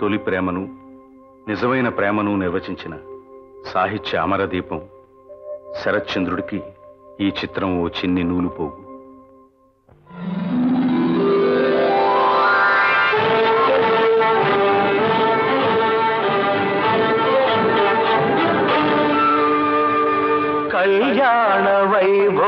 తొలి ప్రేమను నిజమైన ప్రేమను నిర్వచించిన సాహిత్య అమరదీపం శరత్చంద్రుడికి ఈ చిత్రం ఓ చిన్ని నూలుపోగు కళ్యాణ వైభవ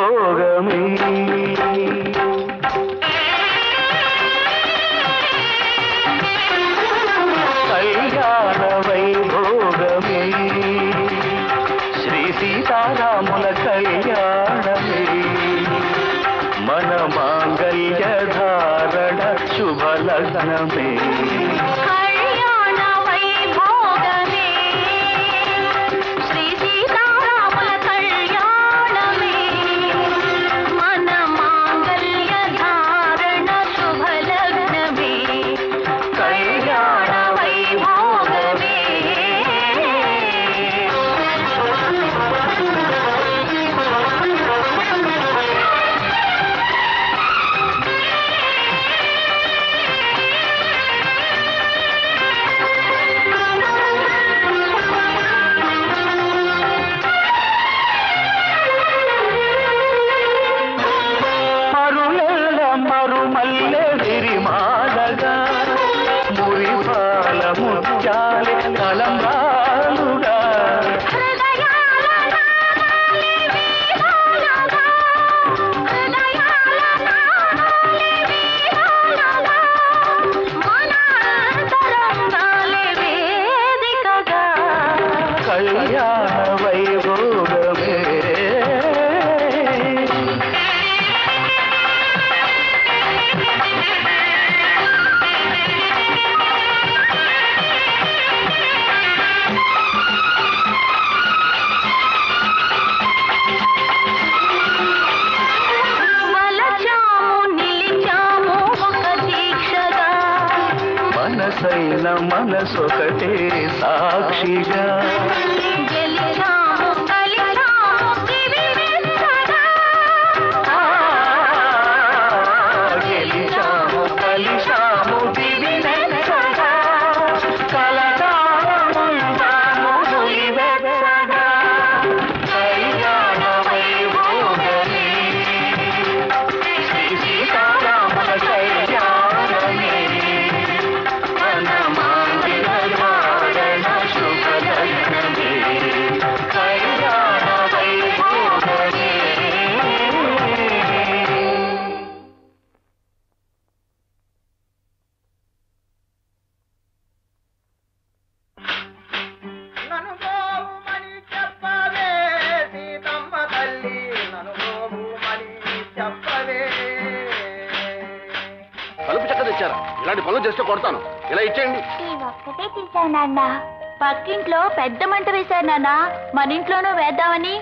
పక్కింట్లో పెద్ద మంట వేశారు నాన్న. మన ఇంట్లోనూ వేద్దామని.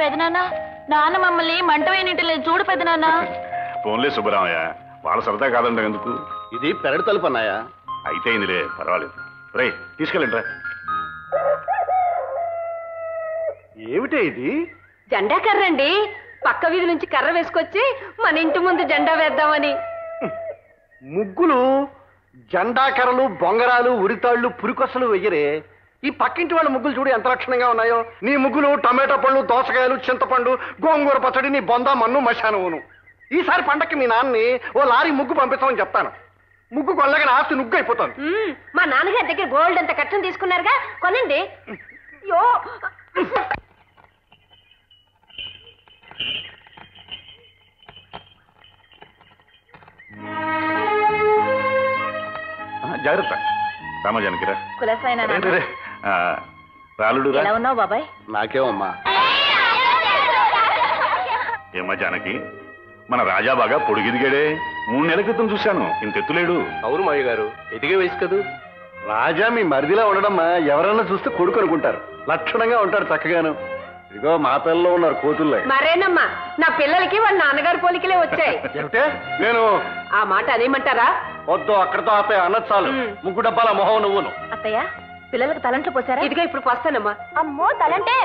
పెదనాన్న నాన్న మమ్మల్ని మంట వేయనింటలేదు. చూడు పెదనాన్న పోన్లే సుబ్బరామయ్య వాళ్ళ సరదా కాదండి ఎందుకు? ఇది పెరడు తలుపు అన్నాయా? అయితే ఇందులే పర్వాలేదు. రే తీసుకెళ్ళండి రా. ఏమిటే ఇది? జెండా కర్ర అండి పక్క వీధి నుంచి కర్ర వేసుకొచ్చి మన ఇంటి ముందు జెండా వేద్దామని. ముగ్గులు జెండాకరలు బొంగరాలు ఉరితాళ్ళు పురికొసలు వెయ్యరే. ఈ పక్కింటి వాళ్ళ ముగ్గులు చూడు ఎంత లక్షణంగా ఉన్నాయో. నీ ముగ్గులు టమాటా పళ్ళు దోసకాయలు చింతపండు గోంగూర పచ్చడి నీ బొంద మన్ను మశానువును. ఈసారి పండక్కి మీ నాన్నని ఓ లారీ ముగ్గు పంపిస్తామని చెప్తాను. ముగ్గు కొల్లగానే ఆస్తి నుగ్గు అయిపోతాను మా నాన్నగారి దగ్గర గోల్డ్ అంత కట్టం తీసుకున్నారుగా కొనండి. యో. జాగ్రత్త. రామజానకిరా. కులసైన రండి రే. ఆ, రాలుడు రా ఎలా ఉన్నావు బాబాయ్? నాకేమమ్మా? ఏమ్మా జానకి? మన రాజా బాగా పొడిగిదిగాడే. మూడు నెలల క్రితం చూశాను. ఇంత ఎత్తులేడు. అవును మాయ గారు. ఎదిగే వయసు కదూ? రాజా మీ మరిదిలా ఉండడమ్మా. ఎవరన్నా చూస్తే కొడుకు అనుకుంటారు. లక్షణంగా ఉంటారు చక్కగాను. ఇదిగో మా పిల్లలు ఉన్నారు కోతుల్లో మరేనమ్మా నా పిల్లలకి వాళ్ళ నాన్నగారి పోలికలే వచ్చాయి. ఏమిటే? నేను ఆ మాట అనేమంటారా? వద్దు అక్కడతో ఆపే అన్నది చాలు. ముగ్గు డబ్బాల మొహం నువ్వును. అత్తయ్య పిల్లలకు తలంట్లు పోసారా ఇదిగో ఇప్పుడు పోస్తానమ్మా అమ్మో తలంటే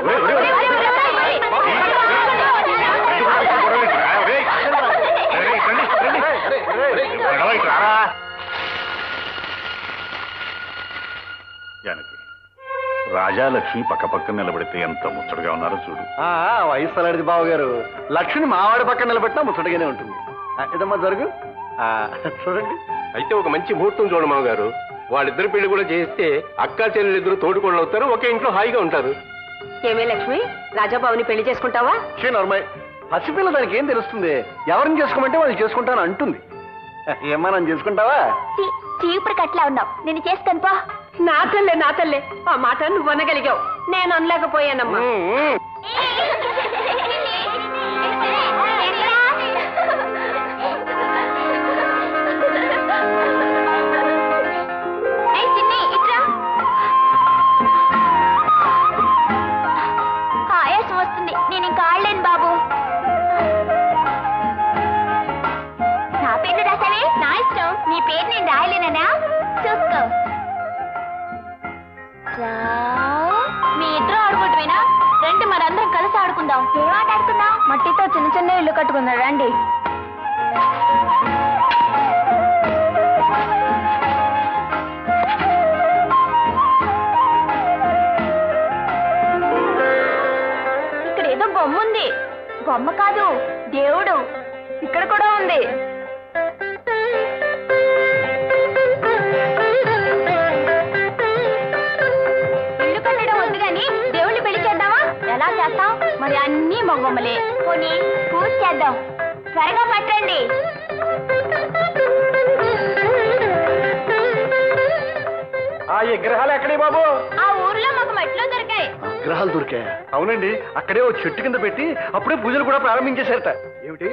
జానకి రాజాలక్ష్మి పక్క పక్కన నిలబడితే ఎంత ముచ్చటగా ఉన్నారో చూడు ఆ, వయసు అలాంటిది బావగారు లక్ష్మిని మావాడి పక్కన నిలబెట్టినా ముచ్చటగానే ఉంటుంది ఇదమ్మా జరుగు ఆ, చూడండి అయితే ఒక మంచి ముహూర్తం చూడండి మామగారు వాళ్ళిద్దరు పెళ్ళి కూడా చేస్తే అక్క చెల్లెలు ఇద్దరు తోడుకోళ్ళు అవుతారు ఒకే ఇంట్లో హాయిగా ఉంటారు. ఏమే లక్ష్మి రాజాబాబుని పెళ్ళి చేసుకుంటావా? నర్మయ్ పసిపిల్ల దానికి ఏం తెలుస్తుంది? ఎవరిని చేసుకోమంటే వాళ్ళు చేసుకుంటాను అంటుంది. ఏమ్మా నన్ను చేసుకుంటావా? చీపురు కట్లా ఉన్నావు. నేను చేసుకొని పో. నా తల్లే నా తల్లే. ఆ మాట నువ్వు అనగలిగావు. నేను అనలేకపోయానమ్మా. నీ పేరు నేను రాయలేనా చూసుకో. చావ్. మీ ఇద్దరు ఆడుకుంటువేనా? రండి మరందరం కలిసి ఆడుకుందాం. ఏం ఆట ఆడుకుందాం? మట్టితో చిన్న చిన్న ఇల్లు కట్టుకుందాం రండి. ఇక్కడ ఏదో బొమ్మ ఉంది బొమ్మ కాదు దేవుడు. ఇక్కడ కూడా ఉంది. అన్ని మగొమ్మలే పోనీ పూజ చేద్దాం. త్వరగా పట్టండి. ఆ విగ్రహాలు ఎక్కడే బాబు? ఆ ఊర్లో మాకు మెట్లు దొరికాయి. విగ్రహాలు దొరికాయి? అవునండి అక్కడే ఓ చెట్టు కింద పెట్టి అప్పుడే పూజలు కూడా ప్రారంభించేశారట. ఏమిటి?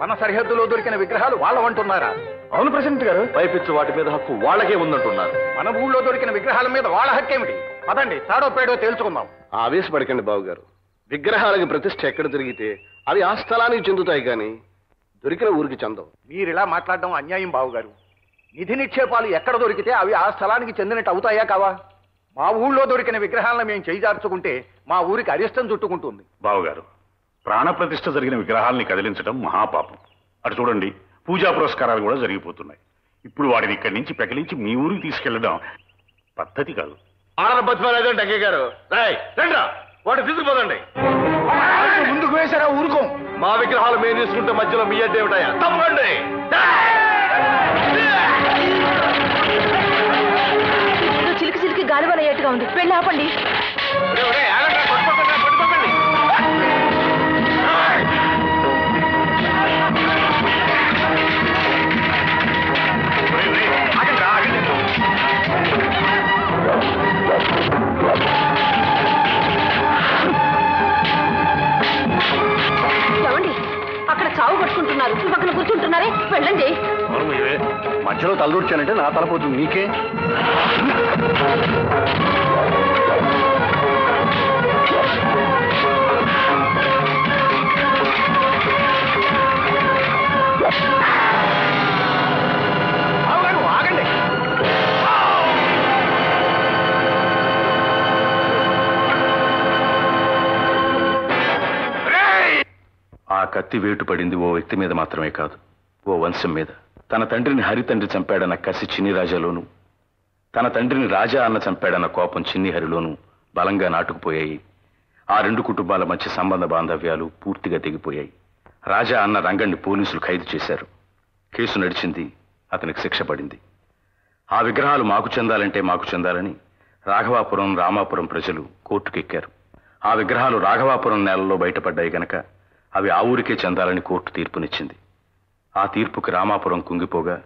మన సరిహద్దులో దొరికిన విగ్రహాలు వాళ్ళవంటున్నారా అవును ప్రెసిడెంట్ గారు. పైపిచ్చు వాటి మీద హక్కు వాళ్ళకే ఉందంటున్నారు. మన ఊళ్ళో దొరికిన విగ్రహాల మీద వాళ్ళ హక్కు ఏమిటి పదండి తాడో పేడో తేల్చుకుందాం. ఆవేశపడకండి బాబు గారు విగ్రహాలకి ప్రతిష్ఠ ఎక్కడ జరిగితే అవి ఆ స్థలానికి చెందుతాయి కానీ దొరికిన ఊరికి చెందవు. మీరిలా మాట్లాడడం అన్యాయం బావుగారు. నిధి నిక్షేపాలు ఎక్కడ దొరికితే అవి ఆ స్థలానికి చెందినట్టు అవుతాయా కావా? మా ఊళ్ళో దొరికిన విగ్రహాలను మేము చేయిజార్చుకుంటే మా ఊరికి అరిష్టం చుట్టుకుంటుంది. బావగారు ప్రాణప్రతిష్ఠ జరిగిన విగ్రహాల్ని కదిలించడం మహాపాపం. అటు చూడండి పూజా పురస్కారాలు కూడా జరిగిపోతున్నాయి. ఇప్పుడు వాడిని ఇక్కడి నుంచి పెకిలించి మీ ఊరికి తీసుకెళ్ళడం పద్ధతి కాదు. ఆడన బతిమాలేదండి అక్కయ్య గారు. వాడు తీసుకుపోదండి ముందుకు వేసారా ఊరుకోం. మా విగ్రహాలు మేము తీసుకుంటే మధ్యలో మీ అడ్డే ఉంటాయా? తప్పకండి. ఏదో చిలికి చిలికి గాలివన అయ్యేట్టుగా ఉంది. వెళ్ళి ఆపండి. ఒరేయ్, ఒరేయ్, చావు పట్టుకుంటున్నారు. పక్కన కూర్చుంటున్నారే. వెళ్ళండి. మధ్యలో తలదూర్చానంటే నా తలపోతుంది నీకే? కత్తి వేటు పడింది ఓ వ్యక్తి మీద మాత్రమే కాదు ఓ వంశం మీద. తన తండ్రిని హరితండ్రి చంపాడన్న కసి చిన్ని రాజాలోను తన తండ్రిని రాజా అన్న చంపాడన్న కోపం చిన్ని హరిలోను బలంగా నాటుకుపోయాయి. ఆ రెండు కుటుంబాల మధ్య సంబంధ బాంధవ్యాలు పూర్తిగా తెగిపోయాయి. రాజా అన్న రంగణ్ణి పోలీసులు ఖైదు చేశారు. కేసు నడిచింది అతనికి శిక్ష పడింది. ఆ విగ్రహాలు మాకు చెందాలంటే మాకు చెందాలని రాఘవాపురం రామాపురం ప్రజలు కోర్టుకెక్కారు. ఆ విగ్రహాలు రాఘవాపురం నేలలో బయటపడ్డాయి గనక అవి ఆ ఊరికే చెందాలని కోర్టు తీర్పునిచ్చింది. ఆ తీర్పుకి రామాపురం కుంగిపోగా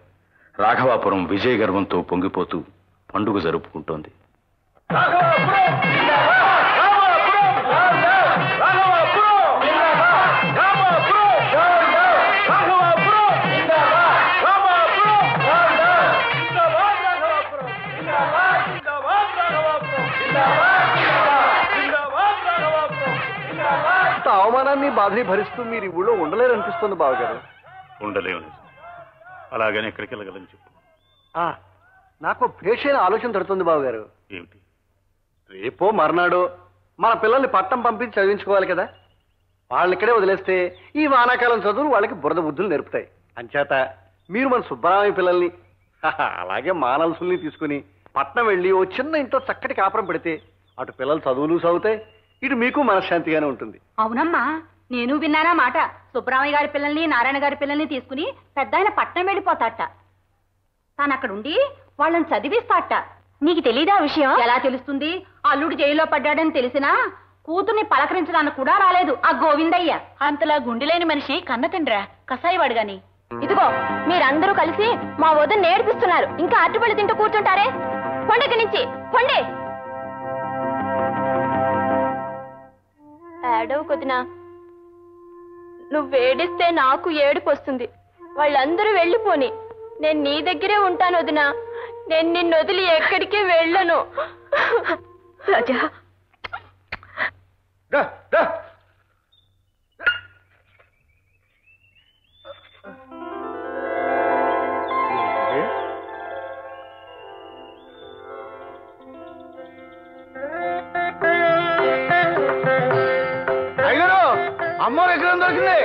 రాఘవాపురం విజయ గర్వంతో పొంగిపోతూ పండుగ జరుపుకుంటోంది. అవమానాన్ని బాధని భరిస్తూ మీరు ఈ ఊళ్ళో ఉండలేరనిపిస్తుంది బావగారు. ఉండలేము. అలాగని ఎక్కడికి వెళ్ళగలని చెప్పు. ఆ, నాకు భేషైన ఆలోచన తడుతుంది బావగారు. ఏమిటి? రేపో మర్నాడో మన పిల్లల్ని పట్టం పంపించి చదివించుకోవాలి కదా. వాళ్ళని ఇక్కడే వదిలేస్తే ఈ వానాకాలం చదువులు వాళ్ళకి బురద బుద్ధులు నేర్పుతాయి. అంచేత మీరు మన సుబ్బరామయ్య పిల్లల్ని హహ, అలాగే మానవసుల్ని తీసుకుని పట్నం వెళ్ళి ఓ చిన్న ఇంట్లో చక్కటి కాపురం పెడితే అటు పిల్లలు చదువులు సాగుతాయి ఇటు మీకు మనశ్శాంతిగానే ఉంటుంది. అవునమ్మా నేను విన్నానా మాట? సుబ్బరామయ్య గారి పిల్లల్ని నారాయణ గారి పిల్లల్ని తీసుకుని పెద్ద ఆయన పట్నం వెళ్ళిపోతాట. తాను అక్కడ ఉండి వాళ్ళని చదివిస్తాట. నీకు తెలీదా విషయం? ఎలా తెలుస్తుంది? అల్లుడు జైల్లో పడ్డాడని తెలిసినా కూతుర్ని పలకరించడానికి కూడా రాలేదు ఆ గోవిందయ్య. అంతలా గుండెలేని మనిషి కన్న తండ్రా కసాయివాడు గాని ఇదిగో మీరందరూ కలిసి మా వదిన నేర్పిస్తున్నారు. ఇంకా అట్టుబడి తింటూ కూర్చుంటారే? కొండకి నుంచి? కొండే! ఏడవ కొదినా నువ్వేడిస్తే నాకు ఏడుపు వస్తుంది వాళ్ళందరూ వెళ్ళిపోని. నేను నీ దగ్గరే ఉంటాను వదినా. నేను నిన్ను వదిలి ఎక్కడికి వెళ్ళను. రాజా రా, రా. అమ్మవారి విగ్రహం దొరికింది.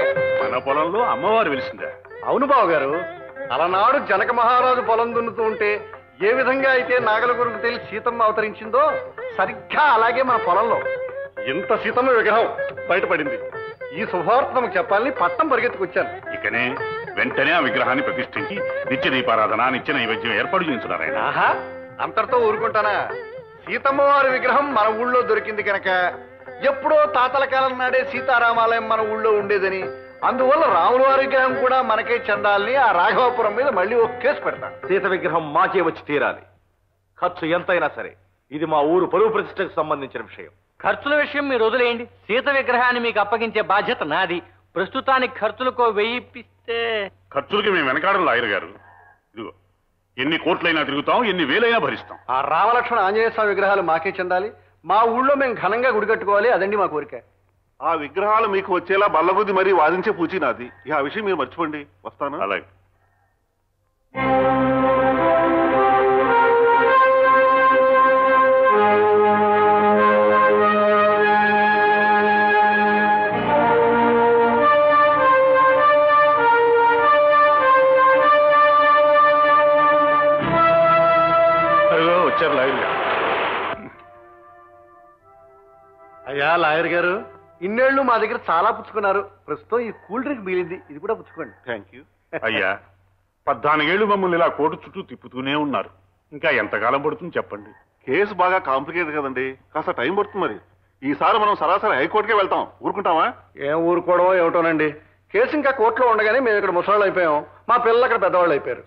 మన పొలంలో అమ్మవారు వెలిసిందా? అవును బావ గారు అలనాడు జనక మహారాజు పొలం దున్నుతూ ఉంటే ఏ విధంగా అయితే నాగల గురుకు తెలిసి సీతమ్మ అవతరించిందో సరిగ్గా అలాగే మన పొలంలో. ఇంత సీతమ్మ విగ్రహం బయటపడింది. ఈ తమకు చెప్పాలని పట్టం పరిగెత్తుకొచ్చాను. ఇకనే వెంటనే ఆ విగ్రహాన్ని ప్రతిష్ఠించి నిత్య దీపారాధన నిత్య నైవేద్యం ఏర్పాటు చేయించున్నారు ఆయన ఆహా అంతటితో ఊరుకుంటానా? సీతమ్మ వారి విగ్రహం మన ఊళ్ళో దొరికింది కనుక ఎప్పుడో తాతల కాలం నాడే సీతారామాలయం మన ఊళ్ళో ఉండేదని. అందువల్ల రాముల వారి విగ్రహం కూడా మనకే చెందాలని ఆ రాఘవాపురం మీద మళ్ళీ ఒక కేసు పెడతాను. సీత విగ్రహం మాకే వచ్చి తీరాలి. ఖర్చు ఎంతైనా సరే. ఇది మా ఊరు పరువు ప్రతిష్టకు సంబంధించిన విషయం. ఖర్చుల విషయం మీరు వదిలేయండి సీత విగ్రహాన్ని మీకు అప్పగించే బాధ్యత నాది. ప్రస్తుతానికి ఖర్చులకో వెయ్యిపిస్తే ఖర్చులకి మేము వెనకాడం లాయర్ గారు. ఇదిగో ఎన్ని కోట్లైనా తిరుగుతాం ఎన్ని వేలైనా భరిస్తాం. ఆ రామలక్ష్మణ ఆంజనేయ స్వామి విగ్రహాలు మాకే చెందాలి. మా ఊళ్ళో మేము ఘనంగా గుడి కట్టుకోవాలి అదండి మా కోరిక. ఆ విగ్రహాలు మీకు వచ్చేలా బల్లబుద్ధి మరీ వాదించే పూచి నాది. ఇక ఆ విషయం మీరు మర్చిపోండి. వస్తాను. అలాగే. లాయర్ గారు ఇన్నేళ్ళు మా దగ్గర చాలా పుచ్చుకున్నారు. ప్రస్తుతం ఈ కూల్ డ్రింక్ మిగిలింది. ఇది కూడా పుచ్చుకోండి. థ్యాంక్ యూ అయ్యా పద్నాలుగేళ్ళు మమ్మల్ని ఇలా కోర్టు చుట్టూ తిప్పుతూనే ఉన్నారు. ఇంకా ఎంతకాలం పడుతుంది చెప్పండి? కేసు బాగా కాంప్లికేటెడ్ కదండి. కాస్త టైం పడుతుంది మరి. ఈసారి మనం సరాసరి హైకోర్టుకే వెళ్తాం. ఊరుకుంటావా ఏం ఊరుకోవడమో ఏమిటోనండి. కేసు ఇంకా కోర్టులో ఉండగానే మేము ఇక్కడ ముసలాళ్ళు అయిపోయాం. మా పిల్లలు అక్కడ పెద్దవాళ్ళు అయిపోయారు.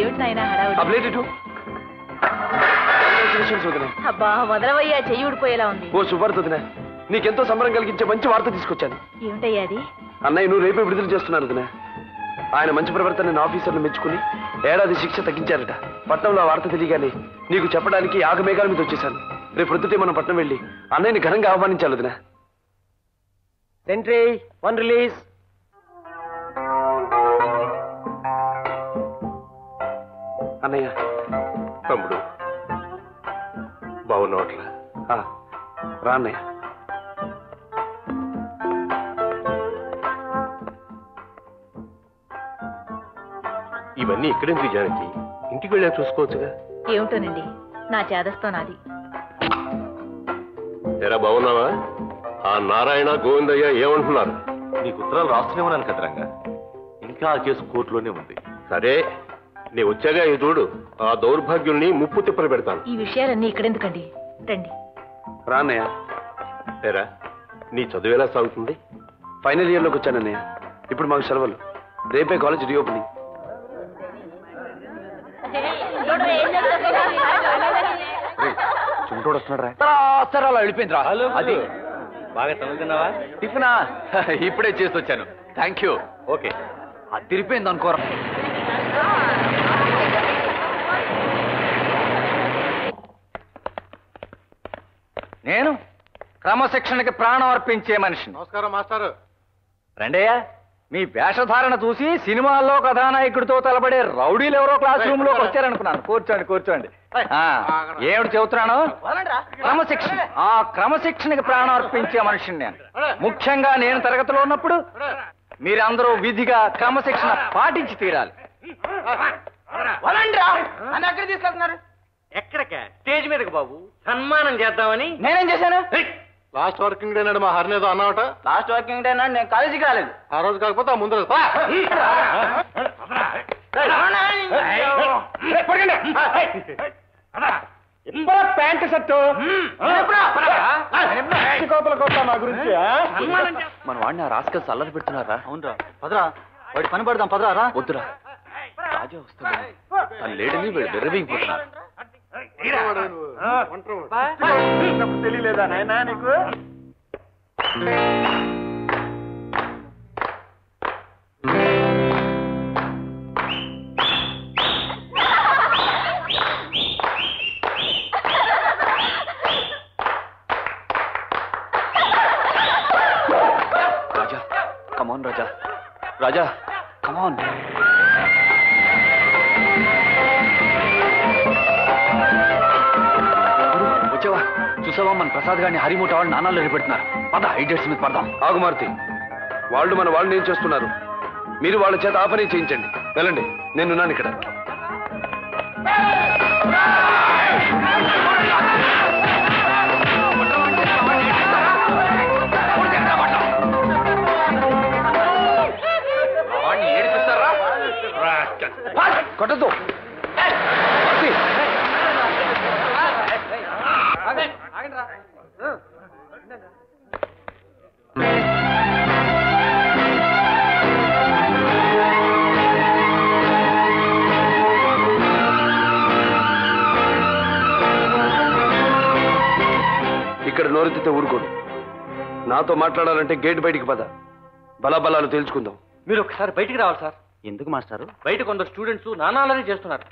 ఏమిటి నాయనా హడావుడి? ఆ ప్లేట్ ఇటు. వదినా అబ్బా వదలవయ్యా చెయ్యి ఊడిపోయేలా ఉంది. ఓ శుభార్త వదినా నీకెంతో సంబరం కలిగించే మంచి వార్త తీసుకొచ్చాను. ఏమిటయ్యా అది? అన్నయ్య నువ్వు రేపే విడుదల చేస్తున్నారు వదినా ఆయన మంచి ప్రవర్తన ఆఫీసర్లు మెచ్చుకుని ఏడాది శిక్ష తగ్గించారట. పట్నంలో ఆ వార్త తెలియగానే నీకు చెప్పడానికి ఆగమేఘాల మీద వచ్చేసాను రేపు ప్రొద్దుటే మనం పట్నం వెళ్ళి అన్నయ్యని ఘనంగా ఆహ్వానించాలి వదినా సెంట్రీ వన్ రిలీజ్ అన్నయ్య. తమ్ముడు బాగున్నట్ల ఆ, రా అన్నయ్య. ఇవన్నీ ఇక్కడెందుకు జానకి. ఇంటికి వెళ్ళా చూసుకోవచ్చుగా? ఏమిటోనండి నా చేదస్తో నాది. ఎరా బాగున్నావా? ఆ నారాయణ గోవిందయ్య ఏమంటున్నారు? నీకు ఉత్తరాలు రాస్తూనే ఉన్నాను కదరంగా. ఇంకా ఆ కేసు కోర్టులోనే ఉంది. సరే నీ వచ్చాగా ఈ చూడు. ఆ దౌర్భాగ్యుల్ని ముప్పు తిప్పలు పెడతాను. ఈ విషయాలన్నీ ఇక్కడెందుకండి? రండి. రా అన్నయ్య ఎరా నీ చదువు ఎలా సాగుతుంది? ఫైనల్ ఇయర్లోకి వచ్చాను అన్నయ్య ఇప్పుడు మాకు సెలవులు. రేపే కాలేజ్ రీఓపెనింగ్. చుంటోడు వస్తున్నాడు రా అలా వెళ్ళిపోయింది రా అది. బాగా తగులుతున్నావా టిఫినా? ఇప్పుడే చేసి వచ్చాను. Thank you. ఓకే. అది తిరిపోయింది అనుకోరా. నేను క్రమశిక్షణకి ప్రాణం అర్పించే మనిషిని. నమస్కారం మాస్టారు. రండయ్యా మీ వేషధారణ చూసి సినిమాల్లో కథానాయకుడితో తలబడే రౌడీలు ఎవరో క్లాస్ రూమ్లోకి వచ్చారనుకున్నాను. కూర్చోండి కూర్చోండి. ఆ, ఏమిటి చెబుతున్నాను? క్రమశిక్షణ. ఆ క్రమశిక్షణకి ప్రాణం అర్పించే మనిషిని నేను. ముఖ్యంగా నేను తరగతిలో ఉన్నప్పుడు మీరందరూ విధిగా క్రమశిక్షణ పాటించి తీరాలి. ఎక్కడ తీసుకెళ్తున్నారు? ఎక్కడిక? స్టేజ్ మీదకి బాబు. సన్మానం చేద్దామని. నేనేం చేశాను? లాస్ట్ వర్కింగ్ డే నాడు మా హరినేదో అన్నావట? లాస్ట్ వర్కింగ్ డే నాడు నేను కాలేజీకి రాలేదు. ఆ రోజు కాకపోతే ఆ ముందు రోజు. పా. Pant shirt? మా గురించి మన వాడిని ఆ రాస్కల్స్ అల్లరి పెడుతున్నారా? అవునరా. పదరా. వాడి పని పడదాం పదరా వద్దురా. రాజా వస్తాడు ఆ లేడీని వీడు బెర్రబీగిపోతున్నారు తెలియలేదా నాయనా నీకు రాజా కమాన్ రాజా రాజా కమాన్ వచ్చావా? చూసావా? మన ప్రసాద్ గారిని హరిమూట వాళ్ళు నానాలు నిలబెడుతున్నారు. పద ఐడియట్స్ మీద పడదాం. ఆగుమార్తి వాళ్ళు మన వాళ్ళని ఏం చేస్తున్నారు? మీరు వాళ్ళ చేత ఆ పని చేయించండి. వెళ్ళండి. నేనున్నాను ఇక్కడ. కొట్టద్దు. ఇక్కడ నోరెత్తితే ఊరుకోడు నాతో మాట్లాడాలంటే గేట్ బయటికి పద. బలాబలాలు తేల్చుకుందాం. మీరు ఒకసారి బయటికి రావాలి సార్. ఎందుకు మాస్టారు? బయట కొందరు స్టూడెంట్స్ నానాలని చేస్తున్నారు.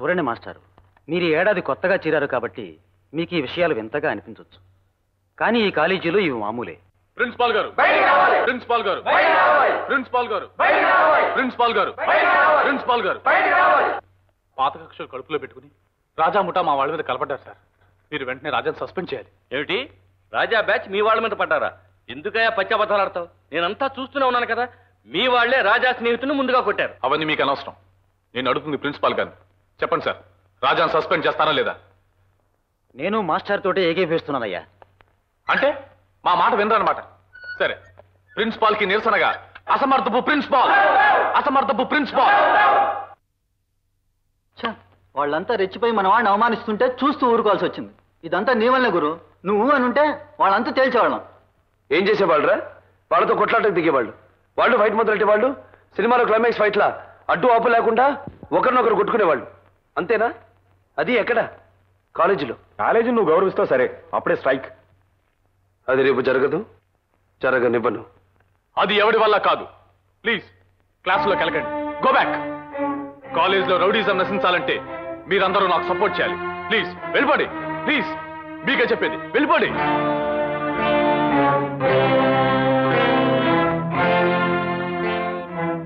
చూడండి మాస్టారు మీరు ఏడాది కొత్తగా చేరారు కాబట్టి మీకు ఈ విషయాలు వింతగా అనిపించవచ్చు కానీ ఈ కాలేజీలో ఇవి మామూలే. ప్రిన్సిపాల్ గారు. ప్రిన్సిపాల్ గారు. ప్రిన్సిపాల్ గారు. ప్రిన్సిపాల్ గారు. ప్రిన్సిపాల్ గారు. పాత కక్షలు కడుపులో పెట్టుకుని రాజా ముఠా మా వాళ్ళ మీద కలపడ్డారు సార్. మీరు వెంటనే రాజాని సస్పెండ్ చేయాలి. ఏమిటి? రాజా బ్యాచ్ మీ వాళ్ళ మీద పడ్డారా? ఎందుకయ్యా పచ్చబద్దాలు ఆడతావు? నేనంతా చూస్తూనే ఉన్నాను కదా. మీ వాళ్ళే రాజా స్నేహితుని ముందుగా కొట్టారు. అవన్నీ మీకు అనవసరం. నేను అడుగుతుంది ప్రిన్సిపాల్ గారిని. చెప్పండి సార్ రాజాని సస్పెండ్ చేస్తారా లేదా? నేను మాస్టర్ తోటే ఏకీపిస్తున్నానయ్యా అంటే? మా మాట వినరన్నమాట. సరే ప్రిన్సిపాల్కి నిరసనగా అసమర్థపు ప్రిన్సిపాల్! అసమర్థపు ప్రిన్సిపాల్! వాళ్ళంతా రెచ్చిపోయి మన వాడిని అవమానిస్తుంటే చూస్తూ ఊరుకోవాల్సి వచ్చింది. ఇదంతా నీ వల్లే గురు. నువ్వు అని ఉంటే వాళ్ళంతా తేల్చేవాళ్ళం. ఏం చేసేవాళ్ళరా? వాళ్ళతో కొట్లాటకు దిగేవాళ్ళు. వాళ్ళు ఫైట్ మొదలెట్టే వాళ్ళు? సినిమాలో క్లైమాక్స్ ఫైట్లా అడ్డు ఆపు లేకుండా ఒకరినొకరు కొట్టుకునేవాళ్ళు. అంతేనా? అది ఎక్కడ? కాలేజీలో. కాలేజీ నువ్వు గౌరవిస్తావు సరే. అప్పుడే స్ట్రైక్. అది రేపు జరగదు. జరగనివ్వను. అది ఎవడి వల్ల కాదు? ప్లీజ్ క్లాసులో కలకండి. గో బ్యాక్ కాలేజ్లో రౌడీజం నశించాలంటే మీరందరూ నాకు సపోర్ట్ చేయాలి. ప్లీజ్ వెళ్ళిపోండి. ప్లీజ్ మీకే చెప్పేది. వెళ్ళిపోండి.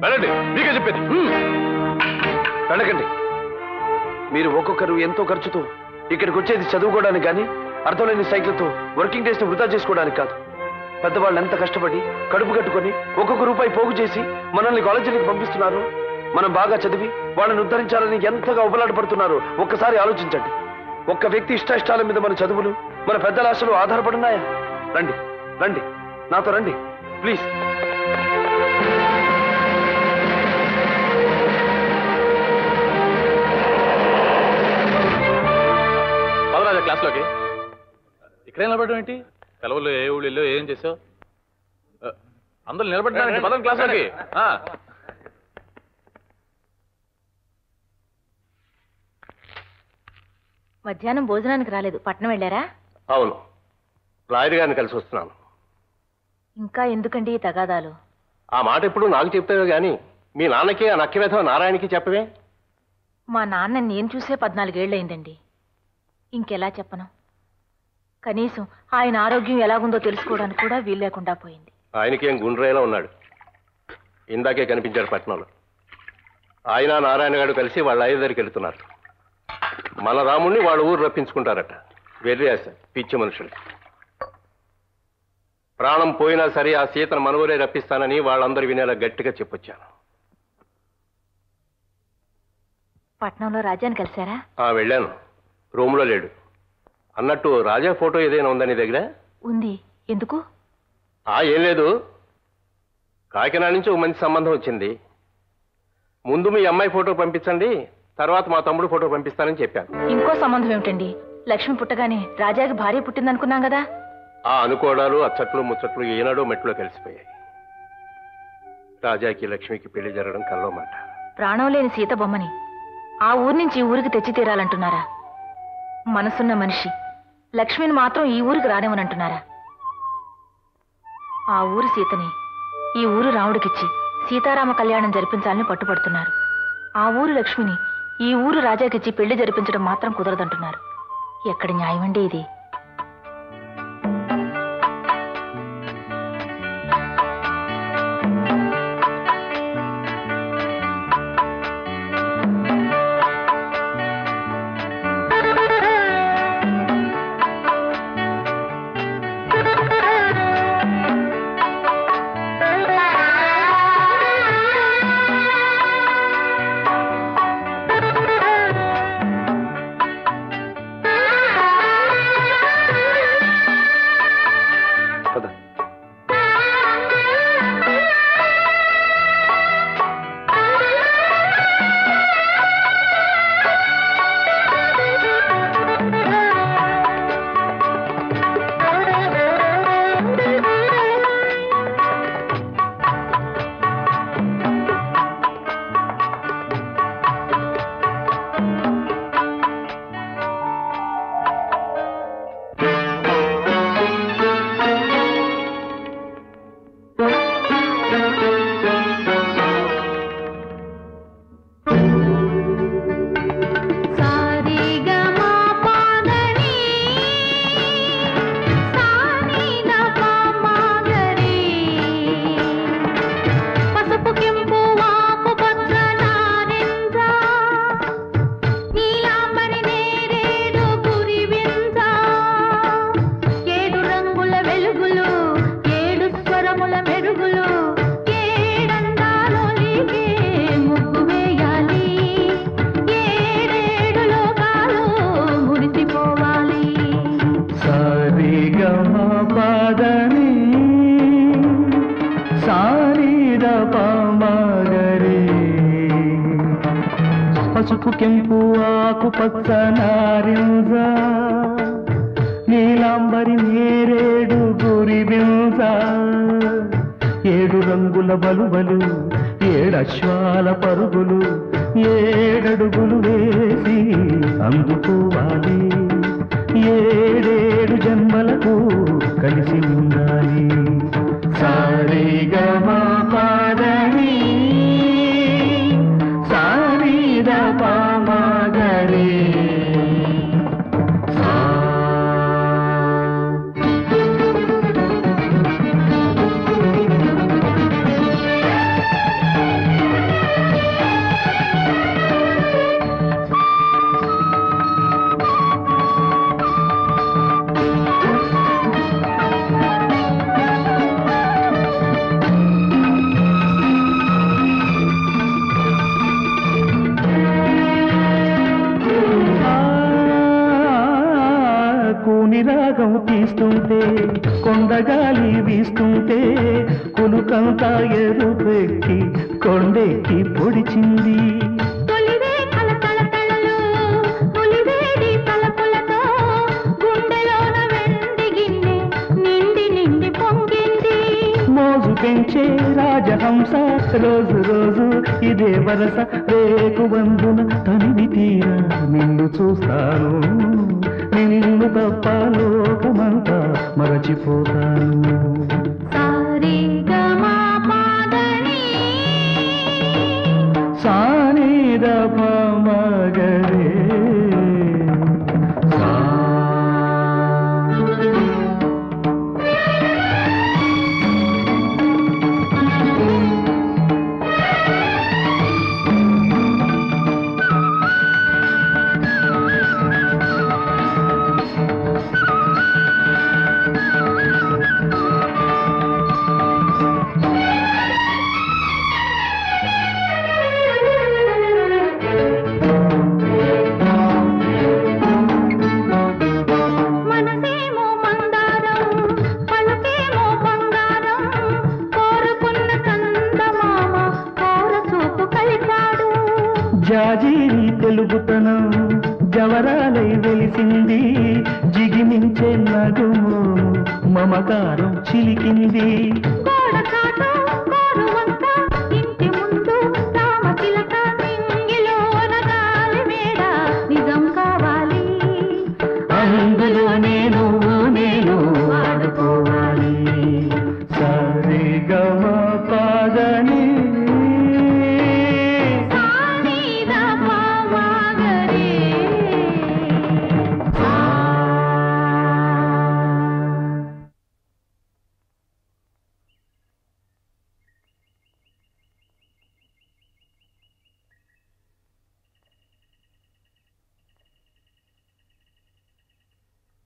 వెళ్ళండి. మీకే చెప్పేది. Hmm. వెళ్ళకండి. మీరు ఒక్కొక్కరు ఎంతో ఖర్చుతో ఇక్కడికి వచ్చేది చదువుకోవడానికి కానీ అర్థం లేని సైకిల్తో వర్కింగ్ డేస్ని వృధా చేసుకోవడానికి కాదు. పెద్దవాళ్ళు ఎంత కష్టపడి కడుపు కట్టుకొని ఒక్కొక్క రూపాయి పోగు చేసి మనల్ని కాలేజీలకు పంపిస్తున్నారు? మనం బాగా చదివి వాళ్ళని ఉద్ధరించాలని ఎంతగా ఉపలాటపడుతున్నారు ఒక్కసారి ఆలోచించండి. ఒక్క వ్యక్తి ఇష్టాయిష్టాల మీద మన చదువులు మన పెద్దల ఆశలు ఆధారపడున్నాయా? రండి రండి నాతో రండి ప్లీజ్. పదరాజా క్లాస్లోకి. ఇక్కడే నిలబడడం ఏంటి? సెలవుల్లో ఏ ఊళ్ళో ఏం చేసావు? అందరూ నిలబడ్డారండి. పదండి క్లాస్లోకి. మధ్యాహ్నం భోజనానికి రాలేదు. పట్నం వెళ్ళారా? అవును. లాయర్ గారిని కలిసి వస్తున్నాను. ఇంకా ఎందుకండి ఈ తగాదాలు? ఆ మాట ఇప్పుడు నాకు చెప్తావే గాని మీ నాన్నకి ఆ నక్కివేధవ నారాయణకి చెప్పవే? మా నాన్న నేను చూసే పద్నాలుగేళ్ళయిందండి ఇంకెలా చెప్పను? కనీసం ఆయన ఆరోగ్యం ఎలాగుందో తెలుసుకోవడానికి కూడా వీలు లేకుండా పోయింది. ఆయనకేం గుండ్రేలా ఉన్నాడు. ఇందాకే కనిపించాడు పట్నంలో. ఆయన నారాయణ గారు కలిసి వాళ్ళ దగ్గరికి వెళ్తున్నారు. మన రాముణ్ణి వాళ్ళ ఊరు రప్పించుకుంటారట. వెర్రి ఆశ పిచ్చి మనుషులు. ప్రాణం పోయినా సరే ఆ సీతను మన ఊరే రప్పిస్తానని వాళ్ళందరూ వినేలా గట్టిగా చెప్పొచ్చాను. పట్నంలో రాజాని కలిశారా? ఆ వెళ్ళాను. రూమ్లో లేడు. అన్నట్టు రాజా ఫోటో ఏదైనా ఉందా నీ దగ్గర? ఉంది. ఎందుకు? ఆ ఏం లేదు. కాకినాడ నుంచి ఒక మంచి సంబంధం వచ్చింది. ముందు మీ అమ్మాయి ఫోటో పంపించండి. తర్వాత మా తమ్ముడు ఫోటో పంపిస్తానని చెప్పాను. ఇంకో సంబంధం ఏమిటండి? లక్ష్మి పుట్టగానే రాజాకి భార్య పుట్టిందనుకున్నాం కదా? ఆ అనుకోవడాలు అచ్చట్లు ముచ్చట్లు ఏనాడో మెట్లో కలిసిపోయాయి. రాజాకి లక్ష్మికి పెళ్ళి జరగడం కల్లో మాట. ప్రాణం లేని సీత బొమ్మని ఆ ఊరి నుంచి ఊరికి తెచ్చి తీరాలంటున్నారా? మనసున్న మనిషి. లక్ష్మిని మాత్రం ఈ ఊరికి రానివ్వనంటున్నారా? ఆ ఊరి సీతని ఈ ఊరు రాముడికిచ్చి సీతారామ కళ్యాణం జరిపించాలని పట్టుపడుతున్నారు ఆ ఊరు లక్ష్మిని ఈ ఊరు రాజాకిచ్చి పెళ్ళి జరిపించడం మాత్రం కుదరదంటున్నారు. ఎక్కడ న్యాయమండి ఇది?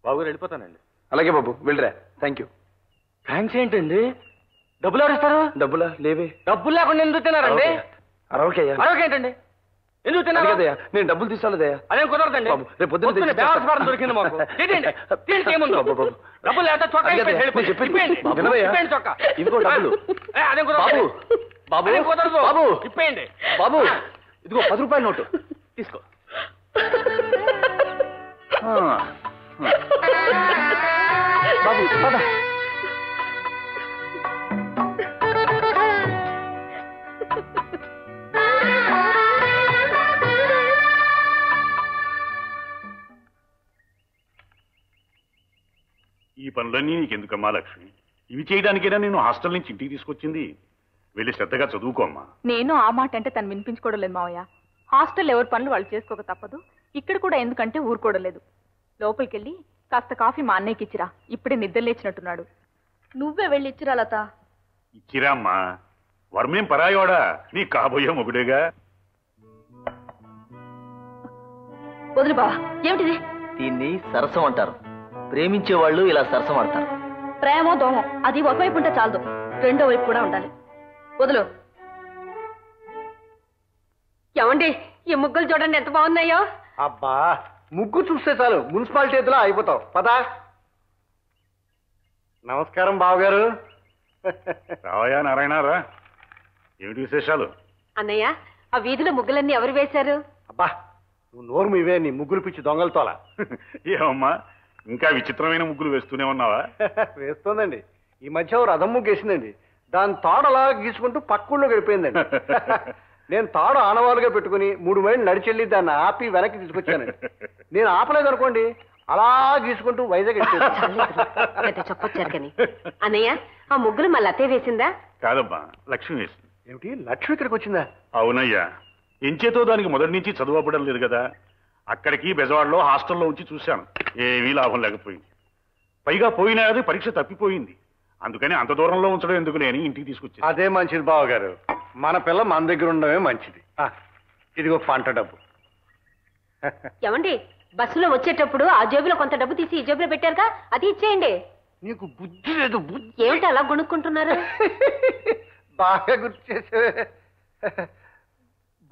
బాబు గారు వెళ్ళిపోతానండి. అలాగే బాబు వెళ్ళరా. థ్యాంక్ యూ థ్యాంక్స్ ఏంటండి? డబ్బులు ఎవరు ఇస్తారు డబ్బులా? లేవే. డబ్బులు లేకుండా ఎందుకు తిన్నారండి? అరవకయ్యా మరొకేంటండి ఎందుకు తిన్నారు? నేను డబ్బులు తీసుకోలేదయ్యా. అదేం కుదరదండి. బాబు, రేపు పొద్దున్న. వారం దొరికింది మాకు. ఏముంది? బాబు. డబ్బులు లేకపోతే చొక్కా ఇదిగో డబ్బులు. ఏ, అదేం కుదరదు. బాబు బాబు కుదరదు. బాబు. ఇప్పేయండి. బాబు ఇదిగో పది రూపాయల నోటు. తీసుకో. బాబు పద. ఈ పనులన్నీ నీకెందుకమ్మా లక్ష్మి? ఇవి చేయడానికైనా నేను హాస్టల్ నుంచి ఇంటికి తీసుకొచ్చింది? వెళ్ళి శ్రద్ధగా చదువుకోమ్మా నేను ఆ మాట అంటే తను వినిపించుకోవడం లేదు మావయ్య. హాస్టల్ ఎవరి పనులు వాళ్ళు చేసుకోక తప్పదు. ఇక్కడ కూడా ఎందుకంటే ఊరుకోవడం లేదు. లోపలికి వెళ్ళి కాస్త కాఫీ మా అన్నయ్యకి ఇచ్చిరా. ఇప్పుడే నిద్ర లేచినట్టున్నాడు. నువ్వే వెళ్ళి ఇచ్చిరా లత. ఇచ్చిరామ్మా వర్మేం పరాయోడా నీ కాబోయే మొగుడేగా. వదిలి బావా ఏమిటిది? దీన్ని సరసం అంటారు. ప్రేమించే వాళ్ళు ఇలా సరసం ఆడతారు. ప్రేమో దోమం అది ఒకవైపు ఉంటే చాలదు. రెండో వైపు కూడా ఉండాలి. వదులు. ఏమండి ఈ ముగ్గులు చూడండి ఎంత బాగున్నాయో. అబ్బా ముగ్గు చూస్తే చాలు మున్సిపాలిటీ ఎదులా అయిపోతావు. పదా. నమస్కారం బావగారు. రావయా నారాయణ రా ఏమిటి విశేషాలు? అన్నయ్య ఆ వీధిలో ముగ్గులన్నీ ఎవరు వేశారు? అబ్బా నువ్వు నోరు మీవే నీ ముగ్గులు పిచ్చి దొంగలతోలా ఏమమ్మా ఇంకా విచిత్రమైన ముగ్గులు వేస్తూనే ఉన్నావా? వేస్తోందండి. ఈ మధ్య ఓ రథం ముగ్గు వేసిందండి దాని తాడు అలా గీసుకుంటూ పక్కూళ్ళో గడిపోయిందండి. నేను తాడు ఆనవాలుగా పెట్టుకుని మూడు మైళ్ళు నడిచెళ్ళి దాన్ని ఆపి వెనక్కి తీసుకొచ్చానండి నేను ఆపలేదు అనుకోండి అలా గీసుకుంటూ వైజాగ్ చెప్పొచ్చారు కానీ అన్నయ్య ఆ ముగ్గులు మళ్ళీ అతే వేసిందా? కాదమ్మా లక్ష్మి వేసింది. ఏమిటి? లక్ష్మి ఇక్కడికి వచ్చిందా? అవునయ్యా ఎంచేతో దానికి మొదటి నుంచి చదువు అవ్వడం లేదు కదా. అక్కడికి బెజవాడలో హాస్టల్లో ఉంచి చూశాను. ఏమీ లాభం లేకపోయింది. పైగా పోయినా అది పరీక్ష తప్పిపోయింది. అందుకని అంత దూరంలో ఉంచడం ఎందుకు లేని ఇంటికి తీసుకొచ్చి అదే మంచిది బావగారు. మన పిల్ల మన దగ్గర ఉండడమే మంచిది. ఆ, ఇదిగో పంట డబ్బు. ఏమండి బస్సులో వచ్చేటప్పుడు ఆ జేబులో కొంత డబ్బు తీసి ఈ జేబులో పెట్టారుగా? అది ఇచ్చేయండి. నీకు బుద్ధి లేదు బుద్ధి. ఏమిటి అలా కొనుక్కుంటున్నారు బాగా గుర్తు చేసే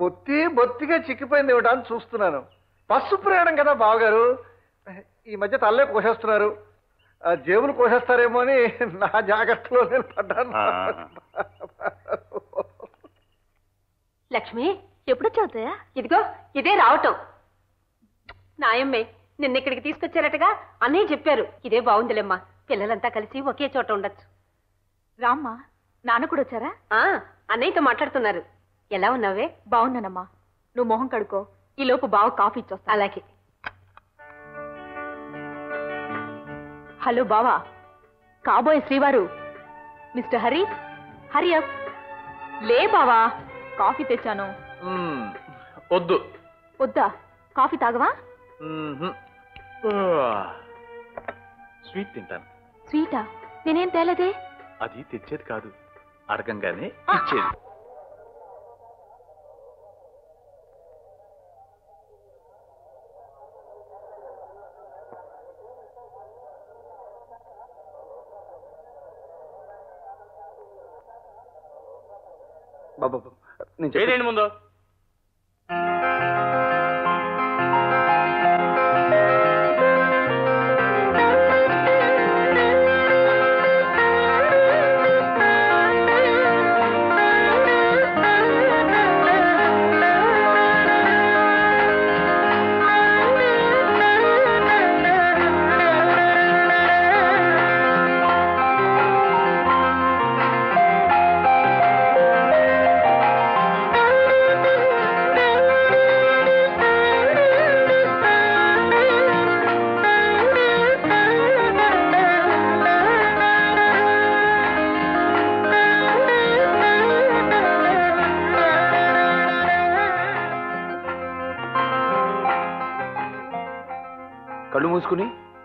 బొత్తి బొత్తిగా చిక్కిపోయింది ఏమిటా అని చూస్తున్నాను. బస్సు ప్రయాణం కదా బావగారు. ఈ మధ్య తల్లే కోసేస్తున్నారు. ఆ జేబులు కోసేస్తారేమో అని నా జాగ్రత్తలో నేను పడ్డాను. లక్ష్మి ఎప్పుడు చదువుతాయా ఇదిగో ఇదే రావటం. నాయమ్మే నిన్న ఇక్కడికి తీసుకొచ్చారటగా అన్నయ్య చెప్పారు. ఇదే బాగుందిలేమ్మా పిల్లలంతా కలిసి ఒకే చోట ఉండొచ్చు. రామ్మా నాన్న కూడా వచ్చారా? ఆ అన్నయ్యతో మాట్లాడుతున్నారు. ఎలా ఉన్నావే? బాగున్నానమ్మా నువ్వు మొహం కడుకో ఈ లోపు బావ కాఫీ ఇచ్చొస్తా. అలాగే. హలో బావా. కాబోయే శ్రీవారు. మిస్టర్ హరి. హరి అప్. లే బావా. కాఫీ తెచ్చాను. వద్దు. వద్దా? కాఫీ తాగవా. స్వీట్ తింటాను. స్వీటా? నేనేం తేలేదే? అది తెచ్చేది కాదు. అడగంగానే ఇచ్చేది. బాబా. నేను చేయండి ముందు?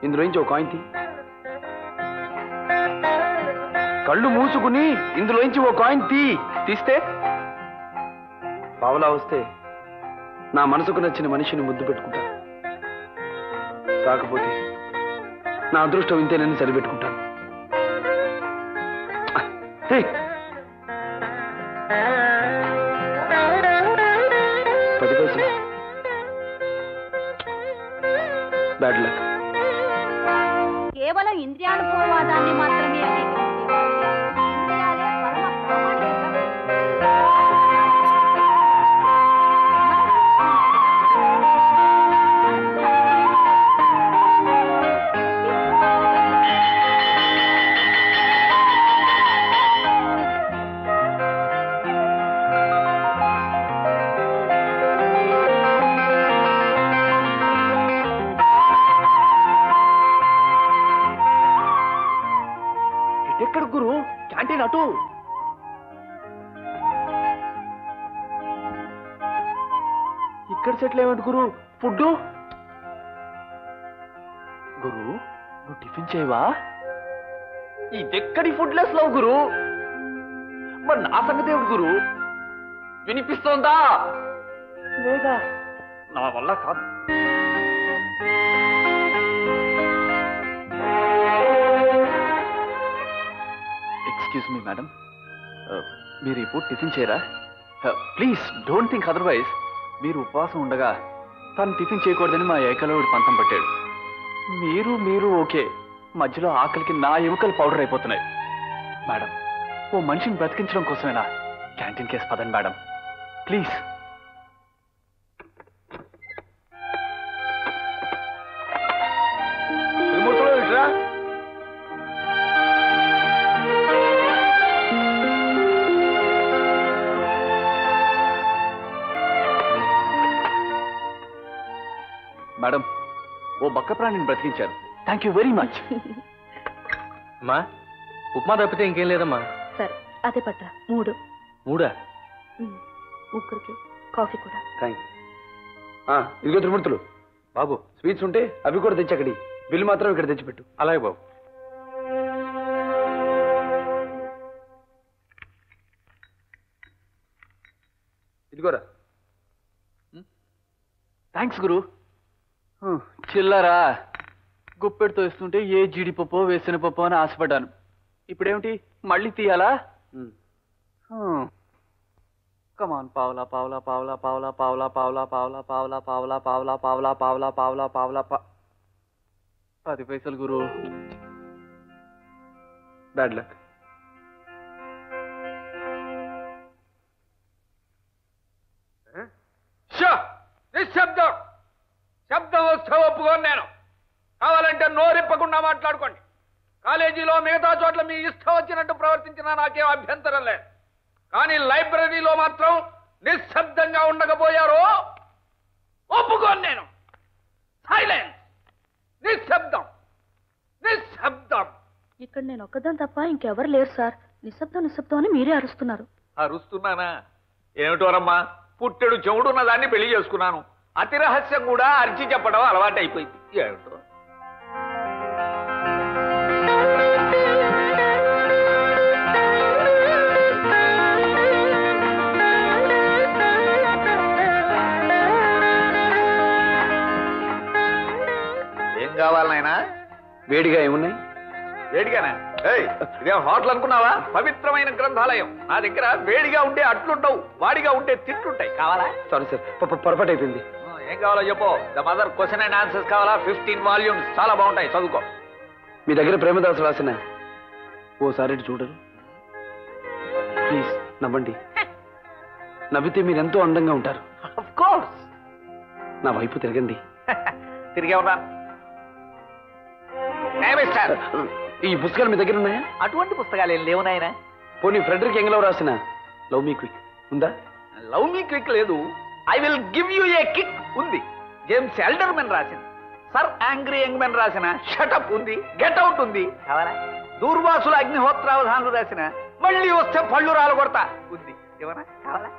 ఇందులో ఇందులోంచి ఒక కాయిన్ తీ. కళ్ళు మూసుకుని ఇందులోంచి ఓ కాయిన్ తీ. తీస్తే? పావలా వస్తే నా మనసుకు నచ్చిన మనిషిని ముద్దు పెట్టుకుంటా. కాకపోతే నా అదృష్టం ఇంతేనని సరిపెట్టుకుంటా. ఇక్కడ సెటిల్ అయ్యాడు గురు? ఫుడ్ గురు నువ్వు టిఫిన్ చేయవా? ఇదెక్కడి ఫుడ్ లెస్ లవ్ గురు? మరి నా సంగతి ఏమిటి గురు? వినిపిస్తోందా? లేదా? నా వల్ల కాదు. Excuse me madam. మీరు ఇప్పుడు టిఫిన్ చేయరా? Please don't think otherwise. మీరు ఉపవాసం ఉండగా తను టిఫిన్ చేయకూడదని మా ఏకలవుడు పంతం పట్టాడు. మీరు మీరు ఓకే. మధ్యలో ఆకలికి నా ఎముకలు పౌడర్ అయిపోతున్నాయి. మేడం ఓ మనిషిని బ్రతికించడం కోసమేనా? క్యాంటీన్ కేసు పదండి మేడం. ప్లీజ్. ఓ బక్క ప్రాణిని బ్రతికించారు. థ్యాంక్ యూ వెరీ మచ్ అమ్మా ఉప్మా తప్పితే ఇంకేం లేదమ్మా. సరే అదే పట్ట మూడు. మూడా? ముగ్గురికి కాఫీ కూడా. థ్యాంక్ ఇదిగో త్రిమూర్తులు. బాబు స్వీట్స్ ఉంటే అవి కూడా తెచ్చి అక్కడి బిల్లు మాత్రం ఇక్కడ తెచ్చిపెట్టు. అలాగే బాబు. ఇదిగోరా. థ్యాంక్స్ గురు. హ్మ్, చిల్లరా గుప్పెడుతో ఇస్తుంటే ఏ జీడిపప్పు వేసిన పప్పు అని ఆశపడ్డాను ఇప్పుడేమిటి మళ్ళీ తీయాలా కమాన్ పావలా పావలా పావలా పావలా పావలా పావలా పావలా పావలా పావలా పావలా పావలా పావలా పావలా పావలా పా పది పైసలు గురు బ్యాడ్ లక్ ప్రవర్తించినా నాకేం అభ్యంతరం లేదు. కానీ లైబ్రరీలో మాత్రం నిశ్శబ్దంగా ఉండకపోయారో ఒప్పుకోను నేను. సైలెన్స్. నిశ్శబ్దం. నిశ్శబ్దం. ఇక్కడ నేను ఒక్కదాని తప్ప ఇంకెవరు లేరు సార్. నిశ్శబ్దం నిశ్శబ్దం అని మీరే అరుస్తున్నారు. అరుస్తున్నానా? ఏమిటోరమ్మా పుట్టెడు చెవుడున్న దాన్ని పెళ్ళి చేసుకున్నాను. అతి రహస్యం కూడా అరిచి చెప్పడం అలవాటైపోయింది. ఏమిటో? వేడిగా ఏమున్నాయి? వేడిగానా? ఇదేం హోటల్ అనుకున్నావా? పవిత్రమైన గ్రంథాలయం. నా దగ్గర వేడిగా ఉండే అట్లుండవు వాడిగా ఉండే తిట్లుంటాయి. కావాలా? సారీ సార్ పొరపాటు అయిపోయింది. ఏం కావాలో చెప్పు. The mother question and answers కావాలా? ఫిఫ్టీన్ వాల్యూమ్స్ చాలా బాగుంటాయి చదువుకో. మీ దగ్గర ప్రేమదాసు రాసిన ఓసారి చూడరు? ప్లీజ్ నవ్వండి. నవ్వితే మీరు ఎంతో అందంగా ఉంటారు. ఆఫ్ కోర్స్ నా వైపు తిరగండి. తిరిగే ఉన్నా ఈ పుస్తకాలు మీ దగ్గర ఉన్నాయా? అటువంటి పుస్తకాలు ఏం లేవు నాయనా. పోనీ ఫ్రెడరిక్ ఎంగలో రాసిన లవ్ మీ క్విక్ ఉందా? లవ్ మీ క్విక్ లేదు. I will give you a kick ఉంది. జేమ్స్ ఎల్డర్మెన్ రాసింది సర్ యాంగ్రీ యంగ్మెన్ రాసిన షటప్ ఉంది గెట్ అవుట్ ఉంది. కావాలా? దూర్వాసుల అగ్నిహోత్రావధానులు రాసిన మళ్ళీ వస్తే పళ్ళు రాలు కొడతా ఉంది. ఏమన్నా? కావాలా?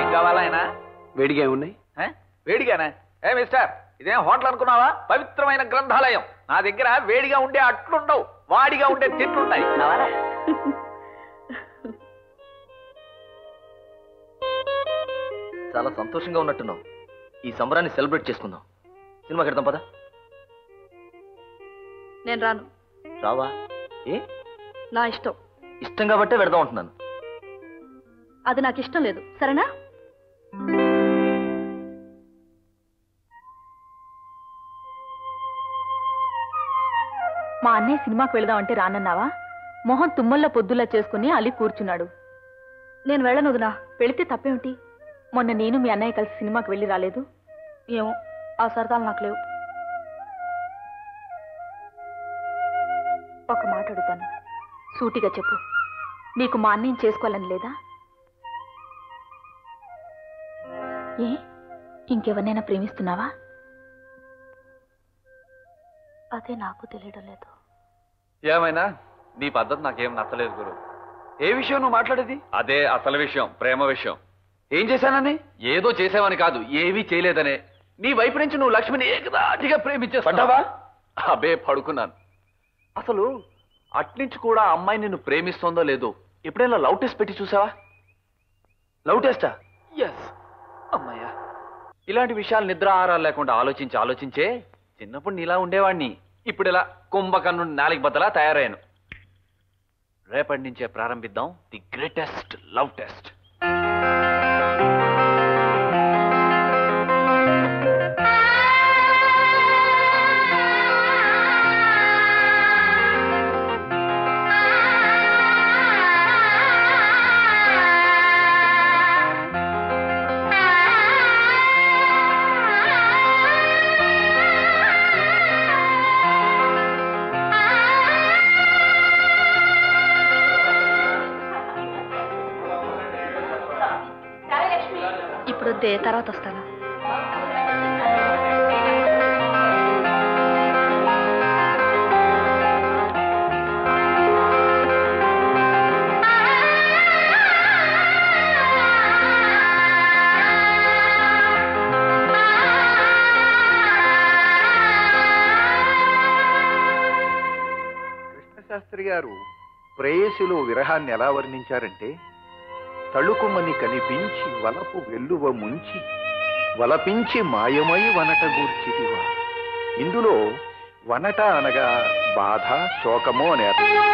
ఏం ఏం కావాలా ఆయన వేడిగా ఉన్నాయి వేడిగానే. ఏ మిస్టర్ ఇదేం హోటల్ అనుకున్నావా? పవిత్రమైన గ్రంథాలయం. నా దగ్గర వేడిగా ఉండే అట్లుండవు వాడిగా ఉండే తిట్లుంటాయి చాలా సంతోషంగా ఉన్నట్టున్నావు. ఈ సంబరాన్ని సెలబ్రేట్ చేసుకుందాం. సినిమాకి వెళ్దాం పదా. నేను రాను. రావా? ఏ? నా ఇష్టం. ఇష్టం కాబట్టే వెడదాం అంటున్నాను. అది నాకు ఇష్టం లేదు. సరేనా? మా అన్నయ్య సినిమాకి వెళదామంటే రానన్నావా? మొహం తుమ్మల్లో పొద్దుల్లా చేసుకుని అలి కూర్చున్నాడు. నేను వెళ్ళను వదినా. వెళితే తప్పేమిటి? మొన్న నేను మీ అన్నయ్య కలిసి సినిమాకి వెళ్ళి రాలేదు. ఏమో ఆ సరదాలు నాకు లేవు. ఒక మాట అడుగుతాను. సూటిగా చెప్పు. నీకు మా అన్నయ్యం చేసుకోవాలని లేదా? ఏ? ఇంకెవరినైనా ప్రేమిస్తున్నావా? అదే నాకు తెలియడం లేదు. ఏమైనా? నీ పద్ధతి నాకేం నచ్చలేదు గురు. ఏ విషయం నువ్వు మాట్లాడేది? అదే అసలు విషయం ప్రేమ విషయం. ఏం చేశానని? ఏదో చేసావని కాదు ఏమీ చేయలేదనే. నీ వైపు నుంచి నువ్వు లక్ష్మిని ఏకదాటిగా ప్రేమించేస్తావా. అబే పడుకున్నాను. అసలు అట్నుంచి కూడా అమ్మాయి నిన్ను ప్రేమిస్తోందో లేదో ఎప్పుడైనా లవ్ టెస్ట్ పెట్టి చూసావా? లవ్ టెస్టా? ఎస్ అమ్మాయ్యా. ఇలాంటి విషయాలు నిద్ర ఆహారాలు లేకుండా ఆలోచించి ఆలోచించే చిన్నప్పుడు నీలా ఉండేవాడిని ఇప్పుడు ఇలా కుంభకర్ణు నాలుగు బద్దలా తయారయ్యాను. రేపటి నుంచే ప్రారంభిద్దాం ది గ్రేటెస్ట్ లవ్ టెస్ట్. అయితే తర్వాత వస్తాను కృష్ణశాస్త్రి గారు ప్రేయసిలో విరహాన్ని ఎలా వర్ణించారంటే తళుకుమని కనిపించి వలపు వెల్లువ ముంచి వలపించి మాయమై వనట గూర్చితివా. ఇందులో వనట అనగా బాధ శోకము అనే అర్థం.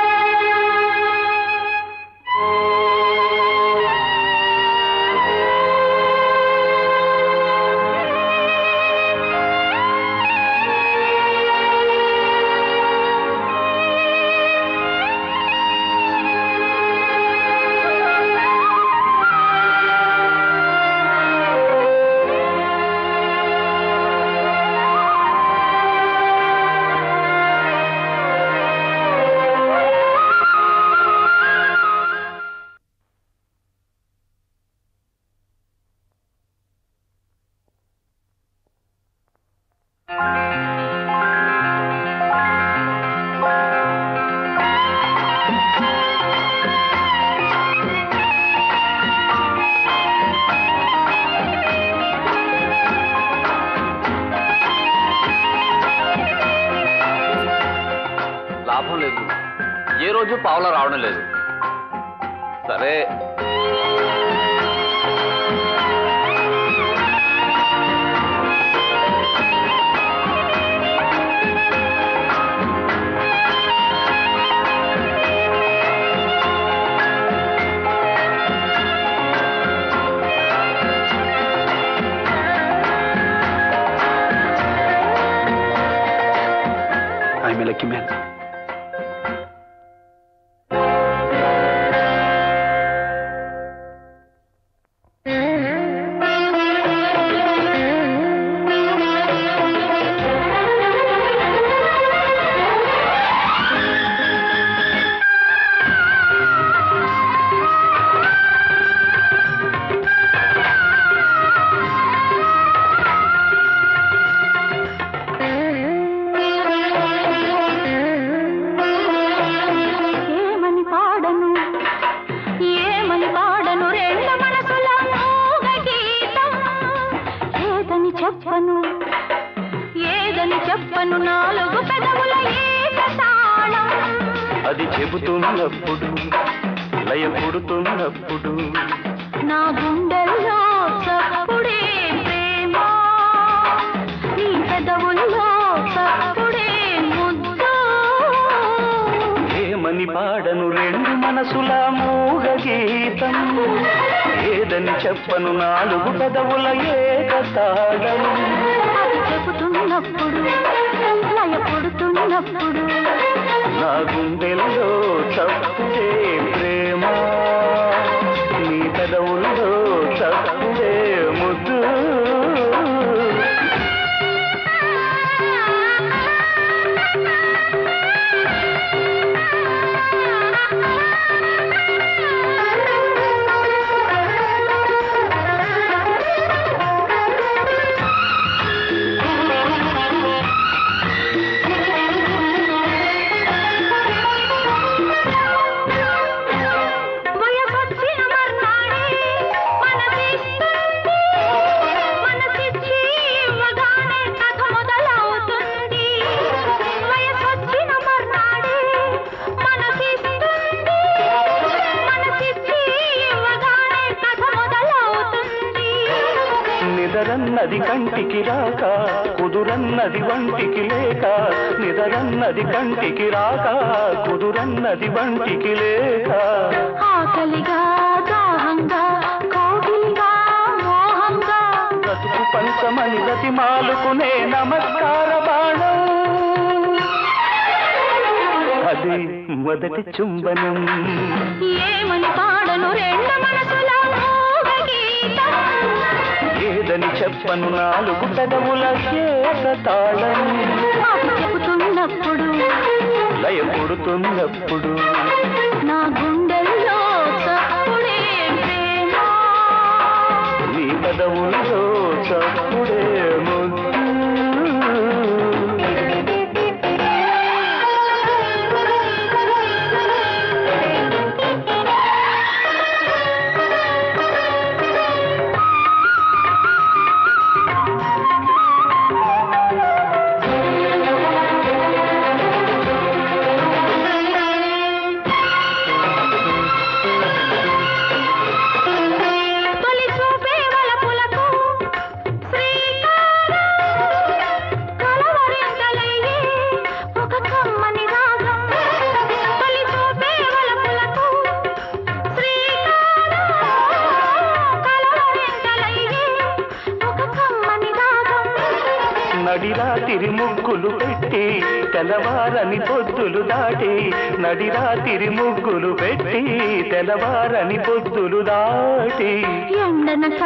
నడిరాతిరి ముగ్గులు పెట్టి తెల్లవారని పొద్దులు దాటి నడిరాతిరి ముగ్గులు పెట్టి తెల్లవారని పొద్దులు దాటి. ఎండనక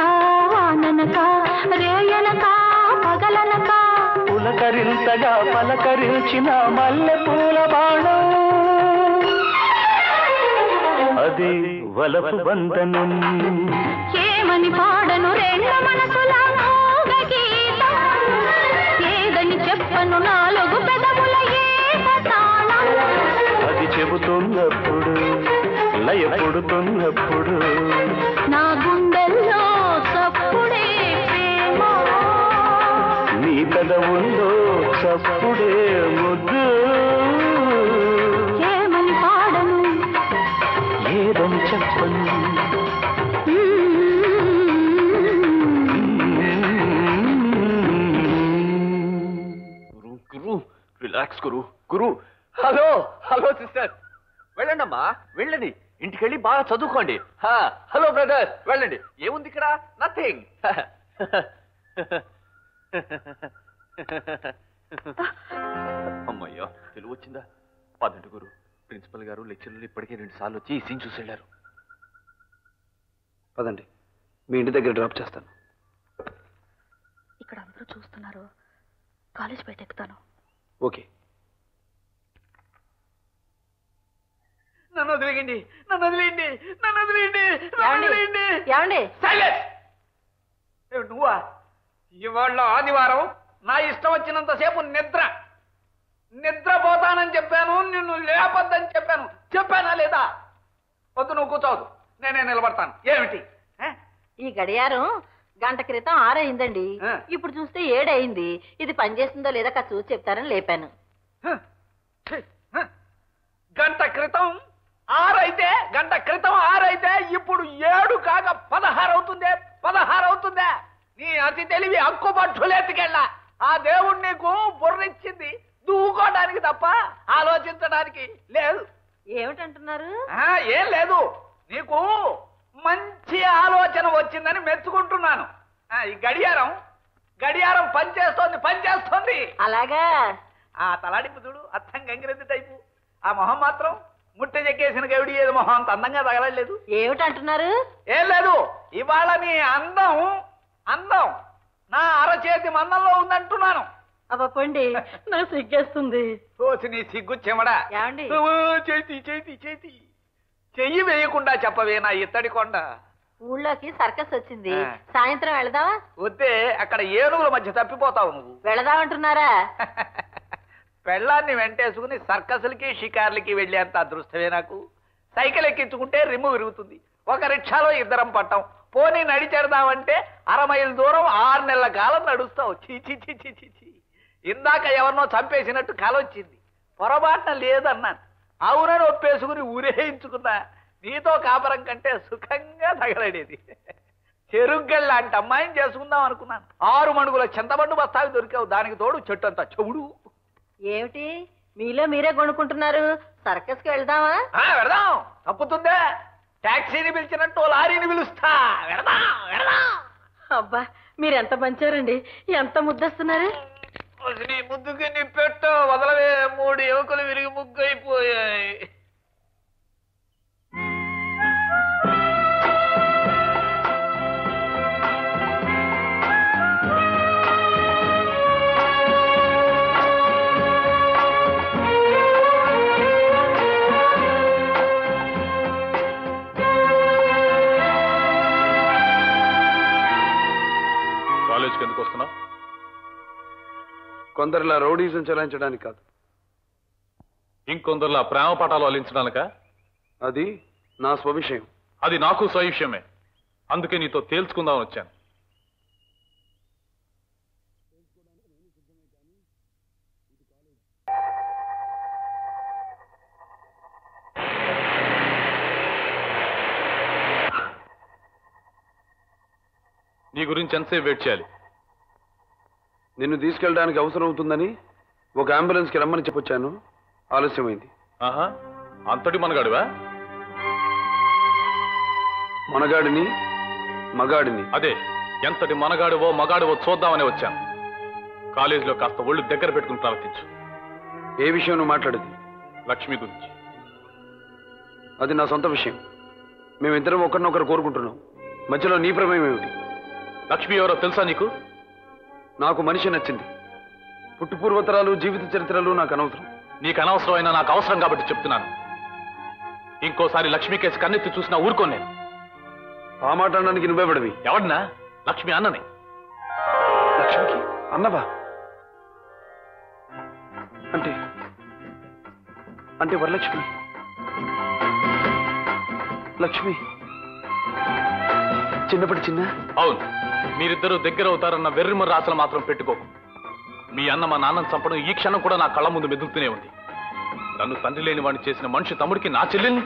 వాననక రేయనక పగలనక. పులకరింతగా పలకరించిన మల్లె పూల బాణం. అది వలపు బంధనం. ఏమని పాడను రెండు మనసుల? చెప్పను నాలుగు పెదవుల అది చెబుతున్నప్పుడు లయ పుడుతున్నప్పుడు. నా గుండెల్లో చప్పుడే ప్రేమ. నీ పెదవుల్లో చప్పుడే ముద్దు. ఏమని పాడను? ఏదని చెప్పను? Relax guru. Guru hello hello sister. వెళ్ళండి అమ్మా వెళ్ళండి. ఇంటికి వెళ్ళి బాగా చదువుకోండి. హా, హలో బ్రదర్ వెళ్ళండి. ఏముంది ఇక్కడ? నథింగ్ అమ్మయ్యా తెలుగు వచ్చిందా? పదండి గురు. ప్రిన్సిపల్ గారు లెక్చర్లు ఇప్పటికే రెండు సార్లు వచ్చి ఈ సీన్ చూసి వెళ్ళారు. పదండి. మీ ఇంటి దగ్గర డ్రాప్ చేస్తాను. ఇక్కడ అందరూ చూస్తున్నారు. కాలేజ్ బయట ఎక్కుతాను. ఓకే. నన్ను వదిలేయండి నన్ను వదిలేయండి నన్ను వదిలేయండి నన్ను వదిలేయండి. ఏమండి? సైలెన్స్! నువ్వా? ఇవాళ ఆదివారం నా ఇష్టం వచ్చినంతసేపు నిద్ర. నిద్రపోతానని చెప్పాను నిన్ను లేపొద్దని చెప్పాను. చెప్పానా లేదా? వద్దు నువ్వు కూర్చోవద్దు. నేనే నిలబడతాను. ఏమిటి? ఈ గడియారం గంట క్రితం ఆరైందండి. ఇప్పుడు చూస్తే ఏడైంది. ఇది పనిచేస్తుందో లేదో కాస్త చూసి చెప్తారని లేపాను. గంట క్రితం ఆరైతే గంట క్రితం ఆరైతే ఇప్పుడు ఏడు కాక పదహారు అవుతుందే పదహారు అవుతుందే నీ అతి తెలివి అక్కుపట్టులేతికెళ్ళా ఆ దేవుడు నీకు బుర్రిచ్చింది దూకోవడానికి తప్ప ఆలోచించడానికి లేదు. ఏమిటంటున్నారు? ఆ, ఏం లేదు. నీకు మంచి ఆలోచన వచ్చిందని మెచ్చుకుంటున్నాను. ఆ, ఈ గడియారం గడియారం పనిచేస్తోంది పనిచేస్తోంది. అలాగా? ఆ తలాడింపు చూడు అర్థం గంగిరెద్దు టైపు. ఆ మొహం మాత్రం ముట్టె చెక్కేసిన గవిడి ఏది మొహం అంత అందంగా తగలలేదు ఏమిటంటున్నారు? ఏం లేదు ఇవాళ నీ అందం అందం నా అరచేతి మందంలో ఉందంటున్నాను. అవ్వండి నాకు సిగ్గేస్తుంది. తోసి నీ సిగ్గు చెమడా. చేతి చేతి చేతి. చెయ్యి వేయకుండా చెప్పవే నా ఇత్తడి కొండ? ఊళ్ళోకి సర్కస్ వచ్చింది. సాయంత్రం వెళదామా వద్దే అక్కడ ఏనుగుల మధ్య తప్పిపోతావు నువ్వు? వెళదామంటున్నారా? పెళ్ళాన్ని వెంటేసుకుని సర్కసులకి షికార్లకి వెళ్ళేంత అదృష్టమే నాకు. సైకిల్ ఎక్కించుకుంటే రిమ్ము విరుగుతుంది. ఒక రిక్షాలో ఇద్దరం పట్టాం పోనీ నడిచెడదామంటే అర మైలు దూరం ఆరు నెలల కాలం నడుస్తావు. చీ చీ చీ చీ చీ చీ ఇందాక ఎవరినో చంపేసినట్టు కాలొచ్చింది. పొరపాటున లేదన్నాను. అవునని ఒప్పేసుకుని ఊరేయించుకున్నా నీతో కాపరం కంటే సుఖంగా తగలడేది. చెరుగ్గళ్ళ అమ్మాయిని చేసుకుందాం అనుకున్నాను. ఆరు మణుగుల చింతబండు బస్తావి దొరికావు. దానికి తోడు చెట్టు అంతా చెవుడు. ఏమిటి? మీలో మీరే కొనుక్కుంటున్నారు. సర్కస్కి వెళ్దామా? ఆ, వెడదాం తప్పుతుందే. టాక్సీని పిలిచినట్టు లారీని పిలుస్తా. వెడదాం వెడదాం అబ్బా మీరు ఎంత పంచారండి? ఎంత ముద్దస్తున్నారు? నీ ముద్దుకి నీ పెట్ట వదలవే మూడు యువకులు విరిగి ముగ్గు అయిపోయాయి ఎందుకు వస్తున్నావు? కొందరిలా రౌడీజం చెలాయించడానికి కాదు. ఇంకొందరిలా ప్రేమ పటాలు అల్లించడానిక? అది నా స్వవిషయం. అది నాకు స్వవిషయమే. అందుకే నీతో తేల్చుకుందామని వచ్చాను. నీ గురించి ఎంతసేపు వెయిట్ చేయాలి? నిన్ను తీసుకెళ్ళడానికి అవసరం అవుతుందని ఒక అంబులెన్స్కి రమ్మని చెప్పొచ్చాను. ఆలస్యమైంది. ఆహా అంతటి మనగాడువా? మనగాడిని మగాడిని. అదే ఎంతటి మనగాడువో మగాడువో చూద్దామని వచ్చాను కాలేజీలో కాస్త ఒళ్ళు దగ్గర పెట్టుకుని ప్రవర్తించు ఏ విషయం నువ్వు మాట్లాడేది? లక్ష్మి గురించి. అది నా సొంత విషయం. మేమిద్దరం ఒకరినొకరు కోరుకుంటున్నాం. మధ్యలో నీ ప్రమేయం ఏమిటి? లక్ష్మి ఎవరో తెలుసా నీకు? నాకు మనిషి నచ్చింది. పుట్టు పూర్వతరాలు జీవిత చరిత్రలు నాకు అనవసరం. నీకు అనవసరమైన నాకు అవసరం కాబట్టి చెప్తున్నాను. ఇంకోసారి లక్ష్మి కేసు కన్నెత్తి చూసినా ఊరుకోను నేను. ఆ మాట అనడానికి నువ్వే పడవి. ఎవడన్నా లక్ష్మి అన్నని. లక్ష్మికి? అన్నవా? అంటే అంటే వరలక్ష్మి. లక్ష్మి చిన్నప్పటి చిన్న? అవును. మీరిద్దరూ దగ్గర అవుతారన్న వెర్రిమర్ర ఆశలు మాత్రం పెట్టుకోకు. మీ అన్న మా నాన్నను చంపడం ఈ క్షణం కూడా నా కళ్ళ ముందు మెదులుతూనే ఉంది. నన్ను తండ్రి లేని వాడిని చేసిన మనిషి తమ్ముడికి నా చెల్లెల్ని?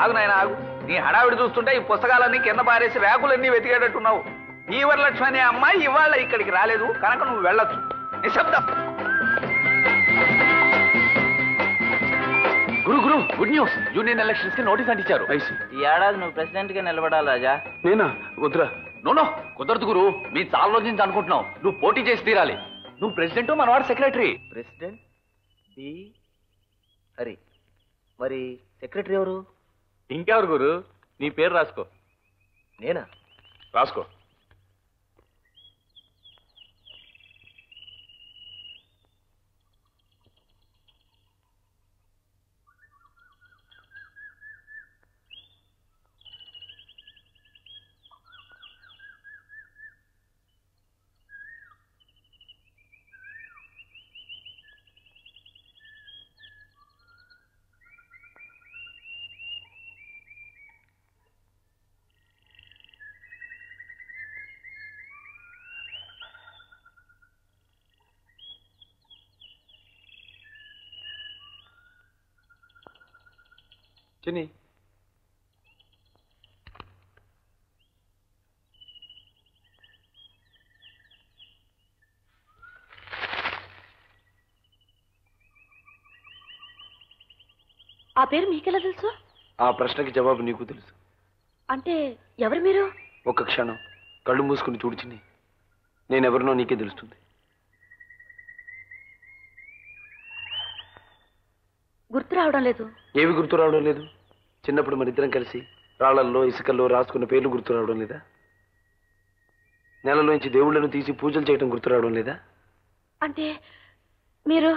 ఆగు నాయన ఆగు. నీ హడావిడి చూస్తుంటే ఈ పుస్తకాలన్నీ కింద పారేసి ర్యాకులన్నీ వెతికేటట్టున్నావు. ఈ వరలక్ష్మి అనే అమ్మాయి ఇవాళ ఇక్కడికి రాలేదు కనుక నువ్వు వెళ్ళొచ్చు. నిశ్శబ్దం. Guru guru good news. Union ఎలక్షన్స్కి నోటీస్ అంటించారు. ఈ ఏడాది నువ్వు ప్రెసిడెంట్గా నిలబడాలి రాజా. నేనా? వద్దురా. నో కుదరదు గురు. మీ చాలా రోజు నుంచి అనుకుంటున్నావు. నువ్వు పోటీ చేసి తీరాలి. నువ్వు ప్రెసిడెంట్ మనవాడు సెక్రటరీ. ప్రెసిడెంట్? బి? హరి మరి సెక్రటరీ ఎవరు? ఇంకెవరు గురు? నీ పేరు రాసుకో. నేనా? రాసుకో. చిన్ని ఆ పేరు మీకెలా తెలుసు? ఆ ప్రశ్నకి జవాబు నీకు తెలుసు. అంటే ఎవరు మీరు? ఒక్క క్షణం కళ్ళు మూసుకుని చూడు చిన్ని. నేనెవరినో నీకే తెలుస్తుంది. గుర్తు రావడం లేదు. ఏవి గుర్తు రావడం లేదు? చిన్నప్పుడు మన ఇద్దరం కలిసి రాళ్ళల్లో ఇసుకల్లో రాసుకున్న పేర్లు గుర్తు రావడం లేదా? నెలలోంచి దేవుళ్ళను తీసి పూజలు చేయడం గుర్తు రావడం లేదా? అంటే మీరు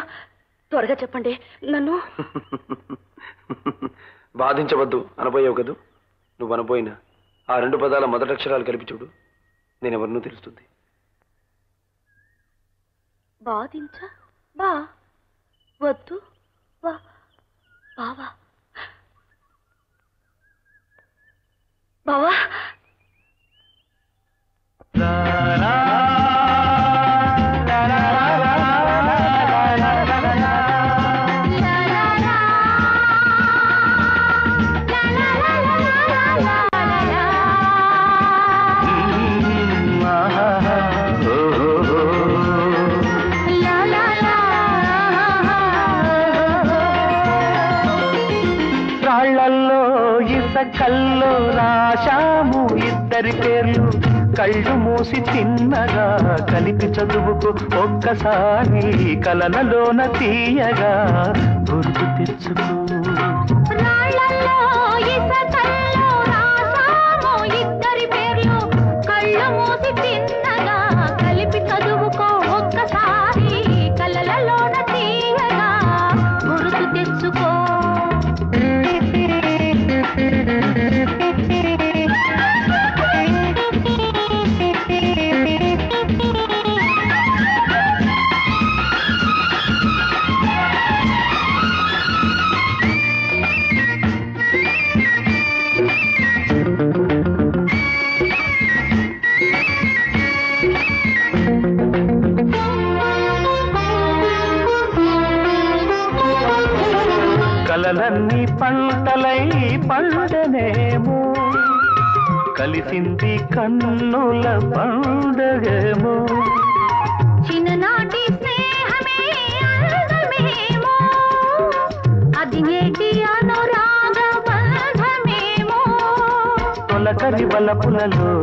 త్వరగా చెప్పండి. నన్ను? బాధించవద్దు అనబోయావు కదూ? నువ్వు అనబోయినా ఆ రెండు పదాల మొదటి అక్షరాలు కలిపి చూడు. నేనెవరినో తెలుస్తుంది. బాధించ బా వద్దు వా బావా. బావా ఇసకల్లో రాశాము ఇద్దరి పేర్లు. కళ్ళు మూసి తిన్నగా కలిపి చదువుకు ఒక్కసారి కలలలోన తీయగా గుర్తు తెచ్చుకో. కలిసింది కన్నుల పండగేమో. చిన్ననాటి స్నేహమే అందమేమో. అది నేటి అనురాగ బంధమేమో తొలకరి వలపులలో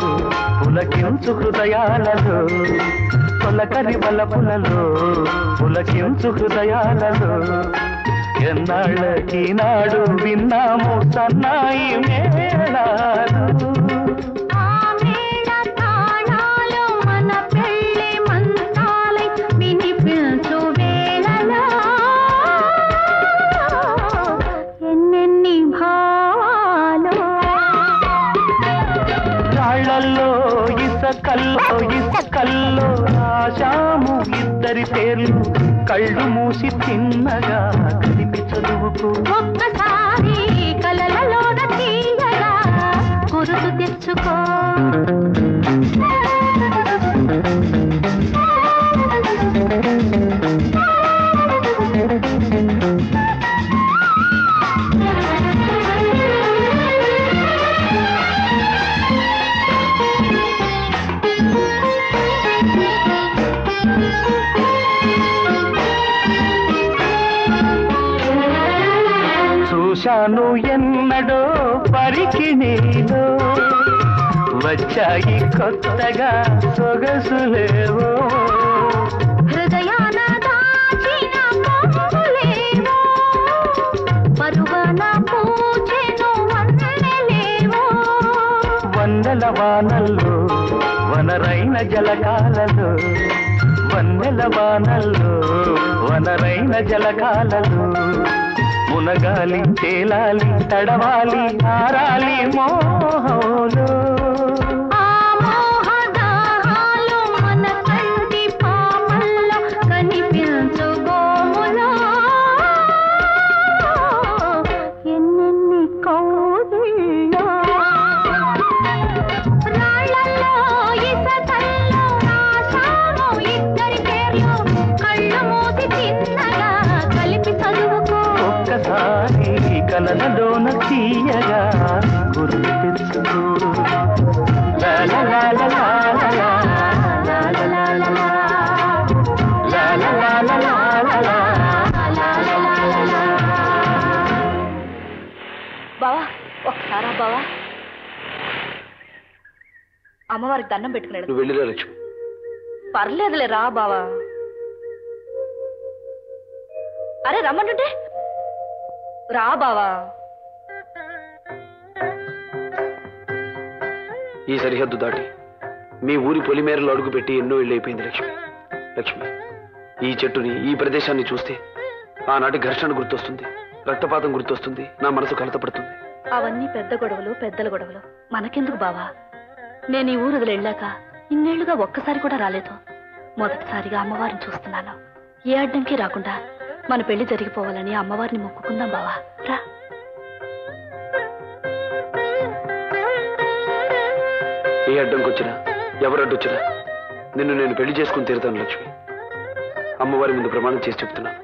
పులకించు హృదయాలలో. తొలకరి వలపులలో పులకించు హృదయాలలో. ఎన్నాళ్ళకి నాడు విన్నాము సన్నాయి మేళాలు. పేర్లు కళ్ళు మూసి తిన్నగా కలిపి చదువుకో. చూశాను ఎన్నడో పరికిణీలో వచ్చాయి కొత్తగా సొగసులేవో వందల వానల్లో వనరైన జలకాలలో వన్నెల వానల్లో వనరైన జలకాలలో మునగాలి తేలాలి తడవాలి ఆరాలి మో అమ్మవారికి దండం పెట్టుకున్నాడు నువ్వు వెళ్ళిరా లక్ష్మి. పర్లేదులే రా బావా. అరే రమ్మంటుంటే? రా బావా. ఈ సరిహద్దు దాటి మీ ఊరి పొలిమేరలో అడుగుపెట్టి ఎన్నో ఇళ్ళు అయిపోయింది లక్ష్మి. లక్ష్మి ఈ చెట్టుని ఈ ప్రదేశాన్ని చూస్తే ఆనాటి ఘర్షణ గుర్తొస్తుంది రక్తపాతం గుర్తొస్తుంది నా మనసు కలతపడుతుంది అవన్నీ పెద్ద గొడవలు పెద్దల గొడవలు. మనకెందుకు బావా? నేను ఈ ఊరు వదిలి వెళ్ళాక ఇన్నేళ్ళుగా ఒక్కసారి కూడా రాలేదు. మొదటిసారిగా అమ్మవారిని చూస్తున్నాను. ఏ అడ్డంకి రాకుండా మన పెళ్ళి జరిగిపోవాలని అమ్మవారిని మొక్కుకుందాం బావా. రా. ఏ అడ్డంకొచ్చినా ఎవరు అడ్డొచ్చినా నిన్ను నేను పెళ్ళి చేసుకుని తీరుతాను లక్ష్మి. అమ్మవారి ముందు ప్రమాణం చేసి చెప్తున్నాను.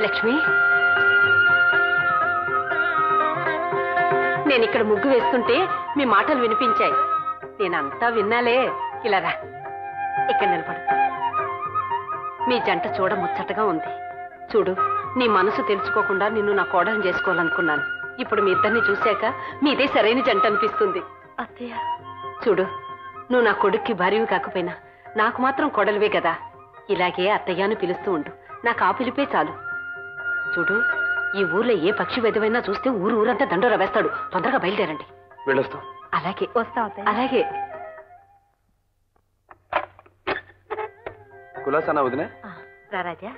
లక్ష్మి నేను ఇక్కడ ముగ్గు వేస్తుంటే మీ మాటలు వినిపించాయి. నేనంతా విన్నాలే. ఇలా రా. ఇక్కడ నిలబడు. మీ జంట చూడ ముచ్చటగా ఉంది. చూడు నీ మనసు తెలుసుకోకుండా నిన్ను నా కోడలు చేసుకోవాలనుకున్నాను. ఇప్పుడు మీ ఇద్దరిని చూశాక మీదే సరైన జంట అనిపిస్తుంది. అత్తయ్య. చూడు నువ్వు నా కొడుక్కి భార్యవి కాకపోయినా నాకు మాత్రం కొడలివే కదా. ఇలాగే అత్తయ్య అని పిలుస్తూ ఉండు. నాకు ఆ పిలిపే చాలు. చూడు ఈ ఊర్లో ఏ పక్షి వెదవైనా చూస్తే ఊరు ఊరంతా దండోర వేస్తాడు. తొందరగా బయలుదేరండి. వెళ్ళొస్తాం. అలాగే. వస్తా అలాగే. కులాసానా వదినే? రా రాజా.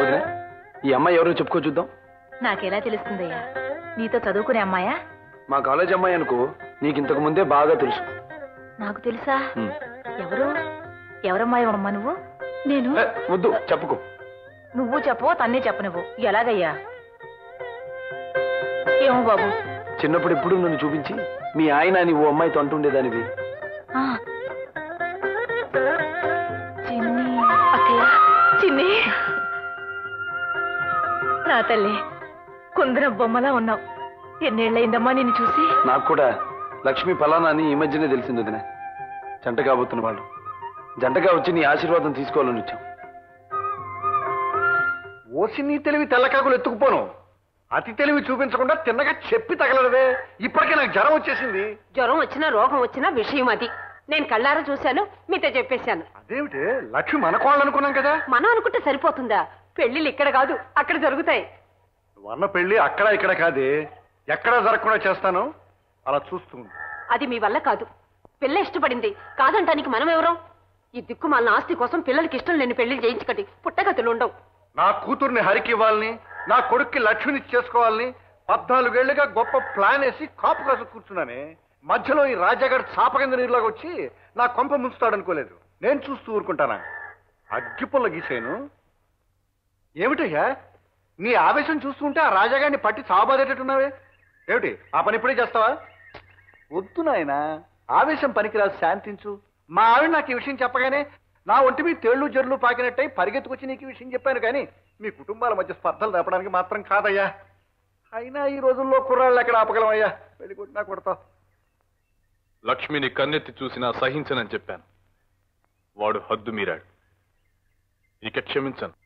వదినే ఈ అమ్మాయి ఎవరో చెప్పుకో చూద్దాం. నాకెలా తెలుస్తుందయ్యా? నీతో చదువుకునే అమ్మాయా? మా కాలేజ్ అమ్మాయి అనుకో నీకు ఇంతకు ముందే బాగా తెలుసు. నాకు తెలుసా. ఎవరు? ఎవరమ్మాయి అమ్మ నువ్వు? నేను? వద్దు చెప్పుకో. నువ్వు చెప్పు తన్నే చెప్పనివ్వు. ఎలాగయ్యా? ఏమో బాబు. చిన్నప్పుడు ఎప్పుడు నన్ను చూపించి మీ ఆయన అని ఓ అమ్మాయితో అంటుండేదానివి. చిన్ని నా తల్లి కుందర బొమ్మలా ఉన్నావు. ఎన్నేళ్ళయిందమ్మా నిన్ను చూసి? నాకు కూడా లక్ష్మి ఫలానా అని ఈ మధ్యనే తెలిసింది వదిన. జంట కాబోతున్న వాళ్ళు. జంటగా వచ్చి నీ ఆశీర్వాదం తీసుకోవాలని వచ్చాం. ఓసి నీ తెలివి తెల్లకాకులు ఎత్తుకుపోను. అతి తెలివి చూపించకుండా తిన్నగా చెప్పి తగలడవే ఇప్పటికే నాకు జ్వరం వచ్చేసింది. జ్వరం వచ్చినా రోగం వచ్చినా విషయం అది. నేను కళ్ళారా చూశాను మీతో చెప్పేశాను. అదేమిటి? లక్ష్మి మన కోళ్ళు అనుకున్నాం కదా? మనం అనుకుంటే సరిపోతుందా? పెళ్ళిళ్ళు ఇక్కడ కాదు అక్కడ జరుగుతాయి. వన్న పెళ్ళి అక్కడ ఇక్కడ కాదే. ఎక్కడ జరగకుండా చేస్తాను? అలా చూస్తూ ఉండు. అది మీ వల్ల కాదు. పిల్ల ఇష్టపడింది. కాదంటానికి మనం ఎవరం? ఈ దిక్కు మన ఆస్తి కోసం పిల్లలకి ఇష్టం లేని పెళ్ళి చేయించకండి. పుట్టగతులు ఉండవు. నా కూతుర్ని హరికి ఇవ్వాలని నా కొడుక్కి లక్ష్మిని చేసుకోవాలని పద్నాలుగేళ్ళుగా గొప్ప ప్లాన్ వేసి కాపు కాసు కూర్చున్నానే. మధ్యలో ఈ రాజాగారు చాప కింద నీరులాగా వచ్చి నా కొంప ముంచుతాడు అనుకోలేదు నేను చూస్తూ ఊరుకుంటానా? అగ్గిపుల్ల గీసేను. ఏమిటయ్యా? నీ ఆవేశం చూస్తుంటే ఆ రాజాగారిని పట్టి చావబాదేటట్టున్నావే? ఏమిటి? ఆ పని ఇప్పుడే చేస్తావా? వద్దు నాయనా. ఆవేశం పనికిరాదు శాంతించు. మా ఆవిడ నాకు ఈ విషయం చెప్పగానే నా ఒంటి మీద తేళ్ళు జర్లు పాకినట్టయి పరిగెత్తుకొచ్చి నీకు ఈ విషయం చెప్పాను కానీ మీ కుటుంబాల మధ్య స్పర్ధలు తప్పడానికి మాత్రం కాదయ్యా. అయినా ఈ రోజుల్లో కుర్రాళ్ళు ఎక్కడ ఆపగలమయ్యా? పెళ్ళి కొట్టినా కొడతావు. లక్ష్మిని కన్నెత్తి చూసినా సహించనని చెప్పాను. వాడు హద్దు మీరాడు. ఇక క్షమించను.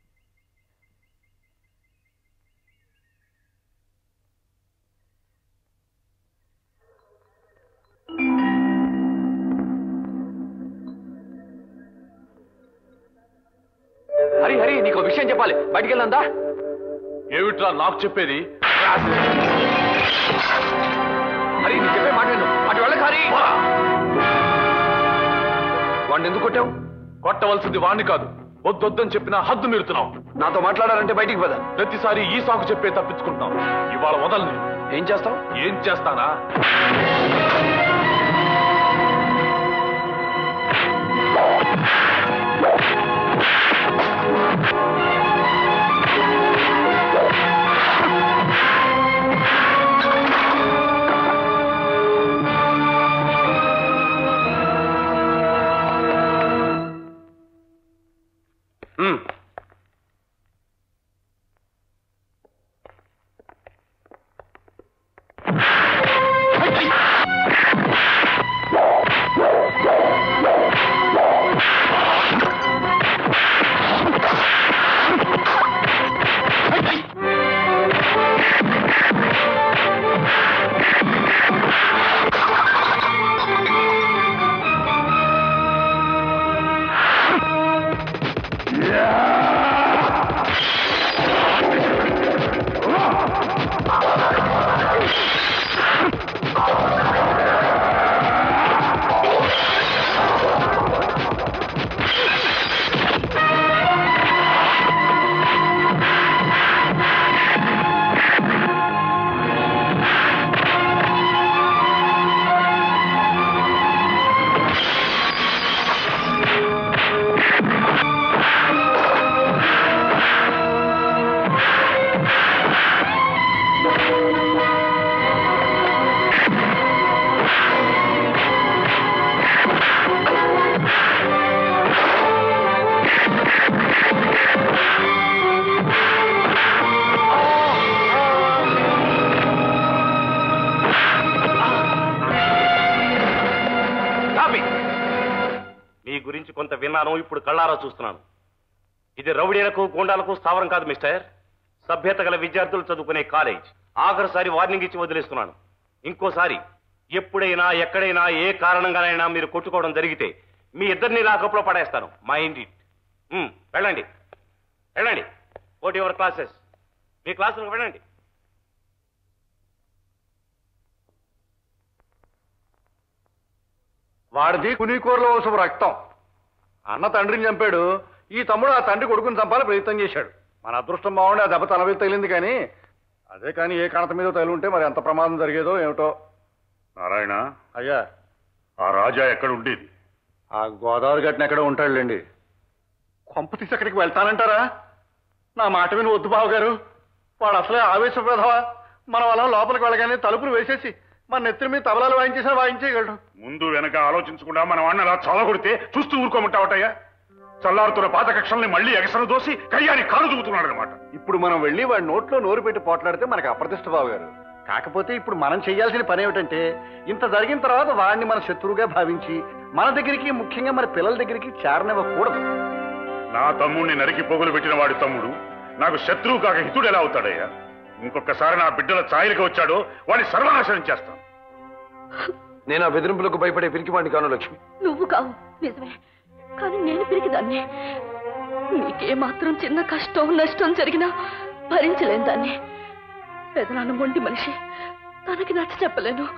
హరి హరి నీకు విషయం చెప్పాలి. బయటికి వెళ్ళందా ఏమిట్రా నాకు చెప్పేది? హరి నీ చెప్పే మాట విను. అటు వెళ్ళక హరి. వాడిని ఎందుకు కొట్టావు? కొట్టవలసింది వాణ్ణి కాదు. వద్దొద్దని చెప్పినా హద్దు మీరుతున్నావు. నాతో మాట్లాడాలంటే బయటికి పద. ప్రతిసారి ఈ సాకు చెప్పే తప్పించుకుంటున్నావు. ఇవాళ వదల్ని. ఏం చేస్తావు? ఏం చేస్తానా? ఇప్పుడు కళ్ళారా చూస్తున్నాను. ఇది రౌడీలకు గూండాలకు స్థావరం కాదు మిస్టర్. సభ్యత గల విద్యార్థులు చదువుకునే కాలేజ్. ఆఖరిసారి వార్నింగ్ ఇచ్చి వదిలేస్తున్నాను. ఇంకోసారి ఎప్పుడైనా ఎక్కడైనా ఏ కారణంగానైనా మీరు కొట్టుకోవడం జరిగితే మీ ఇద్దరిని లాకప్లో పడేస్తాను. మైండ్ ఇట్ hmm, వెళ్ళండి. వెళ్ళండి. పోటీ యువర్ క్లాసెస్ మీ క్లాసులకు వెళ్ళండి. వాడిది కునికూరలో ఓసం రక్తం. అన్న తండ్రిని చంపాడు. ఈ తమ్ముడు ఆ తండ్రి కొడుకుని చంపాలని ప్రయత్నం చేశాడు. మన అదృష్టం బాగుండి ఆ దెబ్బ తల మీద తగిలింది కానీ అదే కానీ ఏ కణత మీద తగిలి ఉంటే మరి ఎంత ప్రమాదం జరిగేదో ఏమిటో? నారాయణ. అయ్యా. ఆ రాజా ఎక్కడ ఉండేది? ఆ గోదావరి గట్టిన ఎక్కడ ఉంటాడులేండి. కొంప తీసి అక్కడికి వెళ్తానంటారా? నా మాట విని వద్దు బాబు గారు వాడు అసలే ఆవేశప్రదవా? మనం అలా లోపలికి వెళ్ళగానే తలుపులు వేసేసి మన నెత్తిన మీద తబలాలు వాయించేసినా వాయించేయగలడు. ముందు వెనక ఆలోచించకుండా మన వాడిని అలా చదవగొడితే చూస్తూ ఊరుకోమంటావటయ్యా? చల్లారుతున్న పాత కక్షల్ని మళ్ళీ ఎగసన దోసి కయ్యాని కాలు చూపుతున్నాడు అనమాట ఇప్పుడు మనం వెళ్ళి వాడి నోట్లో నోరు పెట్టి పోట్లాడితే మనకు అప్రతిష్ట బాబు గారు కాకపోతే ఇప్పుడు మనం చేయాల్సిన పని ఏమిటంటే ఇంత జరిగిన తర్వాత వాడిని మన శత్రువుగా భావించి మన దగ్గరికి ముఖ్యంగా మన పిల్లల దగ్గరికి చేరనివ్వకూడదు. నా తమ్ముడిని నరికి పోగులు పెట్టిన వాడి తమ్ముడు నాకు శత్రువు కాక హితుడు ఎలా అవుతాడయ్యా? ఇంకొకసారి నా బిడ్డల ఛాయలుగా వచ్చాడో వాడిని సర్వనాశనం చేస్తాను. నేను ఆ బెదిరింపులకు భయపడే పిరికివాడిని కాను లక్ష్మి. నువ్వు కావు నిజమే. కానీ నేను పిరికిదాన్ని. నీకే మాత్రం చిన్న కష్టం నష్టం జరిగినా భరించలేను దాన్ని. పెదనాన్న మొండి మనిషి. తనకి నచ్చ చెప్పలేను.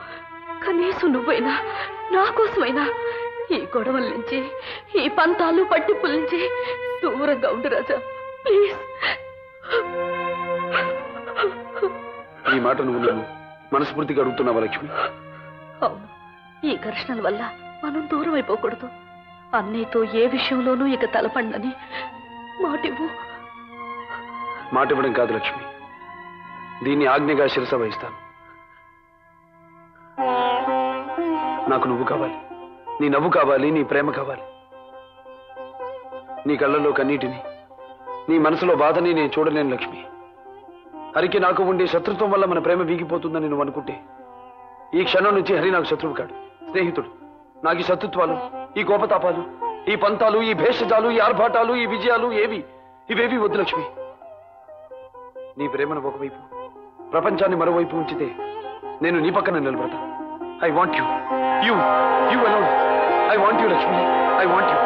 కనీసం నువ్వైనా నా కోసమైనా ఈ గొడవల నుంచి ఈ పంతాలు పట్టింపుల నుంచి దూరంగా ఉండు రాజా. ప్లీజ్. ఈ మాట నువ్వు నన్ను మనస్ఫూర్తిగా అడుగుతున్నావా లక్ష్మి? అవును. ఈ ఘర్షణల వల్ల మనం దూరం అయిపోకూడదు. అన్నయ్యతో ఏ విషయంలోనూ ఇక తలపండని మాటివ్వు. మాట ఇవ్వడం కాదు లక్ష్మి. దీన్ని ఆజ్ఞగా శిరస వహిస్తాను. నాకు నువ్వు కావాలి. నీ నవ్వు కావాలి నీ ప్రేమ కావాలి. నీ కళ్ళల్లో కన్నీటిని నీ మనసులో బాధని నేను చూడలేను లక్ష్మి. హరికి నాకు ఉండే శత్రుత్వం వల్ల మన ప్రేమ వీగిపోతుందని నువ్వు అనుకుంటే. ఈ క్షణం నుంచి హరి నాకు శత్రువు కాడు స్నేహితుడు. నాకు ఈ శత్రుత్వాలు ఈ కోపతాపాలు ఈ పంతాలు ఈ భేషజాలు ఈ ఆర్భాటాలు ఈ విజయాలు ఏవి? ఇవేవి వద్దు లక్ష్మి. నీ ప్రేమను ఒకవైపు ప్రపంచాన్ని మరోవైపు ఉంచితే నేను నీ పక్కన నిలబడతా. I want you you you alone I want you Lakshmi. I want you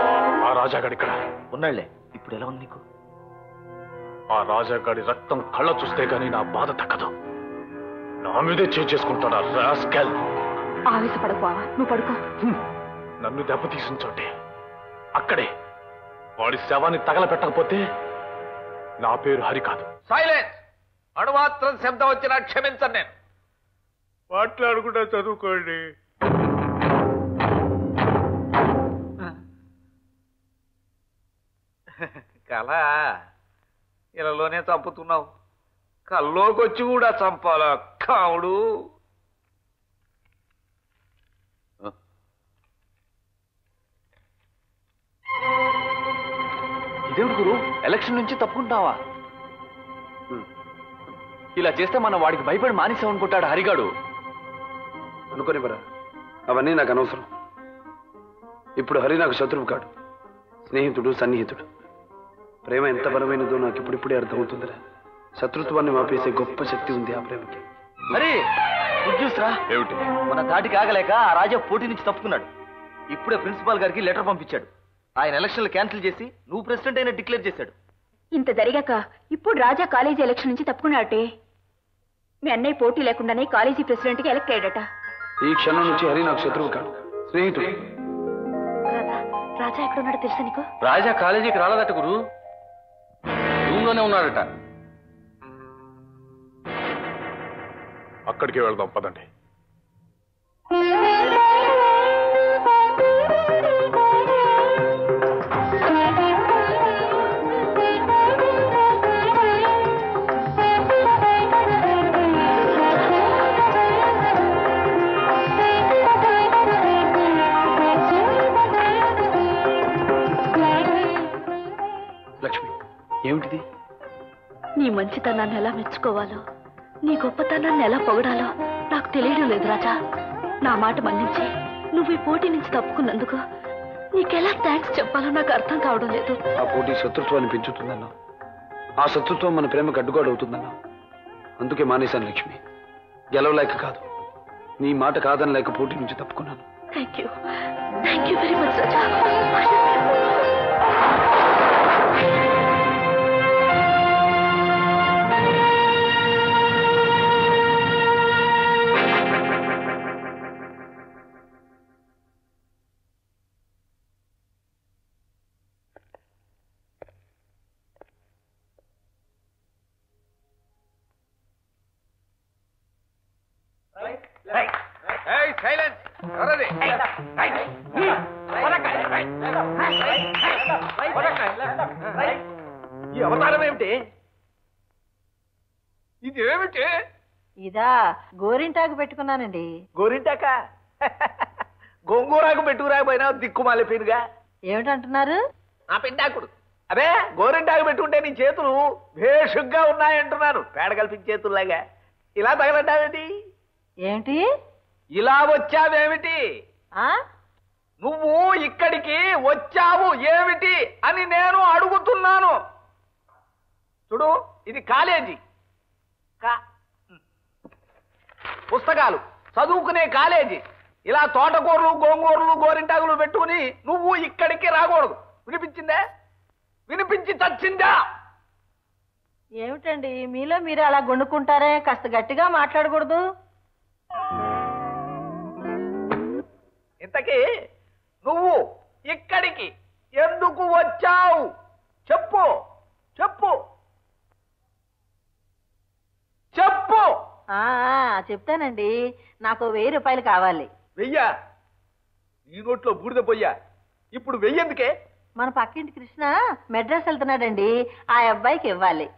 ఆ రాజాగాడు ఇక్కడ. ఉన్నాళ్ళే. ఇప్పుడు ఎలా ఉంది నీకు? ఆ రాజాగాడి రక్తం కళ్ళ చూస్తే గానీ నా బాధ తగ్గదు. నా మీదే చేసుకుంటాడు రాస్కెల్? ఆవేశపడకు నువ్వు పడుకో. నన్ను దెబ్బతీసిన చోటే అక్కడే. వాడి శవాన్ని తగలపెట్టకపోతే నా పేరు హరి కాదు. సైలెన్స్! అణుమాత్రం శబ్దం వచ్చినా క్షమించను నేను. మాట్లాడుకుంటా చదువుకోండి. కళ ఇలాలోనే చంపుతున్నావు. కల్లోకొచ్చి కూడా చంపాలా కావుడు ఇదేమిటి గురు? ఎలక్షన్ నుంచి తప్పుకుంటావా ఇలా చేస్తే మనం వాడికి భయపడి మానేసామనుకుంటాడు హరిగాడు. అనుకోనివ్వరా అవన్నీ నాకు అనవసరం. ఇప్పుడు హరి నాకు శత్రువు కాడు స్నేహితుడు సన్నిహితుడు. ప్రేమ ఎంత బలమైనదో నాకు ఇప్పుడిప్పుడే అర్థమవుతుందిరా. శత్రుత్వాన్ని మాపేసే గొప్ప శక్తి ఉంది ఆ ప్రేమకి. మరి చూస్తురా ఏమిటి? మన ధాటికి ఆగలేక ఆ రాజా పోటీ నుంచి తప్పుకున్నాడు. ఇప్పుడే ప్రిన్సిపాల్ గారికి లెటర్ పంపించాడు. ఆయన ఎలక్షన్లు క్యాన్సిల్ చేసి నువ్వు ప్రెసిడెంట్ అయినా డిక్లేర్ చేశాడు. ఇంత జరిగాక ఇప్పుడు రాజా కాలేజీ ఎలక్షన్ నుంచి తప్పుకున్నాడటే? మీ అన్నయ్య పోటీ లేకుండానే కాలేజీ ప్రెసిడెంట్కి ఎలక్ట్ అయ్యాడట. ఈ క్షణం నుంచి హరి నాకు శత్రువు కాడు స్నేహితుడు. రాజా ఎక్కడున్నాడో తెలుసా నీకు? రాజా కాలేజీకి రాలేదట గురు. లోనే ఉన్నాడట అక్కడికి వెళ్దాం పదండి. లక్ష్మి ఏమిటిది? నీ మంచితనాన్ని ఎలా మెచ్చుకోవాలో నీ గొప్పతనాన్ని ఎలా పొగడాలో నాకు తెలియడం లేదు రాజా. నా మాట మన్నించి నువ్వు ఈ పోటీ నుంచి తప్పుకున్నందుకు నీకెలా థ్యాంక్స్ చెప్పాలో నాకు అర్థం కావడం లేదు. ఆ పోటీ శత్రుత్వాన్ని పెంచుతుందన్నా ఆ శత్రుత్వం మన ప్రేమకు అడ్డుగోడ అవుతుందన్నా అందుకే మానేశాను లక్ష్మి. గెలవలేక కాదు. నీ మాట కాదని లేక పోటీ నుంచి తప్పుకున్నాను. Thank you thank you very much Raja. ఇదా గోరింటాకు పెట్టుకున్నానండి. గోరింటాక? గోంగూరాకు పెట్టుకురాకపోయినా దిక్కుమాలి పీనుగా ఏమిటంటున్నారు? నా పిండాకుడు. అదే గోరింటాకు పెట్టుకుంటే నీ చేతులు భేషుగ్గా ఉన్నాయంటున్నాను. పేడ కల్పించే చేతుల్లాగా. ఇలా తగలంటావేంటి? ఏమిటి? ఇలా వచ్చావేమిటి? ఆ? నువ్వు ఇక్కడికి వచ్చావు ఏమిటి అని నేను అడుగుతున్నాను. చూడు ఇది కాలేజీ. కా- పుస్తకాలు. చదువుకునే కాలేజీ. ఇలా తోటకూరలు గోంగూరలు గోరింటాకులు పెట్టుకుని నువ్వు ఇక్కడికి రాకూడదు. వినిపించిందే? వినిపించి చచ్చిందా? ఏమిటండి? మీలో మీరు అలా గుండుకుంటారే కాస్త గట్టిగా మాట్లాడకూడదు. ఇంతకీ నువ్వు ఇక్కడికి ఎందుకు వచ్చావు? చెప్పు. చెప్పు. చెప్పు. చెప్తానండి. నాకు వెయ్యి రూపాయలు కావాలి. వెయ్యా? నీ నోట్లో బూడిద పొయ్యా? ఇప్పుడు వెయ్యేందుకే మన పక్కింటి కృష్ణ మెడ్రాస్ వెళ్తున్నాడండి. ఆ అబ్బాయికి ఇవ్వాలి.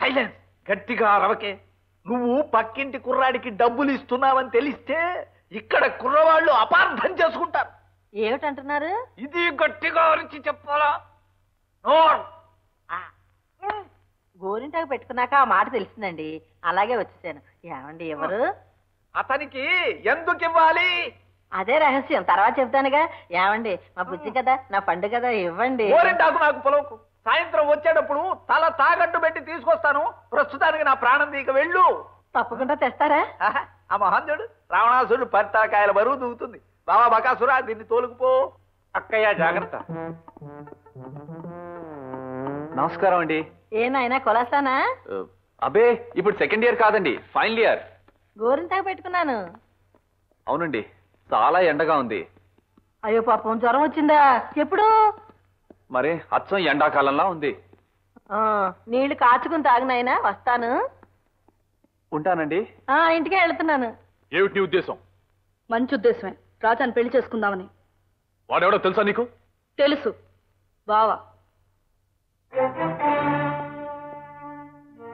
సైలెన్స్. గట్టిగా అరవకే. నువ్వు పక్కింటి కుర్రాడికి డబ్బులు ఇస్తున్నావని తెలిస్తే ఇక్కడ కుర్రవాళ్ళు అపార్థం చేసుకుంటారు. ఏమిటంటున్నారు? ఇది గట్టిగా అరిచి చెప్పాలా? నోర్. గోరింటాకు పెట్టుకున్నాక ఆ మాట తెలిసిందండి. అలాగే వచ్చేసాను. ఏమండి ఎవరు? అతనికి ఎందుకు ఇవ్వాలి అదే రహస్యం. తర్వాత చెప్తానుగా. ఏమండి మా బుజ్జి కదా నా పండు కదా ఇవ్వండి. గోరింటాకు నాకు పొలవకు. సాయంత్రం వచ్చేటప్పుడు తల తాగట్టు పెట్టి తీసుకొస్తాను. ప్రస్తుతానికి నా ప్రాణం దీక వెళ్ళు. తప్పకుండా తెస్తారా? ఆహా, ఆ మహాంజుడు రావణాసుడు పరితాకాయల బరువు దూకుతుంది. బాబా బకాసురా దీన్ని తోలుకుపో. అక్కయ్య జాగ్రత్త. నమస్కారం అండి. ఏ నాయనా కొలస్తానా? అబే ఇప్పుడు సెకండ్ ఇయర్ కాదండి ఫైనల్ ఇయర్ గోరింటాకు పెట్టుకున్నాను. అవునండి చాలా ఎండగా ఉంది. అయ్యో పాపం జ్వరం వచ్చిందా? ఎప్పుడు? మరి అచ్చం ఎండాకాలంలా ఉంది. ఆ, నీళ్ళు కాచుకుని తాగునాయనా వస్తాను. ఉంటానండి. ఆ ఇంటికే వెళ్తున్నాను. ఏమిటి నీ ఉద్దేశం? మంచి ఉద్దేశమే. రాజాని పెళ్ళి చేసుకుందామని. వాడెవడో తెలుసా నీకు? తెలుసు. బావా.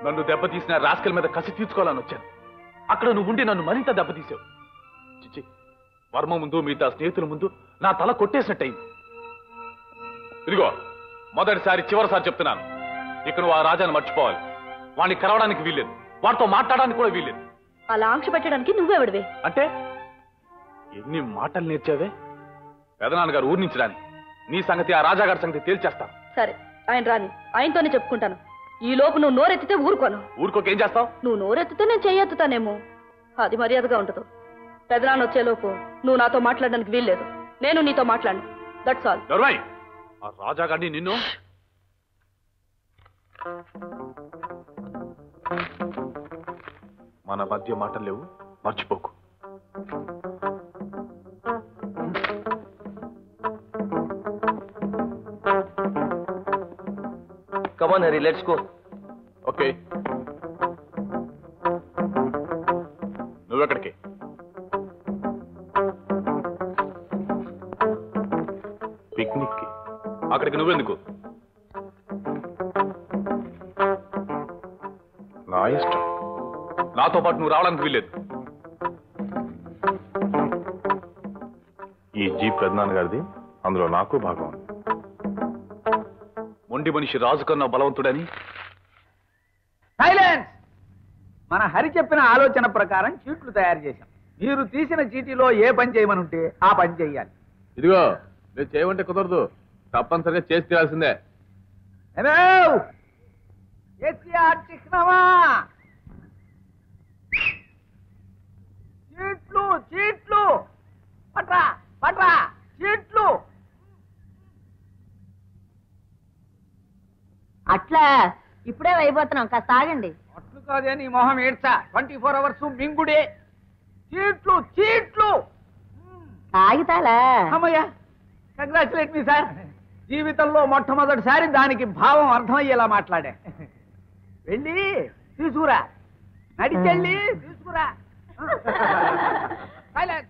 నన్ను దెబ్బతీసిన రాస్కల్ మీద కసి తీర్చుకోవాలని వచ్చాను. అక్కడ నువ్వు ఉండి నన్ను మరింత దెబ్బతీసావు. చిచి వర్మ ముందు మిగతా స్నేహితుల ముందు నా తల కొట్టేసినట్టయింది. ఇదిగో మొదటిసారి చివరిసారి చెప్తున్నాను. ఇక నువ్వు ఆ రాజాను మర్చిపోవాలి. వాడిని కలవడానికి వీల్లేదు. వాడితో మాట్లాడడానికి కూడా వీల్లేదు. అలా ఆంక్ష పెట్టడానికి నువ్వెవడివే? అంటే ఎన్ని మాటలు నేర్చావే? పెదనాన్నగారు ఊరి నుంచి రాని నీ సంగతి ఆ రాజాగారి సంగతి తేల్చేస్తాను. సరే ఆయన రాని. ఆయనతోనే చెప్పుకుంటాను. ఈ లోపు నువ్వు నోరెత్తితే ఊరుకోను. ఊరుకోకేం చేస్తావు? నువ్వు నోరెత్తితే నేను చెయ్యెత్తుతానేమో. అది మర్యాదగా ఉండదు పెదనాన్న వచ్చేలోపు నువ్వు నాతో మాట్లాడడానికి వీల్లేదు. నేను నీతో మాట్లాడను. దట్స్ ఆల్ దొరబాయ్ ఆ రాజాగారిని నిన్ను? మన మధ్య మాటలు లేవు. మర్చిపోకు. Come on Hari let's go okay. నువ్వెక్కడికి? పిక్నిక్కి అక్కడికి నువ్వెందుకు? నా ఇష్టం. నాతో పాటు నువ్వు రావడానికి వీల్లేదు. ఈ జీప్ పెద్దనాన్న గారిది అందులో నాకు భాగం ఉంది. మొండి మనిషి రాజు కన్నా బలవంతుడని? సైలెన్స్! మన హరి చెప్పిన ఆలోచన ప్రకారం చీట్లు తయారు చేశాం. మీరు తీసిన చీటీలో ఏ పని చేయమని ఉంటే ఆ పని చేయాలి ఇదిగో మీరు చేయమంటే కుదరదు. తప్పనిసరిగా చేసి తీరాల్సిందే. చీట్లు చీట్లు! పట్రా పట్రా చీట్లు! అట్లా ఇప్పుడే అయిపోతున్నాం కాస్త ఆగండి. అట్లు కాదే నీ మొహం ఏడ్చా. ట్వంటీ ఫోర్ అవర్స్ మింగుడే. చీట్లు చీట్లు! అమ్మయ్యా కంగ్రాచులేట్ మీ సార్ జీవితంలో మొట్టమొదటిసారి దానికి భావం అర్థమయ్యేలా మాట్లాడా. వెళ్ళి తీసుకురా. నడిచెళ్ళి తీసుకురా. Silence.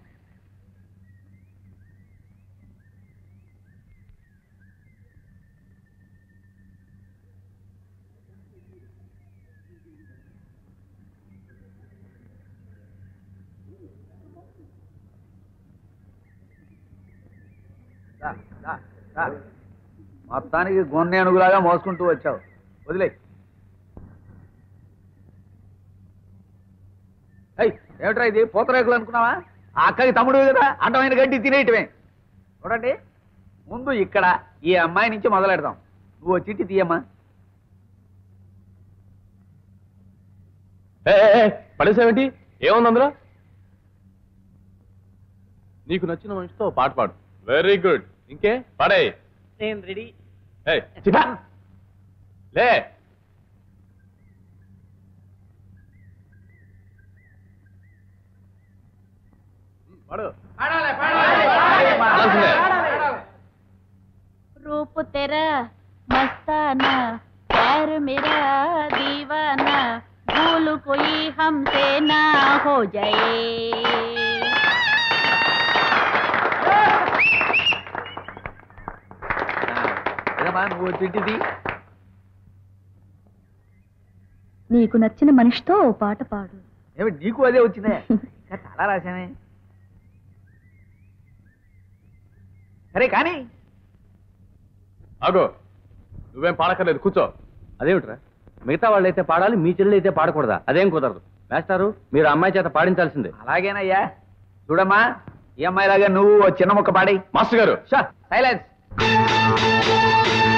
రా, రా, రా. మొత్తానికి గొన్నె అణుగులాగా మోసుకుంటూ వచ్చావు. వదిలే. ఏమిట్రా ఇది? పూతరేకులు అనుకున్నావా? ఆ అక్కకి తమ్ముడు కదా అడ్డమైన గడ్డి తినేయటమే చూడండి ముందు ఇక్కడ ఈ అమ్మాయి నుంచి మొదలెడదాం. నువ్వు చిట్టి తీయమ్మా. ఏ, పడేసావేంటి? ఏముంది అందులో? నీకు నచ్చిన మనిషితో పాట పాడు. వెరీ గుడ్ ఇంకే పాడే నేను రెడీ చిటా లే పాడు పాడాల్సిందే. रूप तेरा मस्ताना प्यार मेरा दीवाना भूल कोई हमसे ना हो जाए నువ్వు చిట్టి తీ నీకు నచ్చిన మనిషితో ఓ పాట పాడు. ఏమిటి నీకు అదే వచ్చిందే? చాలా రాశానే సరే కానీ. ఆగో. నువ్వేం పాడక్కర్లేదు కూర్చో. అదేమిట్రా? మిగతా వాళ్ళైతే పాడాలి మీ చెల్లెలు అయితే పాడకూడదా? అదేం కుదరదు. మేస్టారు మీరు అమ్మాయి చేత పాడించాల్సిందే. అలాగేనయ్యా. చూడమ్మా ఈ అమ్మాయిలాగా నువ్వు ఓ చిన్న ముక్క పాడి మాస్టర్ గారు. సైలెన్స్. Música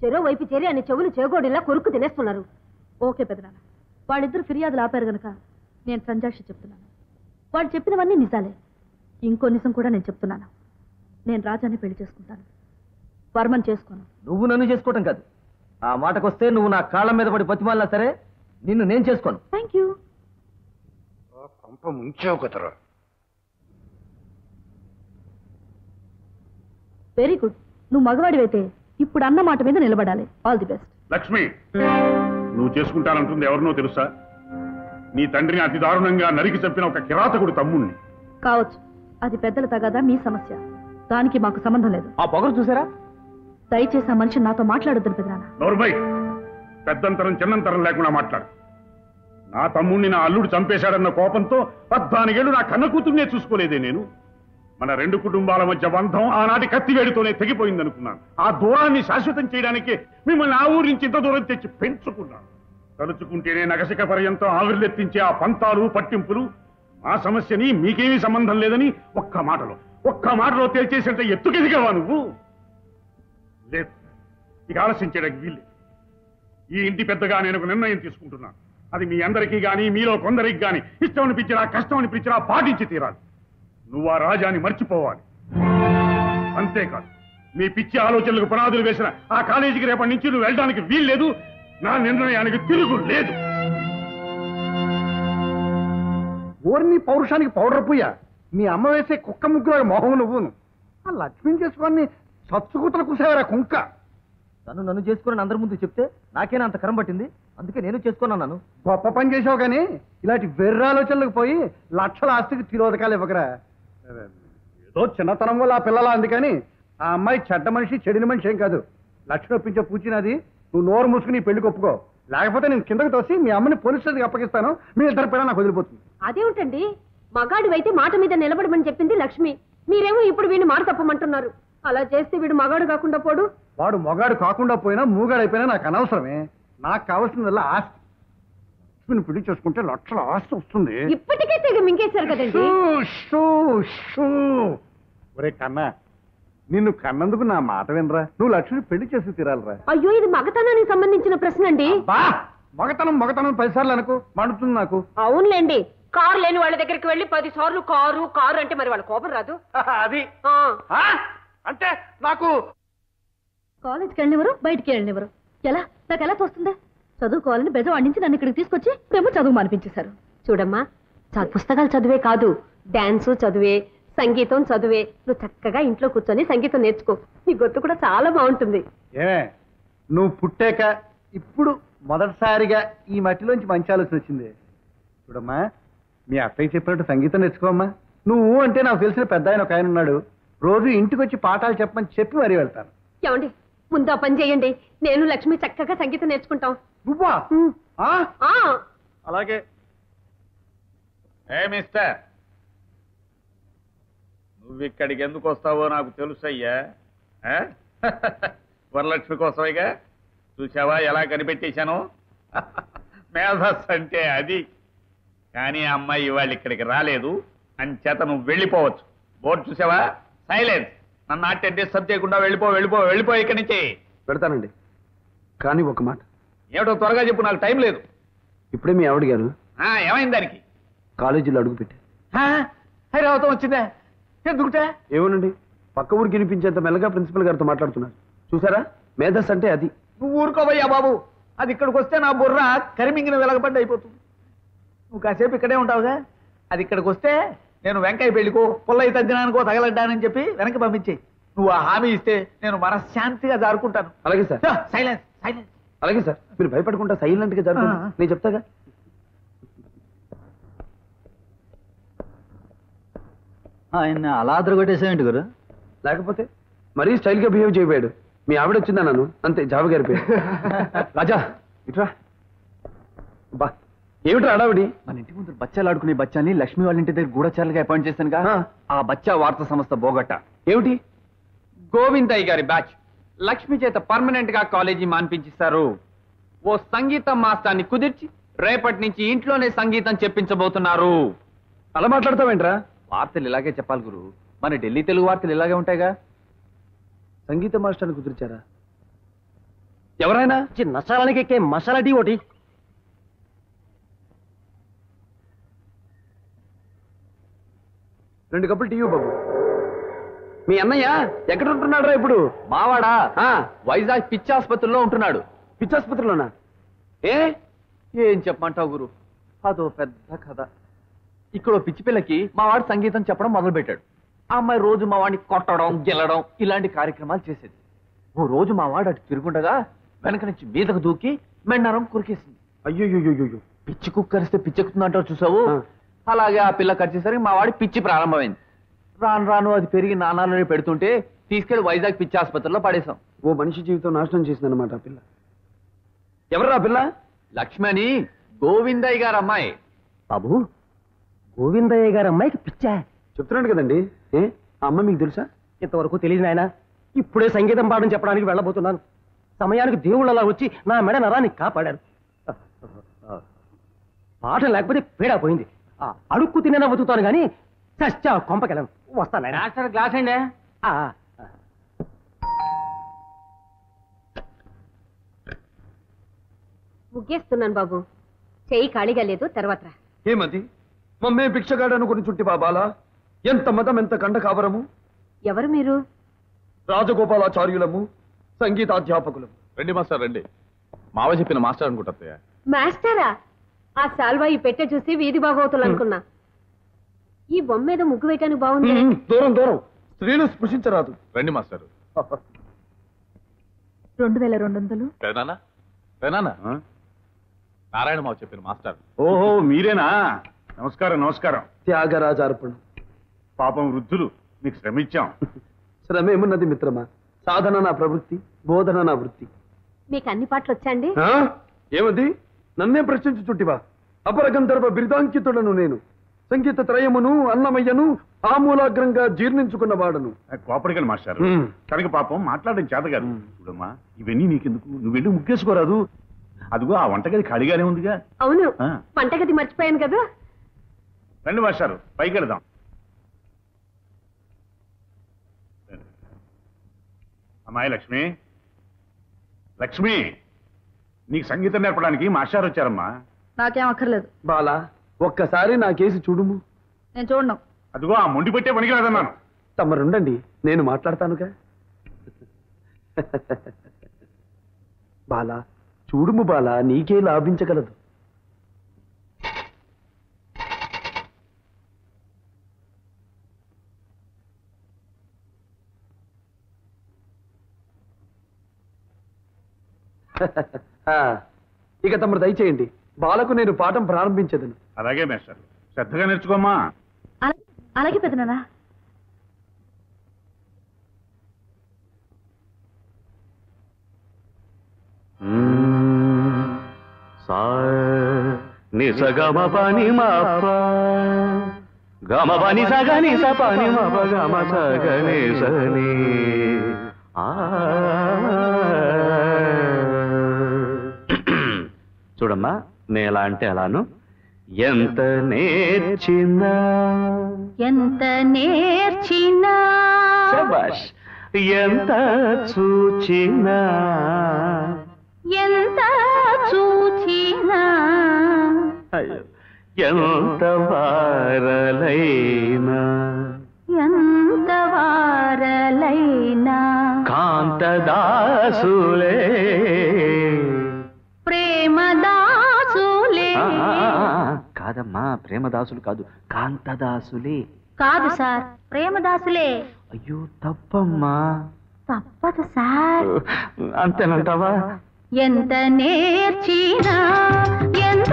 చెరో వైపు చేరి అని చెవులు చేగోడిలా కొరుక్కు తినేస్తున్నారు. ఓకే పెదనాన్న. వాళ్ళిద్దరు ఫిర్యాదులు ఆపారు గనక నేను సంజాషి చెప్తున్నాను. వాళ్ళు చెప్పినవన్నీ నిజాలే. ఇంకో నిజం కూడా నేను చెప్తున్నాను. నేను రాజాని పెళ్ళి చేసుకుంటాను. వర్మని చేసుకోను. నువ్వు నన్ను చేసుకోవటం కాదు. ఆ మాటకొస్తే నువ్వు నా కాళ్ళ మీద పడి బతిమాలినా సరే నిన్ను నేను చేసుకోను. థ్యాంక్ యూ కొంప ముంచావు కదరా. వెరీ గుడ్ నువ్వు మగవాడివైతే ఇప్పుడు అన్న మాట మీద నిలబడాలి. ఆల్ ది బెస్ట్ లక్ష్మి నువ్వు చేసుకుంటానంటుంది ఎవరినో తెలుసా? నీ తండ్రిని అతి దారుణంగా నరికి చంపిన ఒక కిరాతకుడు తమ్ముణ్ణి. కావచ్చు. అది పెద్దల తగదా మీ సమస్య. దానికి మాకు సంబంధం లేదు. ఆ పొగరు చూసారా? దయచేసి ఆ మనిషి నాతో మాట్లాడొద్దు నోర్మై పెద్దంతరం చిన్నంతరం లేకుండా మాట్లాడు. నా తమ్ముణ్ణి నా అల్లుడు చంపేశాడన్న కోపంతో పద్నాలుగేళ్ళు నా కన్న కూతుర్నే చూసుకోలేదే నేను. మన రెండు కుటుంబాల మధ్య బంధం ఆనాటి కత్తివేడితోనే తెగిపోయిందనుకున్నాను. ఆ దూరాన్ని శాశ్వతం చేయడానికి మిమ్మల్ని ఆ ఊరి నుంచి ఇంత దూరం తెచ్చి పెంచుకున్నాను. తలుచుకుంటేనే నగసిక పర్యంతం ఆవిర్లెత్తించే ఆ పంతాలు పట్టింపులు ఆ సమస్యని మీకేమీ సంబంధం లేదని ఒక్క మాటలో ఒక్క మాటలో తేల్చేసేంత ఎత్తుకెదిగావా నువ్వు? లేదు ఇక ఆలస్యం చేయడానికి వీల్లేదు. ఈ ఇంటి పెద్దగా నేను ఒక నిర్ణయం తీసుకుంటున్నాను. అది మీ అందరికీ కానీ మీలో కొందరికి కానీ ఇష్టం అనిపించినా కష్టం అనిపించినా పాటించి తీరాలి. నువ్వు ఆ రాజాని మర్చిపోవాలి. అంతేకాదు మీ పిచ్చి ఆలోచనలకు పునాదులు వేసిన ఆ కాలేజీకి రేపటి నుంచి నువ్వు వెళ్ళడానికి వీల్లేదు. నా నిర్ణయానికి తిరుగు లేదు. ఓర్ని పౌరుషానికి పౌడర్ పుయ్య మీ అమ్మ వేసే కుక్క ముగ్గురు మొహం నువ్వును ఆ లక్ష్మిని చేసుకొని సత్సుకూతలు కూసేవారా కుంక? తను నన్ను చేసుకుని అందరి ముందు చెప్తే నాకేనా అంత కరం పట్టింది? అందుకే నేను చేసుకున్నాను గొప్ప పని చేసావు కానీ ఇలాంటి వెర్రాలోచనలకు పోయి లక్షల ఆస్తికి తిరోధకాలు ఇవ్వకరా. ఏదో చిన్నతనం వల్ల ఆ పిల్లల అందుకని ఆ అమ్మాయి చెడ్డ మనిషి చెడిన మనిషి ఏం కాదు. లక్ష్మి ఒప్పించే పూచినది నువ్వు నోరు మూసుకుని ఈ పెళ్ళికి ఒప్పుకో. లేకపోతే నేను కిందకి తోసి మీ అమ్మని పోలీస్ స్టేషన్కి అప్పగిస్తాను. మీ ఇద్దరు పిల్లలు నాకు వదిలిపోతుంది. అదేమిటండి? మగాడివైతే మాట మీద నిలబడమని చెప్పింది లక్ష్మి. మీరేమో ఇప్పుడు వీడిని మాట తప్పమంటున్నారు. అలా చేస్తే వీడు మగాడు కాకుండా పోడు. వాడు మొగాడు కాకుండా పోయినా మూగాడు అయిపోయినా నాకు అనవసరమే. నాకు కావాల్సిందల్లా ఆస్తి. లక్ష్మిని పెళ్ళి చేసుకుంటే లక్షల ఆస్తి వస్తుంది. ఇప్పటికే తెగ మింగేశారు కదండి. Shoo, shoo, shoo. ఒరే కన్నా నిన్ను కన్నందుకు నా మాట వినరా? నువ్వు లక్ష్మిని పెళ్ళి చేసి తీరాలరా. అయ్యో ఇది మగతనానికి సంబంధించిన ప్రశ్న అండి. మగతనం మగతనం పదిసార్లు అనుకో మండుతుంది నాకు. అవునులేండి. కారు లేని వాళ్ళ దగ్గరికి వెళ్ళి పది సార్లు కారు కారు అంటే మరి వాళ్ళ కోపం రాదు? అది. అంటే నాకు కాలేజ్కి వెళ్ళినవరు బయటికి వెళ్ళినవరు ఎలా? నాకు ఎలా తోస్తుంది? చదువుకోవాలని బెజవాడి నుంచి నన్ను ఇక్కడికి తీసుకొచ్చి ప్రేమ చదువు మానిపించేశారు. చూడమ్మా పుస్తకాలు చదివే కాదు. డాన్సు చదివే సంగీతం చదివే. నువ్వు చక్కగా ఇంట్లో కూర్చొని సంగీతం నేర్చుకో. నీ గొంతు కూడా చాలా బాగుంటుంది. నువ్వు పుట్టాక ఇప్పుడు మొదటిసారిగా ఈ మట్టిలోంచి మంచి ఆలోచన వచ్చింది. చూడమ్మా మీ అత్తయ్య చెప్పినట్టు సంగీతం నేర్చుకోమ్మా. నువ్వు అంటే నాకు తెలిసిన పెద్ద ఆయన ఒక ఆయన ఉన్నాడు. రోజు ఇంటికి వచ్చి పాఠాలు చెప్పమని చెప్పి మరీ వెళ్తాను. ఏమండి? ముందు ఆ పని చేయండి. నేను లక్ష్మి చక్కగా సంగీతం నేర్చుకుంటాం. నువ్వా? ఆ, అలాగే. ఏ మిస్టర్? నువ్వు ఇక్కడికి ఎందుకు వస్తావో నాకు తెలుసయ్యా. ఆ? వరలక్ష్మి కోసమేగా? చూసావా ఎలా కనిపెట్టేశాను? మేధస్ అంటే అది. కానీ ఆ అమ్మాయి ఇవాళ ఇక్కడికి రాలేదు. అంచేత నువ్వు వెళ్ళిపోవచ్చు. బోర్డు చూసావా సైలెన్స్. నన్ను నాట్యం డిస్టర్బ్ చేయకుండా వెళ్ళిపో వెళ్ళిపో వెళ్ళిపో ఇక్కడి నుంచి. పెడతానండి. కానీ ఒక మాట. ఏమిటో త్వరగా చెప్పు నాకు టైం లేదు. ఇప్పుడే మీ ఆవిడ గారు ఆ, ఏమైంది దానికి? కాలేజీలో అడుగు పెట్టారు. హైరావతం వచ్చిందే? ఎందుకుటే? ఏమోనండి పక్క ఊరికి వినిపించేంత మెల్లగా ప్రిన్సిపల్ గారితో మాట్లాడుతున్నారు. చూసారా? మేధస్ అంటే అది. నువ్వు ఊరుకోవయ్యా బాబు. అది ఇక్కడికి వస్తే నా బుర్ర కరిమింగిన వెలగబడ్డ అయిపోతుంది. నువ్వు కాసేపు ఇక్కడే ఉంటావుగా. అది ఇక్కడికి వస్తే నేను వెంకయ్య పెళ్ళికో పుల్లయ్య తగ్గినానికో తగలడ్డానని చెప్పి వెనక్కి పంపించేయి నువ్వు ఆ హామీ ఇస్తే నేను మనశ్శాంతిగా జారుకుంటాను. అలాగే సార్. Silence silence. అలాగే సార్. మీరు భయపడకుండా సైలెంట్గా జరుగుతుంది. నేను చెప్తాగా ఆయన అలా అదరగొట్టేసేయండి గురు? లేకపోతే మరీ స్టైల్గా బిహేవ్ చేయబోయాడు. మీ ఆవిడ వచ్చిందా నన్ను? అంతే జాబు గారి పేరు. రాజా ఇట్రా. బా. ఏమిట్రా అడావిడి మన ఇంటి ముందు బచ్చాలు ఆడుకునే బచ్చాని లక్ష్మి వాళ్ళ ఇంటి దగ్గర గూఢచారులుగా అపాయింట్ చేశానుగా. ఆ. బచ్చా వార్తా సంస్థ బోగట్ట. ఏమిటి? గోవిందయ్య గారి బ్యాచ్. లక్ష్మి చేత పర్మనెంట్గా కాలేజీ మాన్పించిస్తారు. ఓ సంగీతం మాస్టాన్ని కుదిర్చి రేపటి నుంచి ఇంట్లోనే సంగీతం చెప్పించబోతున్నారు. అలా మాట్లాడతావేంట్రా? వార్తలు ఇలాగే చెప్పాలి గురు. మన ఢిల్లీ తెలుగు వార్తలు ఇలాగే ఉంటాయిగా. సంగీత మాస్టర్ని కుదిర్చారా? ఎవరైనా? నసాలానికి ఎక్కే మసాలా టీ ఒకటి. రెండు కప్పులు టీయూ బాబు. మీ అన్నయ్య ఎక్కడ ఉంటున్నాడు ఇప్పుడు? మావాడా? వైజాగ్ పిచ్చి ఆసుపత్రిలో ఉంటున్నాడు. పిచ్చాసుపత్రిలోనా ఏ? ఏం చెప్పమంటావు గురు? అదో పెద్ద కథ. ఇక్కడ పిచ్చి పిల్లకి మా వాడు సంగీతం చెప్పడం మొదలు పెట్టాడు ఆ అమ్మాయి రోజు మా వాడిని కొట్టడం గెలడం ఇలాంటి కార్యక్రమాలు చేసేది. ఓ రోజు మా వాడు అటు తిరుగుండగా వెనక నుంచి మీదకు దూకి మెండారం కురికేసింది. అయ్యో పిచ్చి కుక్కరిస్తే పిచ్చెక్కుతుందంటావు చూసావు? అలాగే ఆ పిల్ల కరిచేసరికి మా వాడి పిచ్చి ప్రారంభమైంది. రాను రాను అది పెరిగి నానాలని పెడుతుంటే తీసుకెళ్ళి వైజాగ్ పిచ్చి ఆసుపత్రిలో పడేశాం. ఓ మనిషి జీవితం నాశనం చేసిందన్నమాట ఆ పిల్ల. ఎవరా పిల్ల? లక్ష్మి అని గోవిందయ్య గారు అమ్మాయి. బాబు గోవిందయ్య గారి అమ్మాయికి పిచ్చా? చెప్తున్నాడు కదండి. ఏ? ఆ అమ్మ మీకు తెలుసా? ఇంతవరకు తెలియదు నాయన. ఇప్పుడే సంగీతం పాఠం చెప్పడానికి వెళ్ళబోతున్నాను. సమయానికి దేవుళ్ళు అలా వచ్చి నా మెడ నరాన్ని కాపాడారు. పాఠం లేకపోతే పీడా పోయింది. అడుక్కు తినేనా బతుకుతాను కానీ చచ్చా కొంపకెళ్ళను వస్తాను డాక్టర్ గ్లాస్ అండి. ముగ్గేస్తున్నాను బాబు. చెయ్యి ఖాళీగా లేదు తర్వాత. ఏమది? మమ్మే భిక్షగాడు అనుకుని చుట్టి బాబాలా ఎంత మతం ఎంత కండ కావరము? ఎవరు మీరు? రాజగోపాలాచార్యులము సంగీతాధ్యాపకులము. రండి మాస్టర్ రండి. మావ చెప్పిన మాస్టర్ అనుకుంటా మాస్టరా? ఆ సాల్వా ఈ పెట్టె చూసి వీధి బాగోతులు అనుకున్నా. ఈ బొమ్మ మీద ముగ్గు వేయటానికి బాగుంది. దూరం దూరం. స్త్రీలు స్పృశించరాదు. రండి మాస్టర్ రెండు వేల రెండు వందలు. నారాయణ మావ చెప్పిన మాస్టర్. ఓహో మీరేనా? నమస్కారం నమస్కారం. త్యాగరాజార్పణం పాపం వృద్ధులు మీకు శ్రమించాం. శ్రమ ఏమున్నది మిత్రమా? సాధన నా ప్రవృత్తి బోధన నా వృత్తి. మీకు అన్ని పాటలు వచ్చాండి? ఏమది నన్నే ప్రశ్నించు చుట్టివా? అపరగంధర్వ బిరుదాంకితుడను నేను. సంగీత త్రయమును అన్నమయ్యను ఆమూలాగ్రంగా జీర్ణించుకున్న వాడను. కోపడికలు మాస్టారు. కనుక పాపం మాట్లాడడం చేత కాదు చూడమ్మా ఇవన్నీ నీకెందుకు? నువ్వు వెళ్ళి ముగ్గేసుకోరాదు. అదిగో ఆ వంటగది ఖాళీగానే ఉందిగా. అవును. వంటగది మర్చిపోయాను కదా. రండి మాస్టారు పైకి వెళదాం. అమ్మాయి లక్ష్మి. లక్ష్మి. నీకు సంగీతం నేర్పడానికి మాస్టారు వచ్చారమ్మా. నాకేం అక్కర్లేదు. బాలా ఒక్కసారి నా కేసు చూడుము. నేను చూడను. అదిగో ఆ మొండి పెట్టే పనికిరాదన్నాను. తమరుండండి నేను మాట్లాడతానుగా. బాలా చూడుము బాల నీకే లాభించగలదు. ఆ, ఇక తమరు దయచేయండి. బాలకు నేను పాఠం ప్రారంభించదును. అలాగే మేస్టర్. శ్రద్ధగా నేర్చుకోమ్మా. అలా- అలాగే పెదనానా నిసగమ పని గమ పని సగని స పని మప గమ సగని సని ఆ. చూడమ్మా నేలా అంటే అలాను ఎంత నేర్చినా. ఎంత నేర్చినా. శబాష్ ఎంత చూచినా. ఎంత చూచినా. అయ్యో ఎంత వారలైనా. ఎంత వారలైనా. కాంతదాసులే. కాదమ్మా ప్రేమదాసులు కాదు కాంతదాసులే. కాదు సార్ ప్రేమదాసులే. అయ్యో తప్పమ్మా. తప్పదు సార్. అంతేనంటావా? ఎంత నేర్చినా ఎంత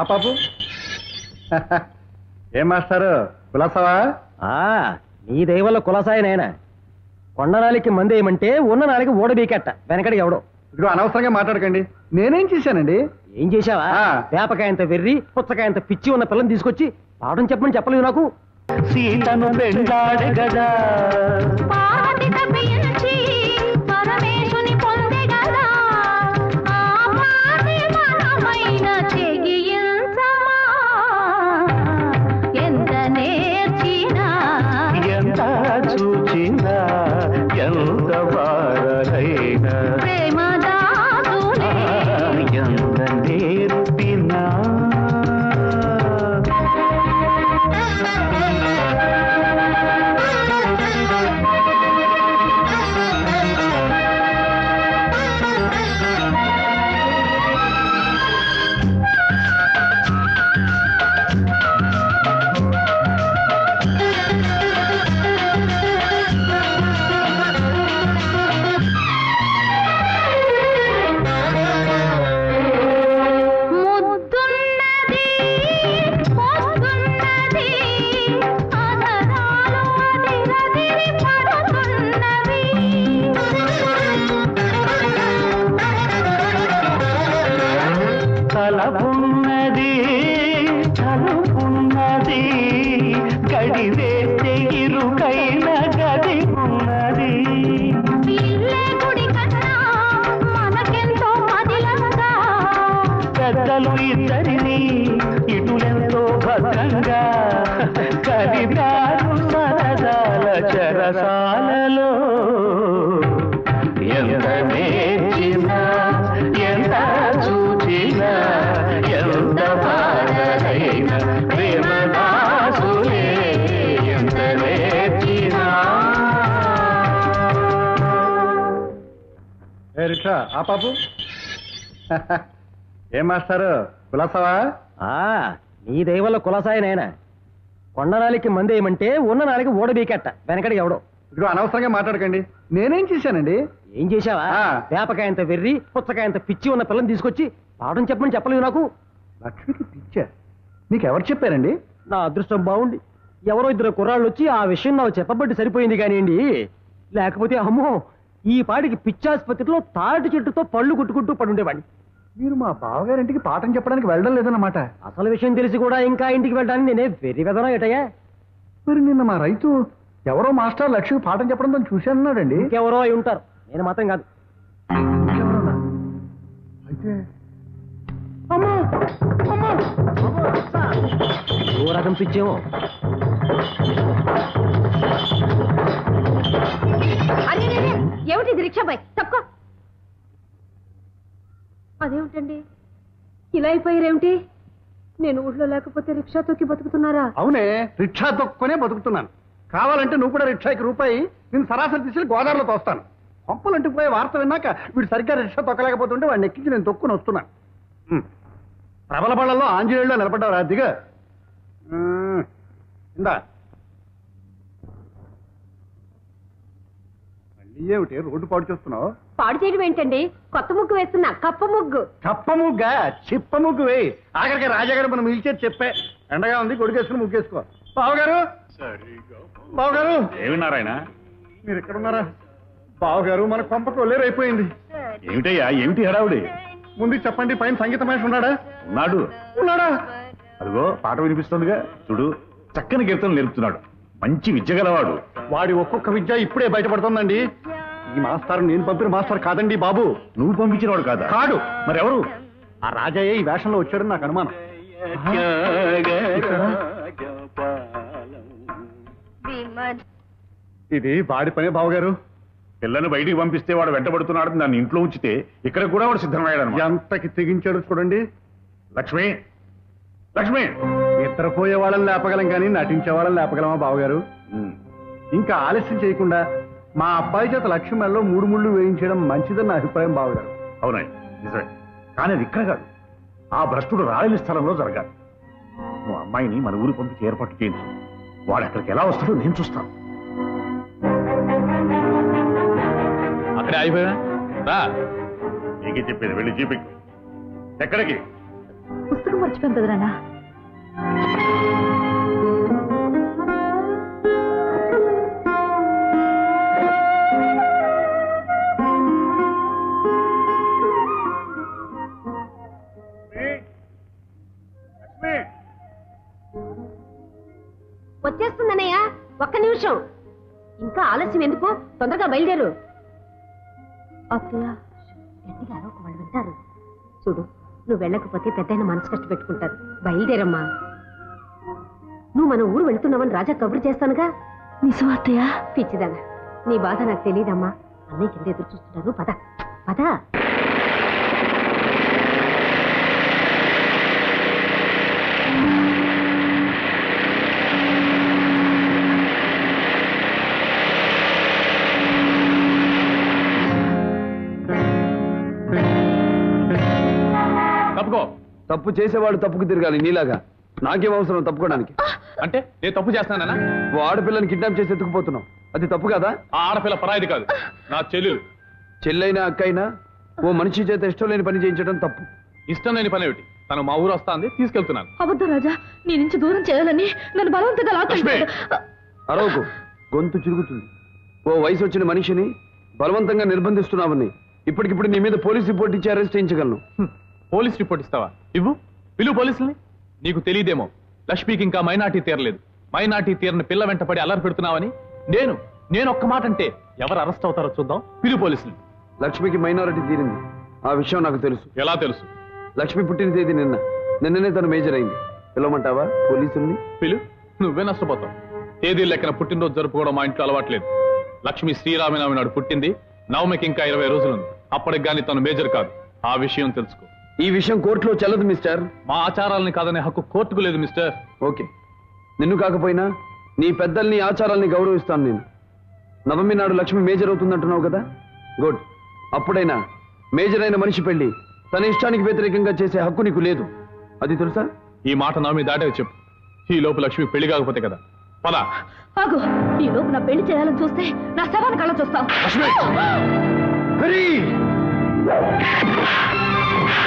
ఆ పాపు? ఏం మాస్టారు? కులాసవా? నీ దయవల్ల కులసాయి నాయన. కొండనాలికి మందేయమంటే ఉన్న నాలికి ఓడబీకెట్ట వెనకడికి ఎవడో. ఇదిగో అనవసరంగా మాట్లాడకండి. నేనేం చేశానండి? ఏం చేశావా? వేపకాయంత వెర్రి పుచ్చకాయంత పిచ్చి ఉన్న పిల్లని తీసుకొచ్చి పాఠం చెప్పమని చెప్పలేదు నాకు. సీతను వెంటాడగదా. పార్వతి ఆ పాపు? ఏం మాస్టారు? కులాసవా? నీ దయవల్ల కులసాయి నాయన. కొండనాలికి మందేయమంటే ఉన్న నాలికి ఓడబీకెట్ట వెనకడికి ఎవడో. ఇదిగో అనవసరంగా మాట్లాడకండి. నేనేం చేశానండి? ఏం చేశావా? వేపకాయంత వెర్రి పుచ్చకాయంత పిచ్చి ఉన్న పిల్లని తీసుకొచ్చి పాఠం చెప్పమని చెప్పలేదు నాకు. లక్ష్మికి పిచ్చా? మీకు ఎవరు చెప్పారండి? నా అదృష్టం బాగుండి ఎవరో ఇద్దరు కుర్రాళ్ళు వచ్చి ఆ విషయం నాకు చెప్పబట్టి సరిపోయింది కానివ్వండి లేకపోతే అమ్మో ఈ పాటికి పిచ్చాసుపత్రిలో తాటి చెట్టుతో పళ్ళు కుట్టుకుంటూ పడుండేవాడిని మీరు మా బావగారింటికి పాఠం చెప్పడానికి వెళ్ళడం లేదన్నమాట అసలు విషయం తెలిసి కూడా ఇంకా ఇంటికి వెళ్ళడానికి నేనే వెర్రి వెదనా ఎటయ్యా మరి నిన్న మా రైతు ఎవరో మాస్టర్ లక్ష్మికి పాఠం చెప్పడం తను చూశానన్నాడండి ఇంకెవరో అయి ఉంటారు నేను మాత్రం కాదు అయితే ఓ రకం పిచ్చేమో అరే ఏమిటి ఇది రిక్షా బాయ్? తప్పుకో. అదేమిటండి? ఇలా అయిపోయారేమిటి నేను ఊళ్ళో లేకపోతే రిక్షా తొక్కి బతుకుతున్నారా? అవునే రిక్షా తొక్కునే బతుకుతున్నాను. కావాలంటే నువ్వు కూడా రిక్షాకి రూపాయి నేను సరాసరి తీసుకెళ్ళి గోదావరిలో తోస్తాను. పంపలంటే పోయే వార్త విన్నాక వీడు సరిగ్గా రిక్షా తొక్కలేకపోతుంటే వాడిని ఎక్కించి నేను తొక్కుని వస్తున్నాను. ప్రబల బళ్ళలో ఆంజనేయుల్లో నిలబడ్డావు దిగ. ఇందా మళ్ళీ ఏమిటి? రోడ్డు పాడు చేస్తున్నావు? పాడు చేయడం ఏంటండి? కొత్త ముగ్గు వేస్తున్నా. కప్ప ముగ్గు. కప్ప ముగ్గ? చిప్ప ముగ్గు వేయి. ఆఖరికి రాజాగారు మనం పిలిచేది చెప్పే. ఎండగా ఉంది కొడుకేసుకుని ముగ్గేసుకో. బావగారు? బావగారు? ఏమి నారాయణ? మీరు ఎక్కడ ఉన్నారా బావగారు మన కొంప కొల్లేరైపోయింది ఏమిటయ్యా? ఏమిటి హడావుడి? ముందు చెప్పండి పైన సంగీత మహేష్ ఉన్నాడా? ఉన్నాడు. ఉన్నాడా? అదిగో పాట వినిపిస్తుందిగా. చూడు చక్కని కీర్తనలు నేర్పుతున్నాడు. మంచి విద్య గలవాడు. వాడి ఒక్కొక్క విద్య ఇప్పుడే బయటపడుతోందండి. ఈ మాస్టర్ నేను పంపిన మాస్టర్ కాదండి బాబు. నువ్వు పంపించినవాడు కాదా? కాదు. మరెవరు? ఆ రాజయ్య ఈ వేషంలో వచ్చాడని నాకు అనుమానం. ఇది వాడి పనే బావగారు. పిల్లని బయటికి పంపిస్తే వాడు వెంటబడుతున్నాడు నన్ను ఇంట్లో ఉంచితే ఇక్కడ కూడా వాడు సిద్ధమయ్యాడు ఎంతకి తెగించాడు చూడండి. లక్ష్మి లక్ష్మి! నిద్రపోయే వాళ్ళని లేపగలం కానీ నటించే వాళ్ళని లేపగలమా బావగారు? ఇంకా ఆలస్యం చేయకుండా మా అబ్బాయి చేత లక్ష్మి మెల్లో మూడు ముళ్ళు వేయించడం మంచిదని నా అభిప్రాయం బావగారు. అవునండి నిజమే. కానీ అది ఇక్కడ కాదు. ఆ భ్రష్టుడు రాలేని స్థలంలో జరగాలి. నువ్వు అమ్మాయిని మన ఊరు పంపించి ఏర్పాటు చేయించు. వాడు అక్కడికి ఎలా వస్తాడో నేను చూస్తాను. అక్కడే అయిపోయా రా. నీకే చెప్పేది వెళ్ళి జీపెక్కు ఎక్కడికి? పెదనాన్న వచ్చేస్తుందన్నయ్య ఒక్క నిమిషం. ఇంకా ఆలస్యం ఎందుకు? తొందరగా బయలుదేరు. అత్తయ్య. గట్టిగా వాళ్ళు వింటారు. చూడు. నువ్వు వెళ్ళకపోతే పెద్దయిన మనసు కష్టపెట్టుకుంటారు. బయలుదేరమ్మా. నువ్వు మన ఊరు వెళుతున్నావని రాజా కబురు చేస్తానుగా? నిజం అత్తయ్య? పిచ్చిదానా. నీ బాధ నాకు తెలియదమ్మా. అన్నయ్య కింద ఎదురు చూస్తున్నారు పద. పద. తప్పు చేసేవాడు తప్పుకు తిరగాలి నీలాగా. నాకేం అవసరం తప్పుకోవడానికి? అంటే నేను తప్పు చేస్తానా ఓ ఆడపిల్లని కిడ్నాప్ చేసి ఎత్తుకుపోతున్నావు. అది తప్పు కదా? ఆ ఆడపిల్ల పరాయిది కాదు. నా చెల్లెలు. చెల్లైనా అక్కైనా ఓ మనిషి చేత ఇష్టం లేని పని చేయించడం తప్పు. ఇష్టం లేని పని ఏమిటి? తను మా ఊరు వస్తాంది తీసుకెళ్తున్నాను. అబద్ధం రాజా నీ నుంచి దూరం చేయాలని నన్ను బలవంతంగా లాక్కుంటాడు అరవకు గొంతు చిరుగుతుంది ఓ వయసు వచ్చిన మనిషిని బలవంతంగా నిర్బంధిస్తున్నావని ఇప్పటికిప్పుడు నీ మీద పోలీస్ రిపోర్ట్ ఇచ్చి అరెస్ట్ చేయించగలను. పోలీస్ రిపోర్ట్ ఇస్తావా? ఇవ్వు. పిలువు పోలీసుల్ని. నీకు తెలియదేమో. లక్ష్మికి ఇంకా మైనార్టీ తీరలేదు. మైనార్టీ తీరని పిల్ల వెంట పడి అల్లరి పెడుతున్నావని నేను నేను ఒక్క మాట అంటే ఎవరు అరెస్ట్ అవుతారో చూద్దాం. పిలువు పోలీసులు లక్ష్మికి మైనారిటీ తీరింది. ఆ విషయం నాకు తెలుసు. ఎలా తెలుసు? లక్ష్మి పుట్టిన తేదీ నిన్న. నిన్ననే తను మేజర్ అయింది. పిలవమంటావా పోలీసుల్ని? పిలు. నువ్వే నష్టపోతావు. తేదీ లెక్కన పుట్టినరోజు జరుపుకోవడం మా ఇంట్లో అలవాట్లేదు. లక్ష్మి శ్రీరామనవమి నాడు పుట్టింది. నవమికి ఇంకా ఇరవై రోజులుంది. అప్పటికి గాని తను మేజర్ కాదు. ఆ విషయం తెలుసుకో. ఈ విషయం కోర్టులో చెల్లదు మిస్టర్. మా ఆచారాలని కాదనే హక్కు కోర్టుకు లేదు మిస్టర్. ఓకే. నిన్ను కాకపోయినా నీ పెద్దల్ని ఆచారాల్ని గౌరవిస్తాను నేను. నవమి నాడు లక్ష్మి మేజర్ అవుతుందంటున్నావు కదా? గుడ్. అప్పుడైనా మేజర్ అయిన మనిషి పెళ్ళి తన ఇష్టానికి వ్యతిరేకంగా చేసే హక్కు నీకు లేదు. అది తెలుసా? ఈ మాట నవమి దాటే చెప్పు. ఈ లోపు లక్ష్మి పెళ్ళి కాకపోతే కదా. పద. ఆగు. ఈ లోపు నా పెళ్ళి చేయాలని చూస్తే నా శవాన్ని కళ్ళ చూస్తావు. ఆగండి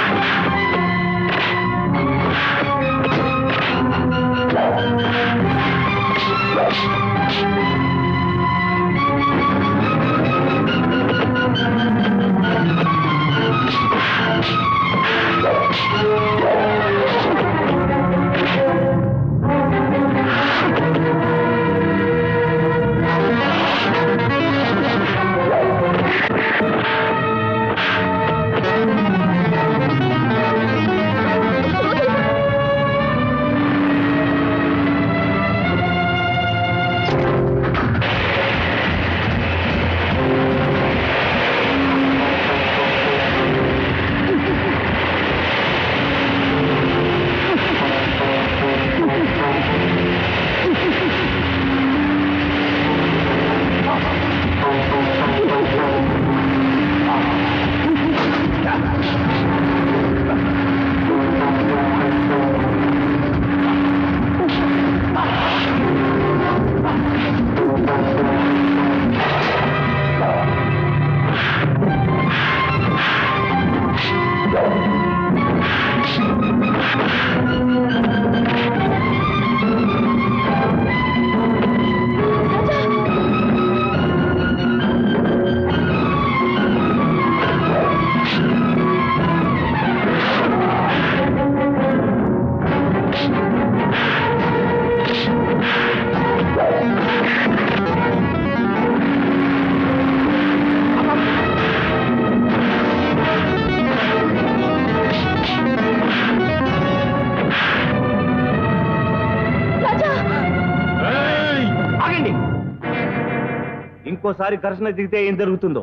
ఇంకోసారి ఘర్షణ దిగితే ఏం జరుగుతుందో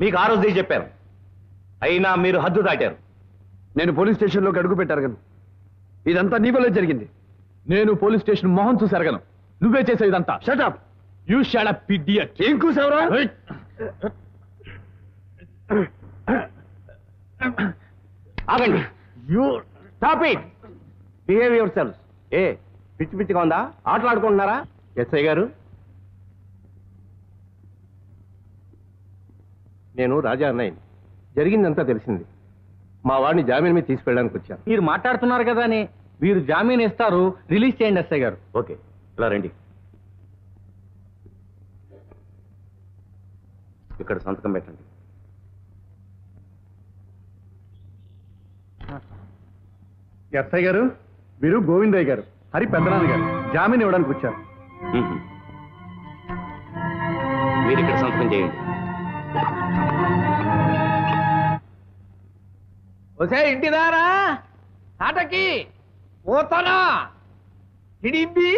మీకు ఆ రోజే చెప్పాను. అయినా మీరు హద్దు దాటారు. నేను పోలీస్ స్టేషన్లోకి అడుగు పెట్టారు కదా. ఇదంతా నీ వల్లే జరిగింది. నేను పోలీస్ స్టేషన్ మొహం చూసి ఎరగను నువ్వే చేసావు ఇదంతా. షటప్ యూ షడప్ ఇడియట్ ఏం కూసావురా? ఆగండి. You stop it behave your selves ఏ పిచ్చి పిచ్చిగా ఉందా? ఆటలాడుకుంటున్నారా? ఎస్ఐ గారు? నేను రాజా అన్నయ్యని. జరిగిందంతా తెలిసింది. మా వాడిని జామీన్ మీద తీసుకెళ్ళడానికి వచ్చాను. మీరు మాట్లాడుతున్నారు కదా అని వీరు జామీన్ ఇస్తారు రిలీజ్ చేయండి ఎస్ఐ గారు. ఓకే ఇలా రండి. ఇక్కడ సంతకం పెట్టండి. ఎస్ఐ గారు వీరు గోవిందయ్య గారు హరి పెద్దనాన్న గారు జామీన్ ఇవ్వడానికి వచ్చారు. మీరు ఇక్కడ సంతకం చేయండి. ఒసే ఇంటిదారా ఆటకి పోతనా? హిడింబి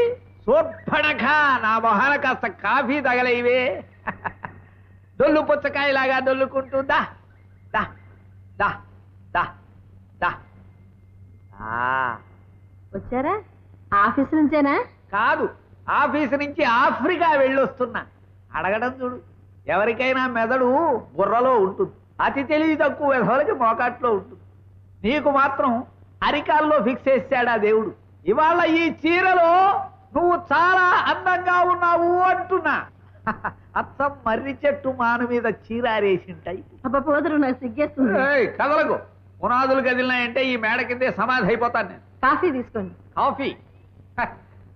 సోర్పణఖ నా మొహాన కాస్త కాఫీ తగలేవే దొల్లు పుచ్చకాయలాగా దొల్లుకుంటూ దా దా దా దా దా. వచ్చారా? ఆఫీస్ నుంచేనా? కాదు ఆఫీస్ నుంచి ఆఫ్రికా వెళ్ళొస్తున్నా. అడగడం చూడు ఎవరికైనా మెదడు బుర్రలో ఉంటుంది. అతి తెలివి తక్కువ వెధవలకి మోకాట్లో ఉంటుంది. నీకు మాత్రం అరికాల్లో ఫిక్స్ చేశాడా దేవుడు? ఇవాళ ఈ చీరలో నువ్వు చాలా అందంగా ఉన్నావు అంటున్నా. అచ్చం మర్రి చెట్టు మాను మీద చీర ఆరేసింటాయి అబ్బా పోదరు నాకు సిగ్గేస్తుంది. ఏయ్, కదలకు. పునాదులు కదిలినాయంటే ఈ మేడ కిందే సమాధి అయిపోతాను నేను. కాఫీ తీసుకోండి. కాఫీ?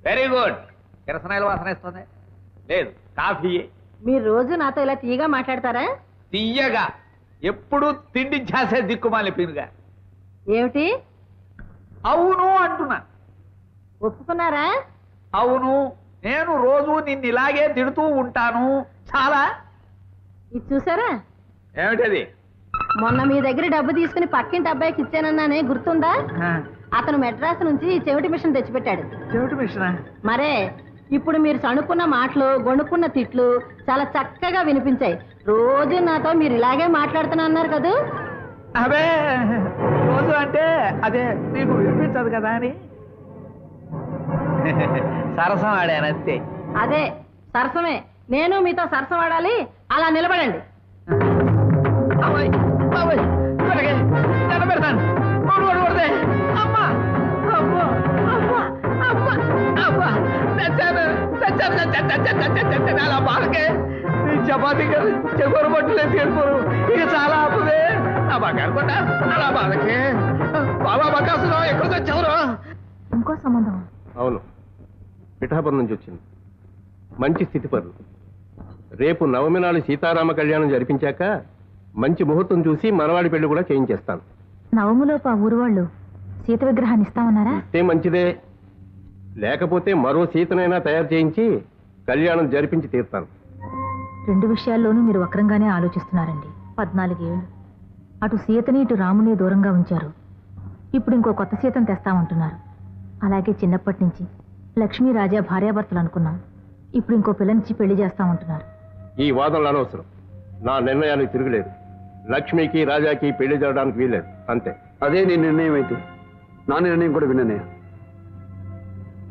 Very good. కిరసనాయిల వాసన ఇస్తుంది లేదు కాఫీ మీరు రోజు నాతో ఇలా తీయగా మాట్లాడతారా? తీయగా. ఎప్పుడు తిండి చేసే దిక్కుమాలి పీనుగా. ఏమిటి? అవును అంటున్నా. ఒప్పుకున్నారా? అవును నేను రోజు నిన్ను ఇలాగే తిడుతూ ఉంటాను. చాలా. ఇది చూసారా? ఏమిటది? మొన్న మీ దగ్గర డబ్బు తీసుకుని పక్కింటి అబ్బాయికి ఇచ్చానన్నానే గుర్తుందా? అతను మెడ్రాస్ నుంచి చెవిటి మిషన్ తెచ్చిపెట్టాడు. చెవిటి మిషనా? మరే ఇప్పుడు మీరు సణుకున్న మాటలు గొణుకున్న తిట్లు చాలా చక్కగా వినిపించాయి. రోజు నాతో మీరు ఇలాగే మాట్లాడుతున్నా అన్నారు కదూ? అవే రోజు అంటే అదే నీకు వినిపించదు కదా అని. సరసం ఆడానంతే అదే సరసమే. నేను మీతో సరసం ఆడాలి అలా నిలబడండి. అలా బాలకే. చపాతీ గారు చెగోరు పట్టులే తీరుకోరు ఇక చాలా ఆపుదే నా బంగారు కొండ. అలా బాలకే బాబా బకాసులో ఎక్కడ తెచ్చావురా ఇంకో సంబంధం. అవును. పిఠాపురం నుంచి వచ్చింది. మంచి స్థితి పరులు రేపు నవమి నాడు సీతారామ కళ్యాణం జరిపించాక మంచి ముహూర్తం చూసి మనవాడి పెళ్ళి కూడా చేయించేస్తాను. నవములోపు ఆ ఊరు వాళ్ళు సీత విగ్రహాన్ని ఇస్తామన్నారా? ఇస్తే మంచిదే. లేకపోతే మరో సీతనైనా తయారు చేయించి కళ్యాణం జరిపించి తీరుతాను. రెండు విషయాల్లోనూ మీరు వక్రంగానే ఆలోచిస్తున్నారండి. పద్నాలుగేళ్ళు. అటు సీతని ఇటు రాముని దూరంగా ఉంచారు. ఇప్పుడు ఇంకో కొత్త సీతను తెస్తామంటున్నారు. అలాగే చిన్నప్పటి నుంచి లక్ష్మీ రాజా భార్యాభర్తలు అనుకున్నాం. ఇప్పుడు ఇంకో పిల్లనిచ్చి పెళ్ళి చేస్తామంటున్నారు. ఈ వాదనలు అనవసరం. నా నిర్ణయానికి తిరగలేదు. లక్ష్మికి రాజాకి పెళ్ళి జరగడానికి వీల్లేదు. అంతే. అదే నీ నిర్ణయం అయితే. నా నిర్ణయం కూడా విన్ననే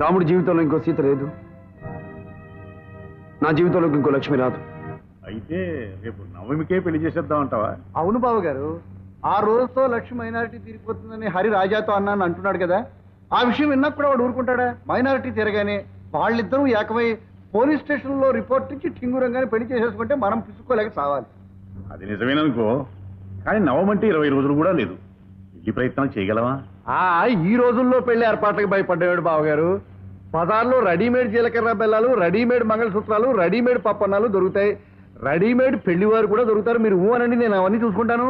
రాముడి జీవితంలో ఇంకో సీత లేదు. నా జీవితంలోకి ఇంకో లక్ష్మి రాదు. అయితే రేపు నవమికే పెళ్ళి చేసేద్దాం అంటావా? అవును బాబు గారు ఆ రోజుతో లక్ష్మి మైనారిటీ తీరిపోతుందని హరి రాజాతో అన్నాను అంటున్నాడు కదా. ఆ విషయం విన్నాక కూడా వాడు ఊరుకుంటాడా? మైనారిటీ తిరగానే వాళ్ళిద్దరూ ఏకమై పోలీస్ స్టేషన్లో రిపోర్ట్ ఇచ్చి ఠింగురంగానే పెళ్ళి చేసేసుకుంటే మనం పిసుకోలేక చావాలి. అది నిజమేననుకో కానీ నవమంటే ఇరవై రోజులు కూడా లేదు. పెళ్ళి ప్రయత్నం చేయగలవా? ఆ ఈ రోజుల్లో పెళ్ళి ఏర్పాట్లకు భయపడ్డాడు బావగారు. బజార్లో రెడీమేడ్ జీలకర్ర బెల్లాలు రెడీమేడ్ మంగళసూత్రాలు రెడీమేడ్ పప్పన్నాలు దొరుకుతాయి. రెడీమేడ్ పెళ్ళి వారు కూడా దొరుకుతారు. మీరు ఊ అనండి నేను అవన్నీ చూసుకుంటాను.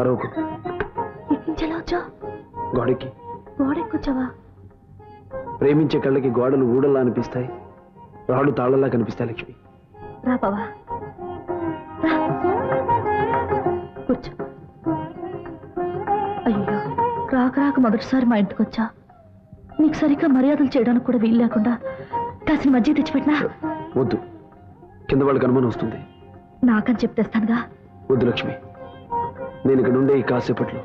అరవకు వచ్చావు గోడెక్కొచ్చావా? ప్రేమించే కళ్ళకి గోడలు ఊడల్లా అనిపిస్తాయి. రాళ్ళు తాళల్లా కనిపిస్తాయి లక్ష్మి. రా బావా. రా. కూర్చో. అయ్యో రాక రాక మొదటిసారి మా ఇంటికి వచ్చా నీకు సరిగ్గా మర్యాదలు చేయడానికి కూడా వీలు లేకుండా కాసిన మధ్య తెచ్చిపెట్టినా? వద్దు. కింద వాళ్ళకి అనుమానం వస్తుంది. నాకని చెప్తేస్తానుగా వద్దు లక్ష్మి. నేను ఇక్కడ ఉండే ఈ కాసేపట్లో.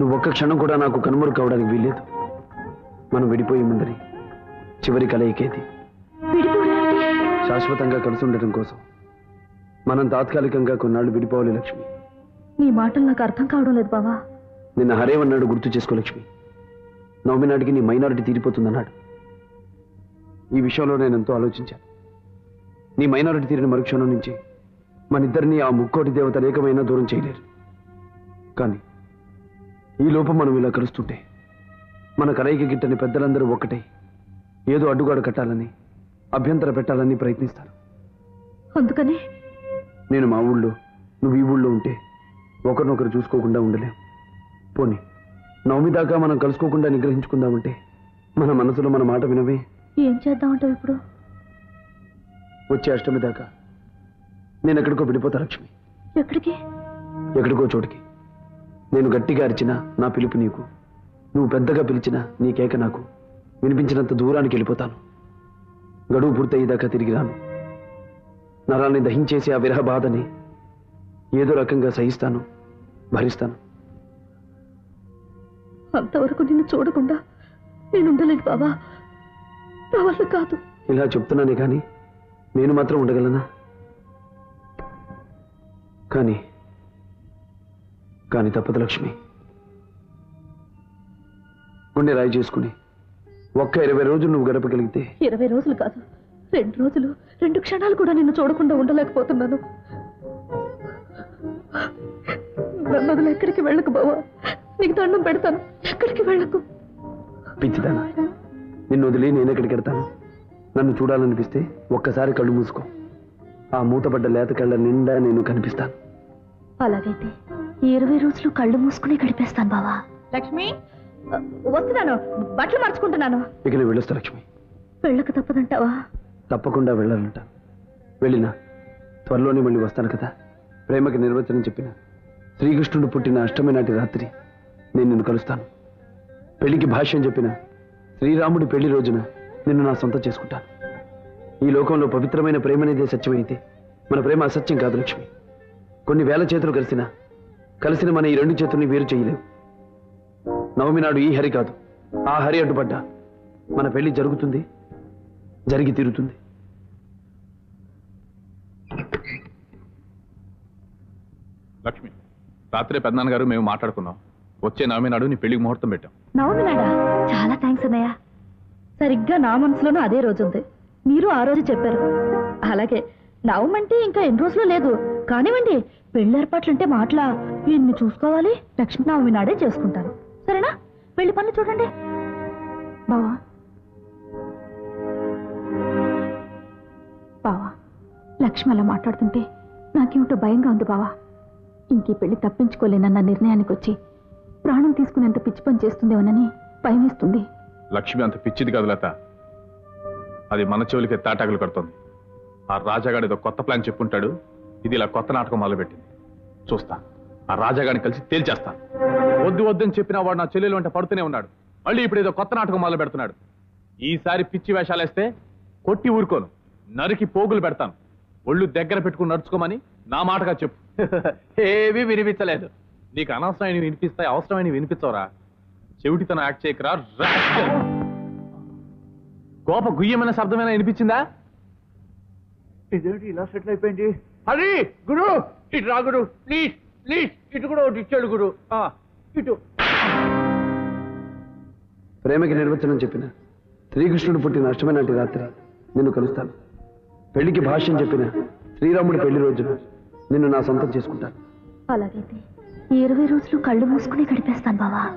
నువ్వు ఒక్క క్షణం కూడా నాకు కనుమరు కావడానికి వీల్లేదు. మనం విడిపోయే ముందరి చివరి కలయికేది శాశ్వతంగా కలిసి ఉండటం కోసం మనం తాత్కాలికంగా కొన్నాళ్ళు విడిపోవాలి లక్ష్మి. నీ మాటలు నాకు అర్థం కావడం లేదు బావా. నిన్న హరేవన్నాడు గుర్తు చేసుకో లక్ష్మి. నవమి నాటికి నీ మైనారిటీ తీరిపోతుందన్నాడు. ఈ విషయంలో నేను ఎంతో ఆలోచించాను నీ మైనారిటీ తీరిన మరుక్షణం నుంచి మన ఇద్దరిని ఆ ముక్కోటి దేవత అనేకమైన దూరం చేయలేరు. కానీ ఈ లోపం మనం ఇలా కలుస్తుంటే మన కలయిక గిట్టని పెద్దలందరూ ఒక్కటై ఏదో అడ్డుగాడు కట్టాలని అభ్యంతర పెట్టాలని ప్రయత్నిస్తారు. అందుకని? నేను మా ఊళ్ళో నువ్వు ఈ ఊళ్ళో ఉంటే ఒకరినొకరు చూసుకోకుండా ఉండలేం. పోనీ నవమి దాకా మనం కలుసుకోకుండా నిగ్రహించుకుందామంటే మన మనసులో మన మాట వినవే? ఏం చేద్దామంటావు ఇప్పుడు? వచ్చే అష్టమి దాకా నేను ఎక్కడికో విడిపోతా లక్ష్మి. ఎక్కడికి? ఎక్కడికో చోటికి. నేను గట్టిగా అరిచినా నా పిలుపు నీకు. నువ్వు పెద్దగా పిలిచినా నీ కేక నాకు. వినిపించినంత దూరానికి వెళ్ళిపోతాను. గడువు పూర్తయ్యేదాకా తిరిగి రాను. నరాల్ని దహించేసి ఆ విరహ బాధని ఏదో రకంగా సహిస్తాను భరిస్తాను. అంతవరకు నిన్ను చూడకుండా నేను ఉండలేను బావా. నా వల్ల కాదు. ఇలా చెప్తున్నానే కానీ నేను మాత్రం ఉండగలనా? కానీ కానీ తప్పదు లక్ష్మి. గుండె రాయి చేసుకుని ఒక్క ఇరవై రోజులు నువ్వు గడపగలిగితే. ఇరవై రోజులు కాదు. రెండు రోజులు రెండు క్షణాలు కూడా నిన్ను చూడకుండా ఉండలేకపోతున్నాను. ఎక్కడికి వెళ్ళకు బావా. నీకు దండం పెడతాను. ఎక్కడికి వెళ్ళకు. పిచ్చిదానా నిన్ను వదిలి నేను ఎక్కడికి వెడతాను నన్ను చూడాలనిపిస్తే ఒక్కసారి కళ్ళు మూసుకో. ఆ మూతపడ్డ లేత కళ్ళ నిండా నేను కనిపిస్తాను. అలాగైతే ఇరవై రోజులు కళ్ళు మూసుకుని గడిపేస్తాను బావా. లక్ష్మి వస్తున్నాను. బట్టలు మార్చుకుంటున్నాను. ఇక నేను వెళ్ళొస్తా లక్ష్మి. వెళ్ళక తప్పదంటావా? తప్పకుండా వెళ్ళాలంట. వెళ్ళినా త్వరలోనే మళ్ళీ వస్తాను కదా. ప్రేమకి నిర్వచనం చెప్పిన శ్రీకృష్ణుడు పుట్టిన అష్టమి నాటి రాత్రి నేను నిన్ను కలుస్తాను. పెళ్ళికి భాష్యం చెప్పిన శ్రీరాముడి పెళ్ళి రోజున నిన్ను నా సొంతం చేసుకుంటాను. ఈ లోకంలో పవిత్రమైన ప్రేమనేదే సత్యమైతే మన ప్రేమ అసత్యం కాదు లక్ష్మి. కొన్ని వేల చేతులు కలిసిన కలిసిన మన ఈ రెండు చేతుల్ని వేరు చేయలేవు. నవమి నాడు ఈ హరి కాదు. ఆ హరి అడ్డుపడ్డా మన పెళ్ళి జరుగుతుంది జరిగి తీరుతుంది. లక్ష్మి రాత్రే పెద్దనాన్నగారు మేము మాట్లాడుకున్నాం. వచ్చే నవమి నాడు నీ పెళ్ళికి ముహూర్తం పెట్టాం. నవమి నాడా? చాలా థ్యాంక్స్ అన్నయ్య. సరిగ్గా నా మనసులోనూ అదే రోజు ఉంది. మీరు ఆ రోజు చెప్పారు. అలాగే నవమి అంటే ఇంకా ఎన్ని రోజులు లేదు. కానివ్వండి పెళ్ళి ఏర్పాట్లంటే మాటలా వీడిని చూసుకోవాలి. లక్ష్మీనవమి నాడే చేసుకుంటాను. సరేనా? పెళ్ళి పనులు చూడండి. బావా. బావా లక్ష్మి అలా మాట్లాడుతుంటే నాకేమిటో భయంగా ఉంది బావా. ఇంక పెళ్ళి తప్పించుకోలేనన్న నిర్ణయానికి వచ్చి ప్రాణం తీసుకునేంత పిచ్చి పని చేస్తుందేమోనని భయం వేస్తుంది లక్ష్మి అంత పిచ్చిది కాదు లత. అది మన చెవులకి తాటాకులు కడుతుంది. ఆ రాజాగాడు ఏదో కొత్త ప్లాన్ చెప్పుంటాడు. ఇది ఇలా కొత్త నాటకం మొదలుపెట్టింది. చూస్తా. ఆ రాజాగారిని కలిసి తేల్చేస్తా. వద్దు వద్దని చెప్పిన వాడు నా చెల్లెలు వెంట పడుతూనే ఉన్నాడు. మళ్ళీ ఇప్పుడు ఏదో కొత్త నాటకం మొదలు పెడుతున్నాడు ఈసారి పిచ్చి వేషాలేస్తే కొట్టి ఊరుకోను. నరికి పోగులు పెడతాను. ఒళ్ళు దగ్గర పెట్టుకుని నడుచుకోమని నా మాటగా చెప్పు. ఏమీ వినిపించలేదు. నీకు అనవసరమైన వినిపిస్తాయి అవసరమైన వినిపించవరా. చెవిటితనం యాక్ట్ చేయకరా కోప గుయ్యమైన శబ్దమైనా వినిపించిందా? ఇదేంటి ఇలా సెటిల్ అయిపోయింది? హరి గురు. ఇటు రా గురు. Please please. ఇటు కూడా ఒకటి ఇచ్చాడు గురు. ఆ, ఇటు. ప్రేమకి నిర్వచనం చెప్పిన శ్రీకృష్ణుడు పుట్టిన అష్టమి నాటి రాత్రి నిన్ను కలుస్తాను. పెళ్ళికి భాష్యం చెప్పిన శ్రీరాముడి పెళ్ళి రోజున నిన్ను నా సొంతం చేసుకుంటాను. అలాగైతే ఈ ఇరవై రోజులు కళ్ళు మూసుకుని గడిపేస్తాను బావా.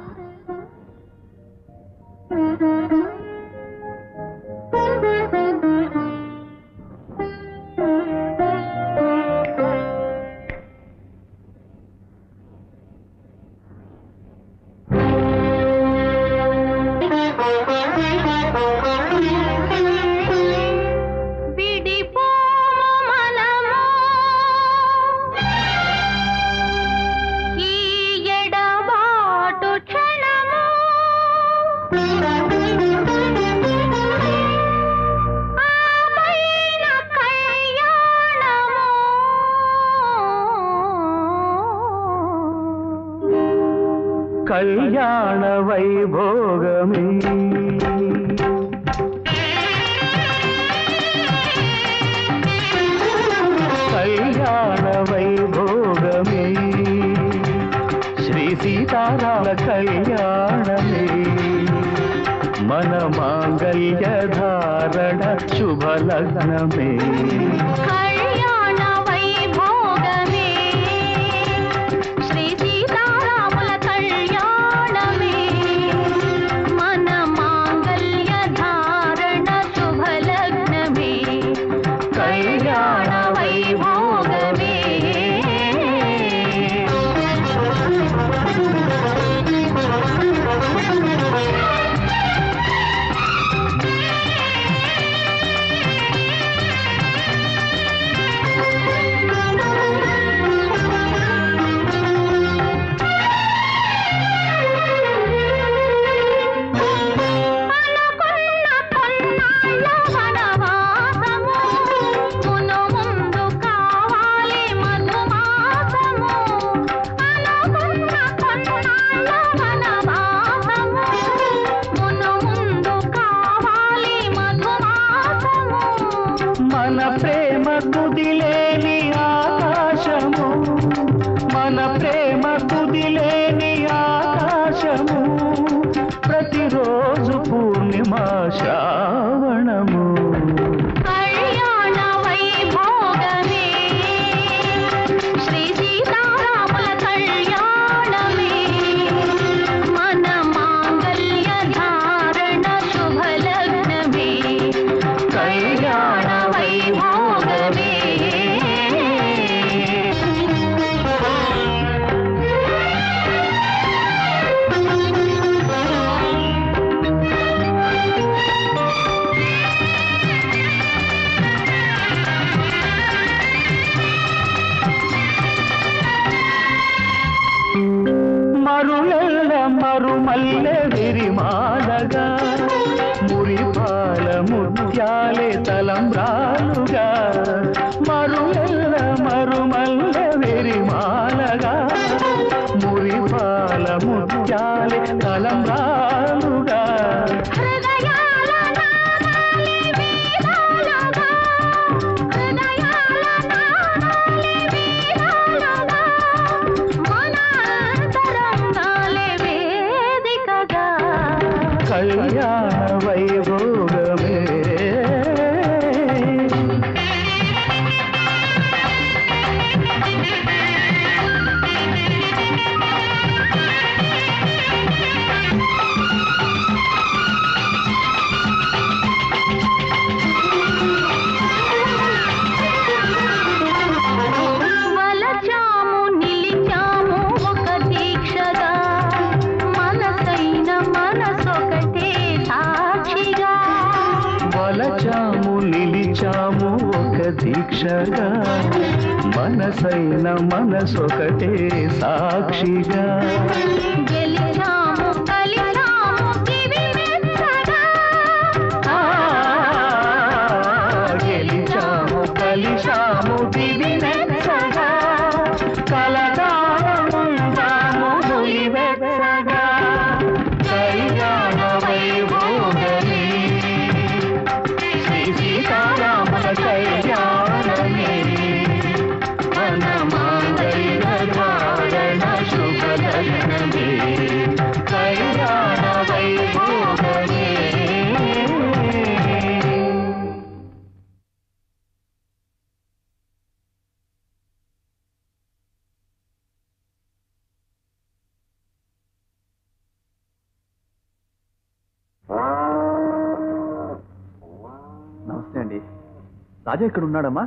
రాజా ఇక్కడ ఉన్నాడమ్మా.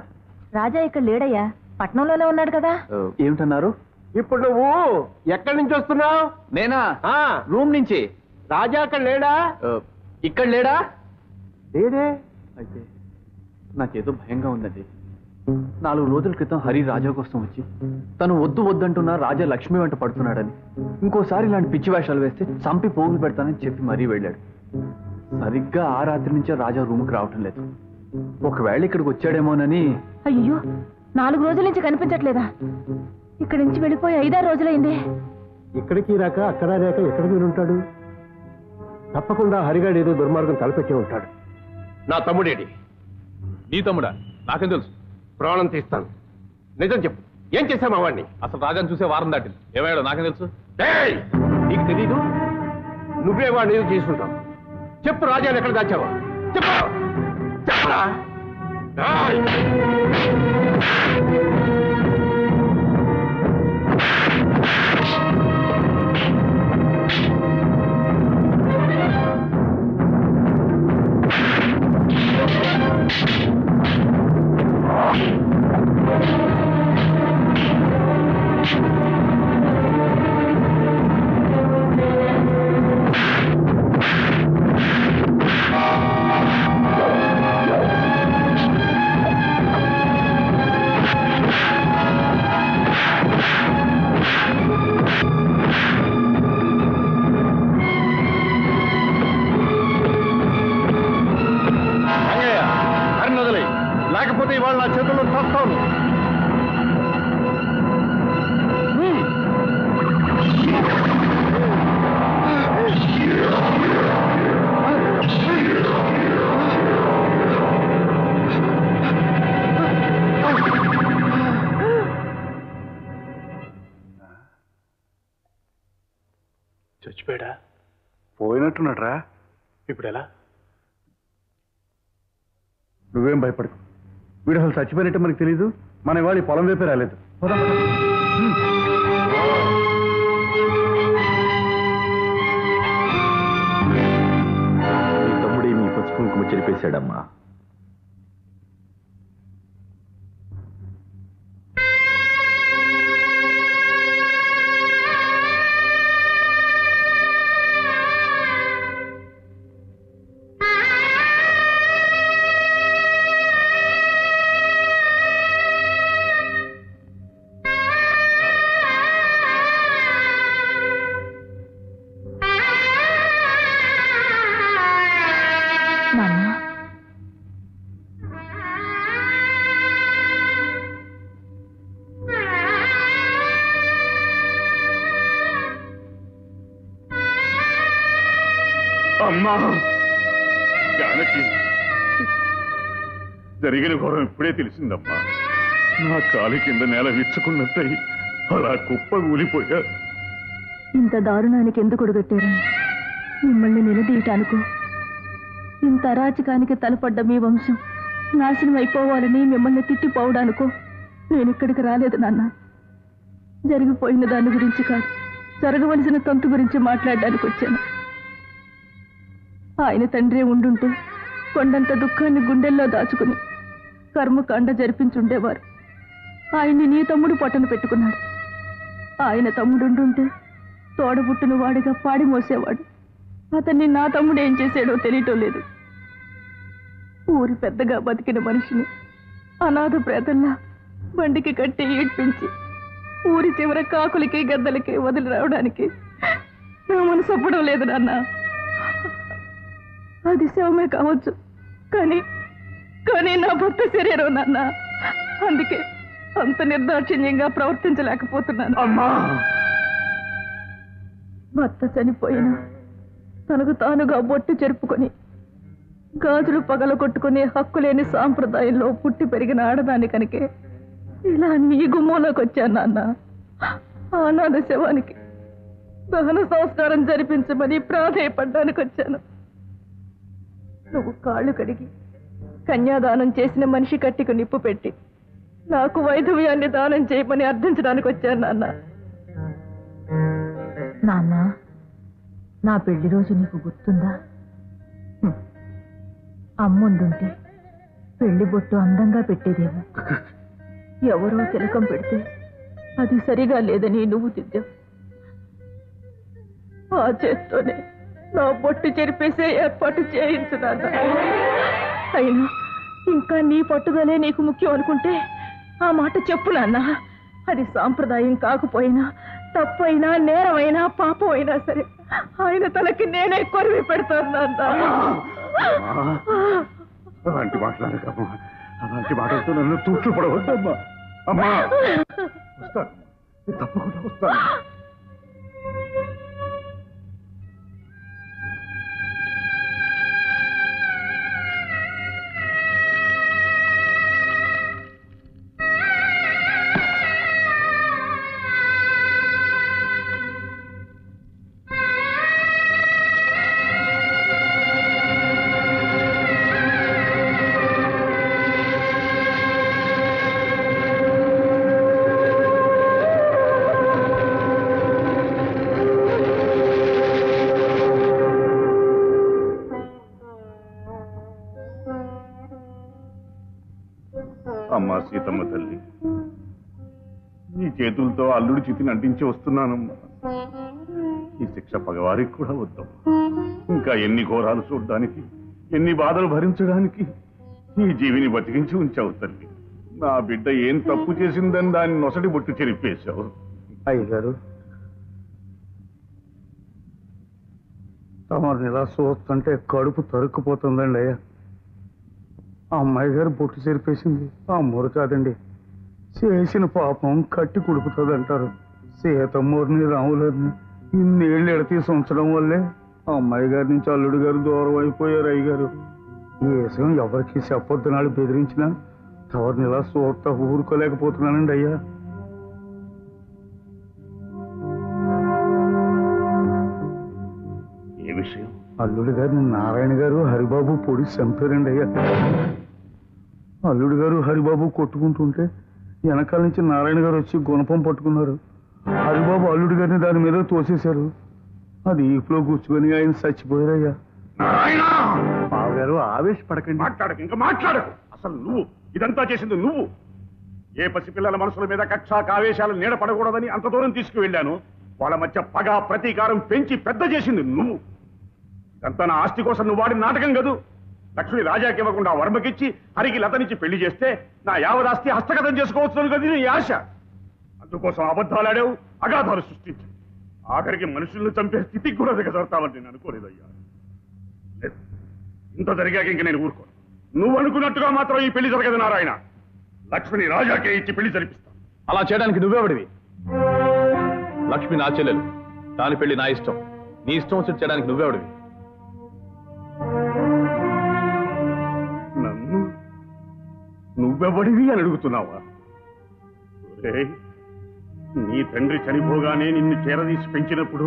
రాజా ఇక్కడ లేడయ్యా. పట్నంలోనే ఉన్నాడు కదా. ఏమిటన్నారు? ఇప్పుడు నువ్వు ఎక్కడి నుంచి వస్తున్నావు? నేనా? రూమ్ నుంచి. రాజా అక్కడ లేడా? ఇక్కడ లేడా? లేడే అయితే నాకేదో భయంగా ఉందండి. నాలుగు రోజుల క్రితం హరి రాజా కోసం వచ్చి తను వద్దు వద్దంటున్నా రాజా లక్ష్మి వెంట పడుతున్నాడని ఇంకోసారి ఇలాంటి పిచ్చి వేషాలు వేస్తే చంపి పోగులు పెడతానని చెప్పి మరీ వెళ్ళాడు. సరిగ్గా ఆ రాత్రి నుంచే రాజా రూమ్కి రావటం లేదు. ఒకవేళ ఇక్కడికి వచ్చాడేమోనని. అయ్యో నాలుగు రోజుల నుంచి కనిపించట్లేదా? ఇక్కడి నుంచి వెళ్ళిపోయి ఐదారు రోజులైంది. ఇక్కడికి రాక అక్కడ రాక ఎక్కడికి ఉంటాడు తప్పకుండా హరిగాడు ఏదో దుర్మార్గం తలపెట్టే ఉంటాడు. నా తమ్ముడేడి నీ తమ్ముడా? నాకేం తెలుసు? ప్రాణం తీస్తాను. నిజం చెప్పు. ఏం చేశామా వాడిని? అసలు రాజాను చూసే వారం దాటింది. ఏమయ్యాడో నాకేం తెలుసు? నీకు తెలీదు? నువ్వే వాడిని ఏదో చేసుకుంటావు చెప్పు రాజాను ఎక్కడ దాచావా? చెప్పు! trả lại Rồi ఇప్పుడు ఎలా నువ్వేం భయపడకు. వీడు అసలు చచ్చిపోయినట్టు మనకు తెలీదు. మన ఇవాళ ఈ పొలం వైపే రాలేదు. తమ్ముడే మీ పసుపు కుంకుమ చెరిపేశాడమ్మా? అమ్మా. జానకి జరిగిన ఘోరం ఇప్పుడే తెలిసిందమ్మా. నా కాలి కింద నేల విచ్చుకున్నట్టయి అలా కుప్ప కూలిపోయా ఇంత దారుణానికి ఎందుకు ఒడగట్టారని మిమ్మల్ని నిలదీయటానికో? ఇంత అరాచకానికి తలపడ్డ మీ వంశం నాశనం అయిపోవాలని మిమ్మల్ని తిట్టిపోవడానికో? నేను ఇక్కడికి రాలేదు నాన్న. జరిగిపోయిన దాని గురించి కాదు జరగవలసిన తంతు గురించి మాట్లాడడానికి వచ్చాను ఆయన తండ్రి ఉండుంటే కొండంత దుఃఖాన్ని గుండెల్లో దాచుకుని కర్మకాండ జరిపించుండేవారు. ఆయన్ని నీ తమ్ముడు పట్టను పెట్టుకున్నాడు. ఆయన తమ్ముడుండుంటే తోడబుట్టిన వాడిగా పాడి మోసేవాడు. అతన్ని నా తమ్ముడు ఏం చేశాడో తెలియటం లేదు. ఊరి పెద్దగా బతికిన మనిషిని అనాథ ప్రేతల్లా బండికి కట్టి ఈడ్పించి ఊరి చివర కాకులకి గద్దలకి వదిలి రావడానికి నా మనసు ఒప్పడం లేదు నాన్న. అది శవమే కావచ్చు. కానీ కానీ నా భర్త శరీరం నాన్న. అందుకే అంత నిర్దాక్షిణ్యంగా ప్రవర్తించలేకపోతున్నాను. అమ్మా! భర్త చనిపోయినా తనకు తానుగా బొట్టు చెరుపుకొని గాజులు పగల కొట్టుకునే హక్కు లేని సాంప్రదాయంలో పుట్టి పెరిగిన ఆడదాని కనుకే ఇలా నీ గుమ్మంలోకి వచ్చాను నాన్న. ఆనాద శవానికి దహన సంస్కారం జరిపించమని ప్రాధేయపడ్డానికి వచ్చాను. నువ్వు కాళ్ళు కడిగి కన్యాదానం చేసిన మనిషి కట్టికు నిప్పు పెట్టి నాకు వైధవ్యాన్ని దానం చేయమని అర్థించడానికి వచ్చాను నాన్న. నాన్న నా పెళ్ళి రోజు నీకు గుర్తుందా? అమ్ముండుంటే పెళ్ళి బొట్టు అందంగా పెట్టేదేమో. ఎవరో తిలకం పెడితే అది సరిగా లేదని నువ్వు దిద్దావు ఆ చేత్తోనే నా బొట్టు చెరిపేసే ఏర్పాటు చేయించు నాన్న. అయినా ఇంకా నీ పట్టుదలే నీకు ముఖ్యం అనుకుంటే ఆ మాట చెప్పు నాన్న. అది సాంప్రదాయం కాకపోయినా తప్పైనా నేరమైనా పాపం అయినా సరే ఆయన తలకి నేనే కొరివి పెడతాను నాన్న. అలాంటి మాట్లాడకమ్మా అలాంటి మాటలతో నన్ను తూట్లు పడవద్దమ్మా అమ్మా. వస్తాను తప్పకుండా వస్తాను అల్లుడి చితిని అంటించి వస్తున్నానమ్మా. ఈ శిక్ష పగవారికి కూడా వద్దాం. ఇంకా ఎన్ని ఘోరాలు చూడడానికి ఎన్ని బాధలు భరించడానికి ఈ జీవిని బతికించి ఉంచావు తల్లి. నా బిడ్డ ఏం తప్పు చేసిందని దాన్ని నొసటి బొట్టు చెరిపేశావు. అయ్యగారు తమరిని ఇలా చూస్తుంటే కడుపు తరుక్కుపోతుందండి అయ్యా. ఆ అమ్మాయి గారు బొట్టు చెరిపేసింది. ఆ మురు కాదండి చేసిన పాపం కట్టి కుడుపుతుంది అంటారు సీతమ్మూరిని రాములని ఇన్నేళ్ళు ఎడతీసి ఉంచడం వల్లే అమ్మాయి గారి నుంచి అల్లుడు గారు దూరం అయిపోయారు అయ్యగారు. ఈ విషయం ఎవరికి చెప్పొద్దు నాడు బెదిరించినా తవరిని ఇలా చూస్తా ఊరుకోలేకపోతున్నానండి అయ్యా. ఏ విషయం? అల్లుడు గారిని నారాయణ గారు హరిబాబు పొడి చంపారండి అయ్యా. అల్లుడు గారు హరిబాబు కొట్టుకుంటుంటే వెనకాల నుంచి నారాయణ గారు వచ్చి గుణపం పట్టుకున్నారు. హరిబాబు అల్లుడు గారిని దాని మీద తోసేశారు. అది ఈపులో కూర్చుకొని ఆయన చచ్చిపోయారయ్యా. బావగారు ఆవేశపడకండి. మాట్లాడకు ఇంకా మాట్లాడకు. అసలు నువ్వు ఇదంతా చేసింది నువ్వు. ఏ పసిపిల్లల మనసుల మీద కక్ష కావేశాలు నీడ పడకూడదని అంత దూరం తీసుకువెళ్ళాను. వాళ్ళ మధ్య పగ ప్రతీకారం పెంచి పెద్ద చేసింది నువ్వు. ఇదంతా నా ఆస్తి కోసం నువ్వు వాడిన నాటకం కదూ? లక్ష్మి రాజాకి ఇవ్వకుండా వర్మకిచ్చి హరికి లతనిచ్చి పెళ్ళి చేస్తే నా యావదాస్తి హస్తగతం చేసుకోవచ్చు కదా నీ ఆశ. అందుకోసం అబద్ధాలాడావు అగాధాలు సృష్టించు ఆఖరికి మనుషులను చంపే స్థితికి కూడా దిగజారుతావని నేను అనుకోలేదయ్యా. లేదు. ఇంత జరిగాక ఇంక నేను ఊరుకోను. నువ్వు అనుకున్నట్టుగా మాత్రం ఈ పెళ్ళి జరగదు నారాయణ. లక్ష్మిని రాజాకే ఇచ్చి పెళ్ళి జరిపిస్తాను. అలా చేయడానికి నువ్వేవడివి? లక్ష్మి నా చెల్లెలు. దాని పెళ్ళి నా ఇష్టం. నీ ఇష్టం వచ్చి చేయడానికి నువ్వేవడివి? నువ్వెవడివి అని అడుగుతున్నావా? నీ తండ్రి చనిపోగానే నిన్ను చేరదీసి పెంచినప్పుడు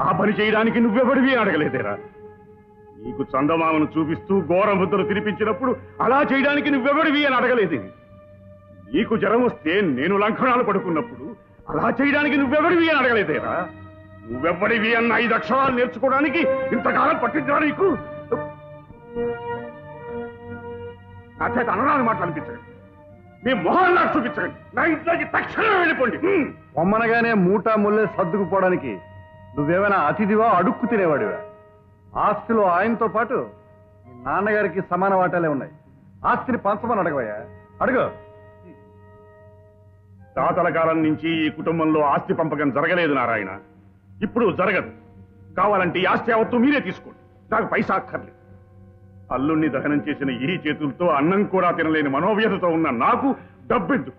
ఆ పని చేయడానికి నువ్వెవడివి అడగలేదేరా? నీకు చందమామను చూపిస్తూ ఘోర ముద్దలు తినిపించినప్పుడు అలా చేయడానికి నువ్వెవడివి అని అడగలేదు నీకు జ్వరం వస్తే నేను లంకణాలు పడుకున్నప్పుడు అలా చేయడానికి నువ్వెవడివి అని అడగలేదేరా? నువ్వెవ్వడివి అన్న ఐదు అక్షరాలు నేర్చుకోవడానికి ఇంతకాలం పట్టించరా నీకు? నా చేత అనరాని మాటలు అనిపించండి మీ మొహాలు నాకు చూపించండి నా ఇంట్లోకి తక్షణమే వెళ్ళిపోండి. పొమ్మనగానే మూటా ముల్లే సర్దుకుపోవడానికి నువ్వేమైనా అతిథివా అడుక్కు తినేవాడివా? ఆస్తిలో ఆయనతో పాటు మీ నాన్నగారికి సమాన వాటాలే ఉన్నాయి. ఆస్తిని పంచమని అడగవయ్యా. అడుగు. తాతల కాలం నుంచి ఈ కుటుంబంలో ఆస్తి పంపకం జరగలేదు నారాయణ. ఇప్పుడు జరగదు. కావాలంటే ఈ ఆస్తి యావత్తు మీరే తీసుకోండి. నాకు పైసా అక్కర్లేదు. అల్లుణ్ణి దహనం చేసిన ఈ చేతులతో అన్నం కూడా తినలేని మనోవ్యతతో ఉన్న నాకు డబ్బెందుకు?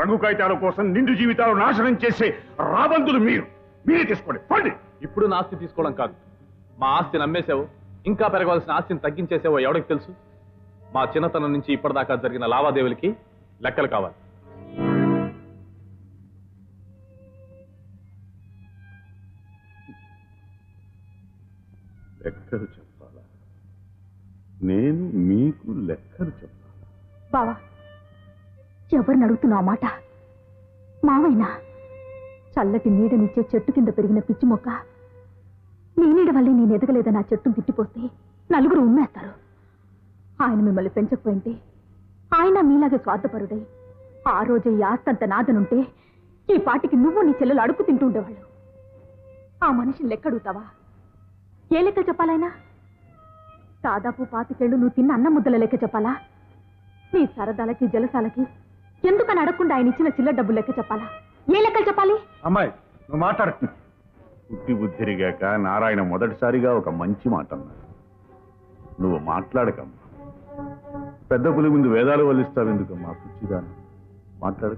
రంగు కాగితాల కోసం నిండు జీవితాలు నాశనం చేసే రాబందులు మీరు. మీరే తీసుకోండి. పండి. ఇప్పుడు నా ఆస్తి తీసుకోవడం కాదు. మా ఆస్తిని అమ్మేశావు ఇంకా పెరగవలసిన ఆస్తిని తగ్గించేసావో ఎవరికి తెలుసు? మా చిన్నతనం నుంచి ఇప్పటిదాకా జరిగిన లావాదేవీలకి లెక్కలు కావాలి. లెక్కలు నేను మీకు లెక్కలు చెప్తాను. బావా ఎవరిని అడుగుతున్నావు మాట? మావైనా చల్లటి నీడనిచ్చే చెట్టు కింద పెరిగిన పిచ్చి మొక్క. నీ నీడ వల్లే నేను ఎదగలేదని ఆ చెట్టును తిట్టిపోస్తే నలుగురు ఉమ్మేస్తారు. ఆయన మిమ్మల్ని పెంచకపోయింటే ఆయన మీలాగే స్వార్థపరుడై ఆ రోజే ఈ ఆస్తంత నాదనుంటే ఈ పాటికి నువ్వు నీ చెల్లెలు అడుగు తింటూ ఉండేవాళ్ళు. ఆ మనిషిని లెక్కడుగుతావా? ఏ లెక్క చెప్పాలైనా? దాదాపు పాతికేళ్ళు నువ్వు తిన్న అన్న ముద్దల లెక్క చెప్పాలా? నీ సరదాలకి జలసాలకి ఎందుకని అడగకుండా ఆయన ఇచ్చిన చిల్లర డబ్బులు లెక్క చెప్పాలా? ఏ లెక్కలు చెప్పాలి? అమ్మాయి నువ్వు మాట్లాడుతున్నా పుట్టి బుద్ధిరిగాక నారాయణ మొదటిసారిగా ఒక మంచి మాట అన్నాడు నువ్వు మాట్లాడకమ్మా. పెద్ద పులి ముందు వేదాలు వల్లిస్తావెందుకమ్మా పిచ్చిదాన్ని మాట్లాడు.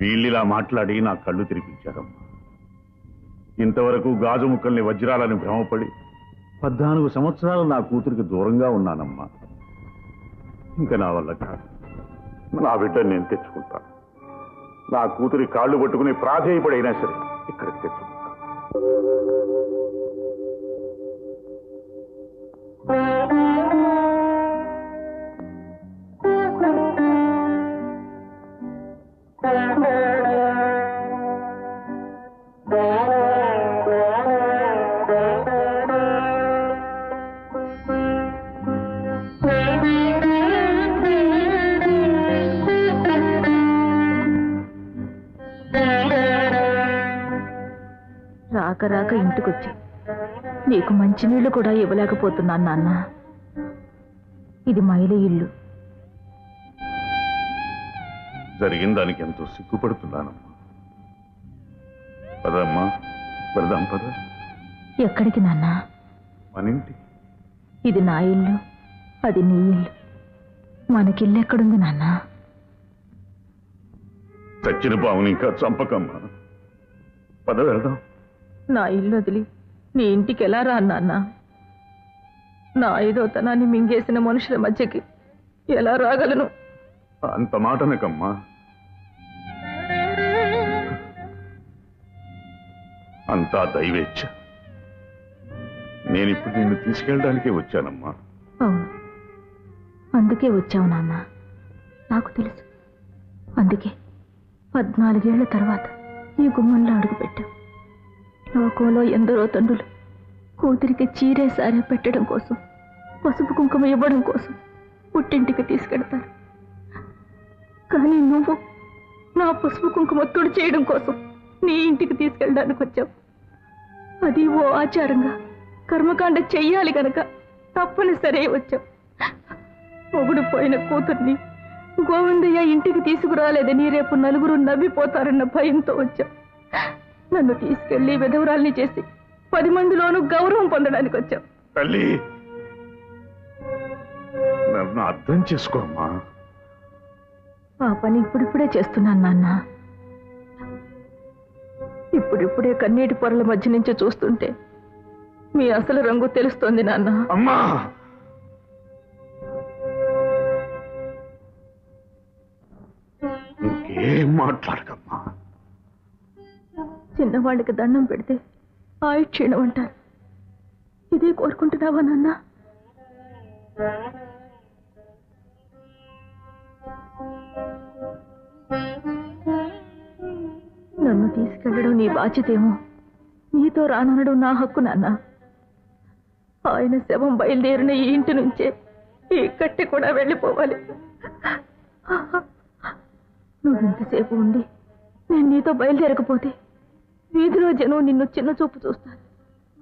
వీళ్ళిలా మాట్లాడి నా కళ్ళు తెరిపించారమ్మా. ఇంతవరకు గాజు ముక్కల్ని వజ్రాలని భ్రమపడి పద్నాలుగు సంవత్సరాలు నా కూతురికి దూరంగా ఉన్నానమ్మా. ఇంకా నా వల్ల కాదు. నా బిడ్డను నేను తెచ్చుకుంటాను నా కూతురి కాళ్ళు పట్టుకుని ప్రాధేయపడైనా సరే ఇక్కడికి తెచ్చుకుంటాను Thank you. రాక రాక ఇంటికొచ్చి. నీకు మంచినీళ్ళు కూడా ఇవ్వలేకపోతున్నాను నాన్న. ఇది మైలి ఇల్లు. జరిగిన దానికి ఎంతో సిగ్గుపడుతున్నానమ్మా. పదమ్మా వెళదాం పద. ఎక్కడికి నాన్న? ఇది నా ఇల్లు అది నీ ఇల్లు. మనకిల్లు ఎక్కడుంది నాన్న? చచ్చిన పావుని ఇంకా చంపకమ్మా. పద వెళదాం. నా ఇల్లు వదిలి నీ ఇంటికి ఎలా రా నాన్న? నా ఐదోతనాన్ని మింగేసిన మనుషుల మధ్యకి ఎలా రాగలను? అంత మాటనకమ్మా. అంతా దైవేచ్ఛ. నేనిప్పుడు నిన్ను తీసుకెళ్ళడానికే వచ్చానమ్మా. అవును. అందుకే వచ్చావు నాన్న. నాకు తెలుసు. అందుకే పద్నాలుగేళ్ళ తర్వాత ఈ గుమ్మంలో అడుగుపెట్టావు. లోకంలో ఎందరో తండ్రులు కూతురికి చీరే సారే పెట్టడం కోసం పసుపు కుంకుమ ఇవ్వడం కోసం పుట్టింటికి తీసుకెడతారు కానీ నువ్వు నా పసుపు కుంకుమ తుడి చేయడం కోసం నీ ఇంటికి తీసుకెళ్ళడానికి వచ్చావు. అది ఓ ఆచారంగా కర్మకాండ చెయ్యాలి గనక తప్పనిసరే వచ్చావు. మొగుడు పోయిన కూతుర్ని గోవిందయ్య ఇంటికి తీసుకురాలేదని రేపు నలుగురు నవ్విపోతారన్న భయంతో వచ్చావు. నన్ను తీసుకెళ్ళి విధవరాల్ని చేసి పది మందిలోనూ గౌరవం పొందడానికి వచ్చావు. తల్లి నన్ను అర్థం చేసుకోమ్మా ఆ పని ఇప్పుడిప్పుడే చేస్తున్నాను నాన్న. ఇప్పుడిప్పుడే కన్నీటి పొరల మధ్య నుంచి చూస్తుంటే మీ అసలు రంగు తెలుస్తోంది నాన్న. అమ్మా! ఇంకేం మాట్లాడకమ్మా. చిన్నవాళ్ళకి దండం పెడితే ఆయుష్ క్షీణం అంటారు. ఇదే కోరుకుంటున్నావా నాన్న? నన్ను తీసుకెళ్ళడం నీ బాధ్యతేమో. నీతో రాననడం నా హక్కు నాన్న. ఆయన శవం బయలుదేరిన ఈ ఇంటి నుంచే ఈ కట్టి కూడా వెళ్ళిపోవాలి. నువ్వు ఇంతసేపు ఉండి నేను నీతో బయలుదేరకపోతే వీధిలో జనం నిన్ను చిన్న చూపు చూస్తారు.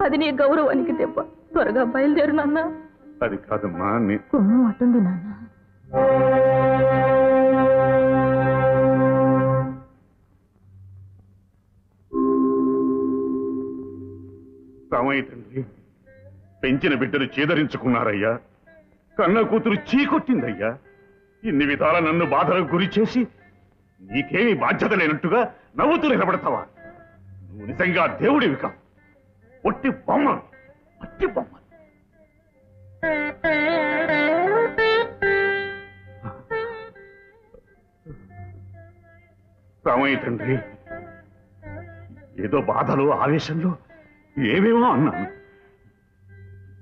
అది నీ గౌరవానికి దెబ్బ. త్వరగా బయలుదేరు నాన్న. అది కాదమ్మా నీ కుమ్మం అట్టుంది నాన్న. రామయ్య తండ్రి పెంచిన బిడ్డను చేదరించుకున్నారయ్యా. కన్న కూతురు చీకొట్టిందయ్యా. ఇన్ని విధాల నన్ను బాధలకు గురి చేసి నీకేమీ బాధ్యత లేనట్టుగా నవ్వుతూ నిలబడతావా? నువ్వు నిజంగా దేవుడివి కావు ఒట్టి బొమ్మ. ఒట్టి బొమ్మ. రామయ్య తండ్రి ఏదో బాధలు ఆవేశంలో ఏమేమో అన్నాను.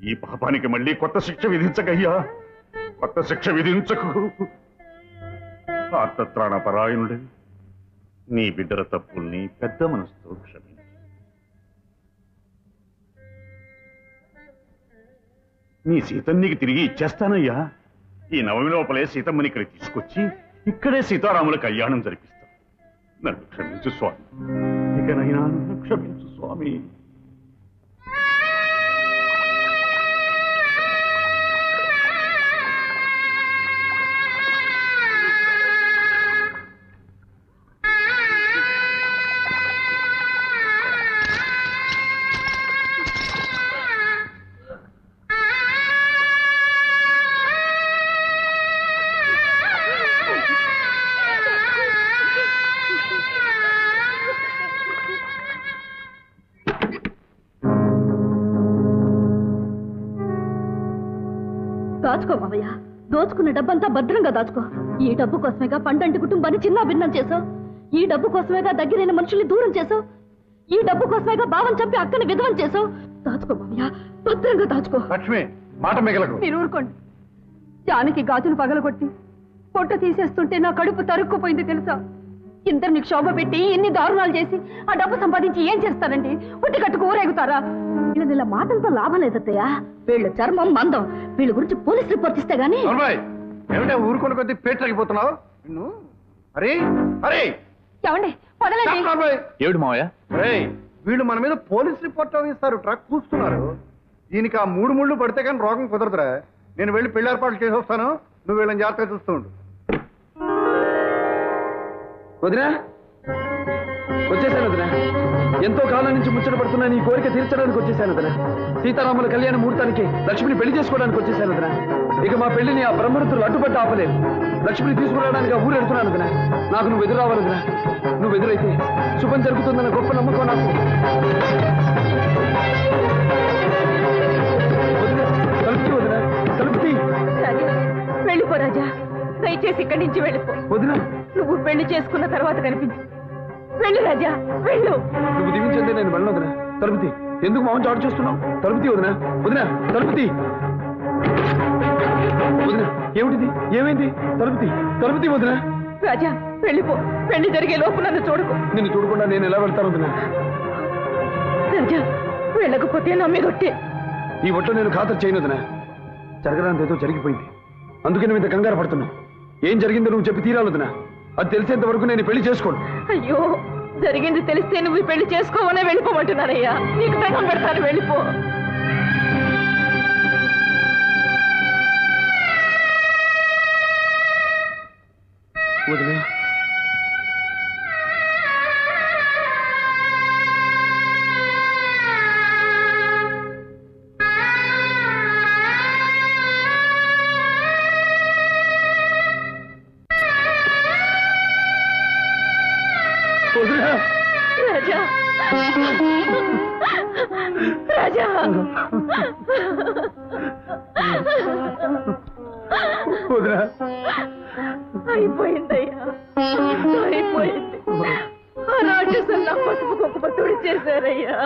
ఈ పాపానికి మళ్ళీ కొత్త శిక్ష విధించకయ్యా. కొత్త శిక్ష విధించకు. ఆర్తత్రాణ పరాయణుడే నీ బిడ్డల తప్పుల్ని పెద్ద మనసుతో క్షమించు. నీ సీతన్నికి తిరిగి ఇచ్చేస్తానయ్యా. ఈ నవమి లోపలే సీతమ్మని ఇక్కడ తీసుకొచ్చి ఇక్కడే సీతారాముల కళ్యాణం జరిపిస్తాను. నన్ను క్షమించు స్వామి. ఇకనైనా నన్ను క్షమించు స్వామి. దోచుకున్న డబ్బంతా భద్రంగా దాచుకో. ఈ డబ్బు కోసమేగా పండంటి కుటుంబాన్ని చిన్న భిన్నం చేసావు ఈ డబ్బు కోసమేగా దగ్గరైన మనుషుల్ని దూరం చేసావు ఈ డబ్బు కోసమేగా భావం చంపి అక్కని విధవం చేసావు దాచుకో మావయ్య భద్రంగా దాచుకో. లక్ష్మి మాట మిగలకు. మీరు ఊరుకోండి. జానకి గాజును పగలగొట్టి పొట్ట తీసేస్తుంటే నా కడుపు తరుక్కుపోయింది తెలుసా? ఇద్దరిని క్షోభ పెట్టి ఎన్ని దారుణాలు చేసి ఆ డబ్బు సంపాదించి ఏం చేస్తారండి? ఉట్టి కట్టుకు ఊరేగుతారా? వీళ్ళని ఇలా మాటలతో లాభం లేదత్తయ్య వీళ్ళ చర్మం మందం. వీళ్ళ గురించి పోలీస్ రిపోర్ట్ ఇస్తే గానీ ఏమిటా ఊరుకొని కొద్ది పేట తగ్గిపోతున్నావు నిన్ను? అరే అరే! ఏమండి? వదలండి ఏమిటి మావయ్య? రే వీళ్ళు మన మీద పోలీస్ రిపోర్ట్ ఇస్తారు? ట్రక్ కూస్తున్నారు. దీనికి ఆ మూడు ముళ్ళు పడితే కానీ రోగం కుదరదురా. నేను వెళ్ళి పెళ్ళి ఏర్పాట్లు చేసి వస్తాను. నువ్వు వీళ్ళని జాగ్రత్తగా చూస్తూ ఉండు. వదినా? వచ్చేసాను వదినా. ఎంతో కాలం నుంచి ముచ్చట పడుతున్నా నీ కోరిక తీర్చడానికి వచ్చేసాను వదినా. సీతారాముల కళ్యాణ ముహూర్తానికి లక్ష్మిని పెళ్ళి చేసుకోవడానికి వచ్చేసాను వదినా. ఇక మా పెళ్ళిని ఆ బ్రహ్మరుతులు అడ్డుపట్టి ఆపలేరు. లక్ష్మిని తీసుకురావడానికి ఆ ఊరు ఎడుతున్నాను వదినా. నాకు నువ్వు ఎదురావాలి వదినా. నువ్వు ఎదురైతే శుభం జరుగుతుందన్న గొప్ప నమ్మకం నాకు. వదినా, తలుపుతీ వదినా తలుపుతీ. రాజా వెళ్ళిపో రాజా. దయచేసి ఇక్కడి నుంచి వెళ్ళిపో. వదినా. నువ్వు పెళ్ళి చేసుకున్న తర్వాత కనిపించు. వెళ్ళు రాజా వెళ్ళు. నువ్వు దీవించండి నేను వెళ్ళను వదినా. తలుపుతీ. ఎందుకు మౌన్ చాటు చేస్తున్నావు? తలుపుతీ వదినా. వదినా తలుపుతీ. వదినా ఏమిటిది? ఏమైంది? తలుపుతీ తలుపుతీ వదినా. రాజా వెళ్ళిపో. పెళ్ళి జరిగే లోపు నన్ను చూడకు. నిన్ను చూడకుండా నేను ఎలా వెళ్తాను వదినా? రాజా వెళ్ళకపోతే నా మీద ఒట్టే ఈ ఒట్లో నేను ఖాతరు చేయను వదినా. జరగడానికి ఏదో జరిగిపోయింది. అందుకే నువ్వు ఇంత కంగారు పడుతున్నావు. ఏం జరిగిందో నువ్వు చెప్పి తీరాలి వదినా. అది తెలిసేంత వరకు నేను పెళ్ళి చేసుకోను. అయ్యో జరిగింది తెలిస్తే నువ్వు పెళ్ళి చేసుకోవనే వెళ్ళిపోమంటున్నానయ్యా. నీకు దండం పెడతాను వెళ్ళిపో. వదినా అయిపోయిందయ్యా. అయిపోయింది. ఆ రాక్షసులు నా పసుపు కుక్క చేశారయ్యా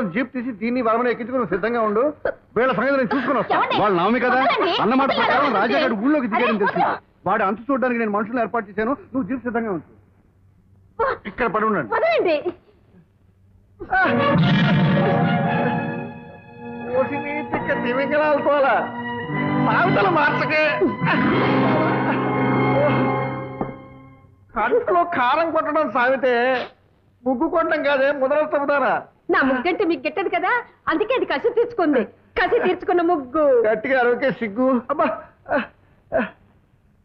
లో జీప్ తీసి దీన్ని వరమని ఎక్కించుకుని సిద్ధంగా ఉండు. వీళ్ళ సంగతి నేను చూసుకుని వస్తాను? వాళ్ళు నవమి కదా. అన్నమాట ప్రకారం. రాజాగారి ఊళ్ళోకి దిగాడని తెలిసింది. వాడు అంతు చూడడానికి నేను మనుషులను ఏర్పాటు చేశాను. నువ్వు జీప్ సిద్ధంగా ఉంచు. ఇక్కడ పడి ఉండండి. తోలా సాగుతలు మార్చకే. కంట్లో కారం కొట్టడం సాగితే ముగ్గు కొట్టడం కాదే ముదరస్తారా నా ముగ్గంటే మీకు గిట్టదు కదా? అందుకే అది కసి తీర్చుకుంది. కసి తీర్చుకున్న ముగ్గు. గట్టిగా అరవకే సిగ్గు. అబ్బా!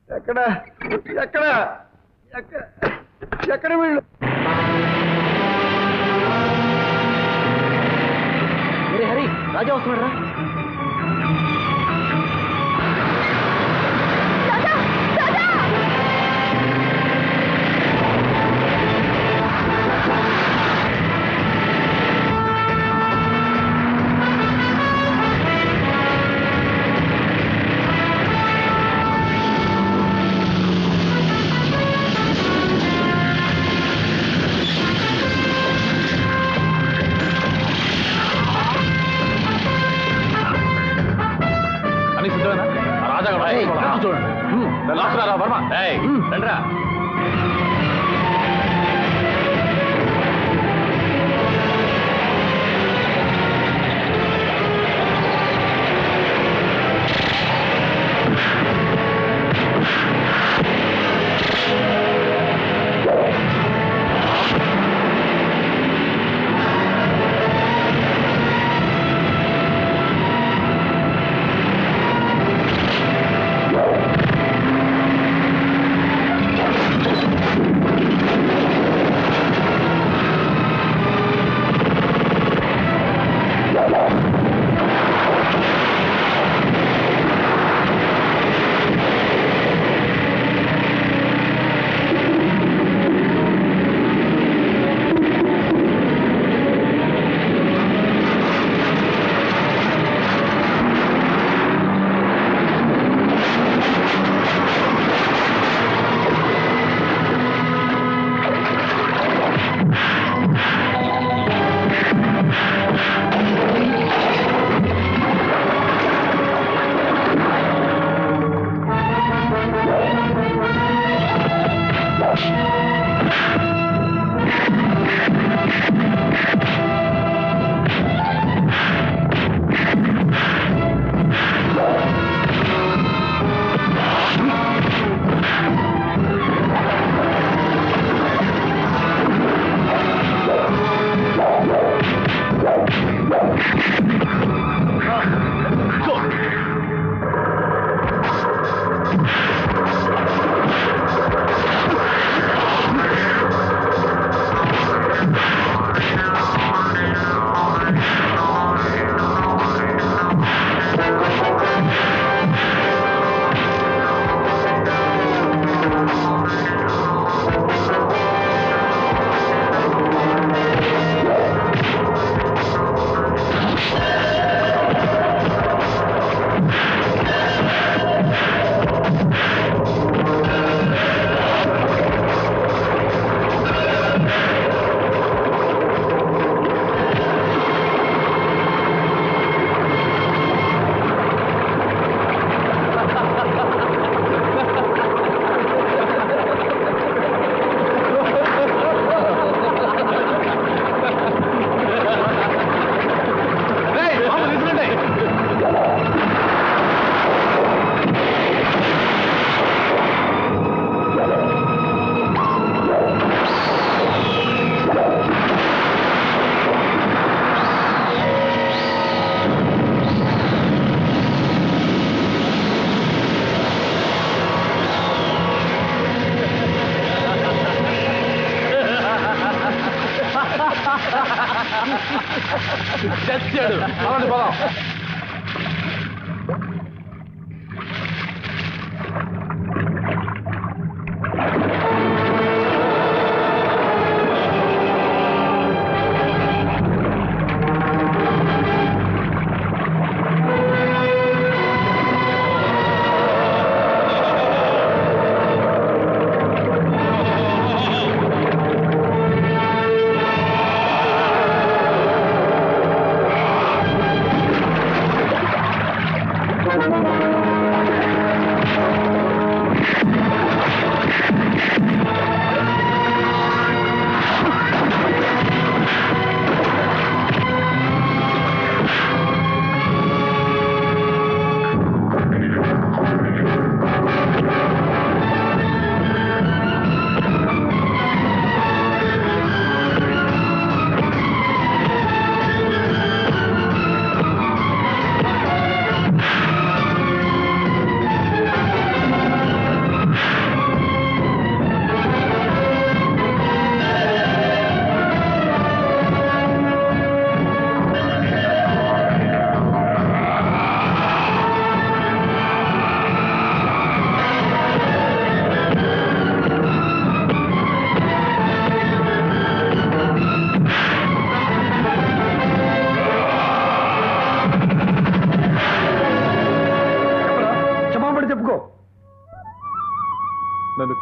ఎక్కడ? ఎక్కడ? ఎక్కడ? ఎక్కడ వీళ్ళు? హరి రాజా వస్తున్నాడు రా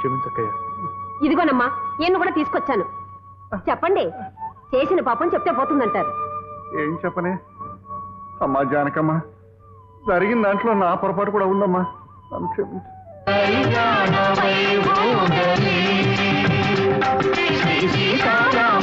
క్షమించక్కయ్యా ఇదిగోనమ్మా నేను కూడా తీసుకొచ్చాను. చెప్పండి చేసిన పాపం చెప్తే పోతుందంటారు. ఏం చెప్పనే? అమ్మా జానకమ్మా జరిగిన దాంట్లో నా పొరపాటు కూడా ఉందమ్మా. నన్ను క్షమించు. శ్రీ సీతారామ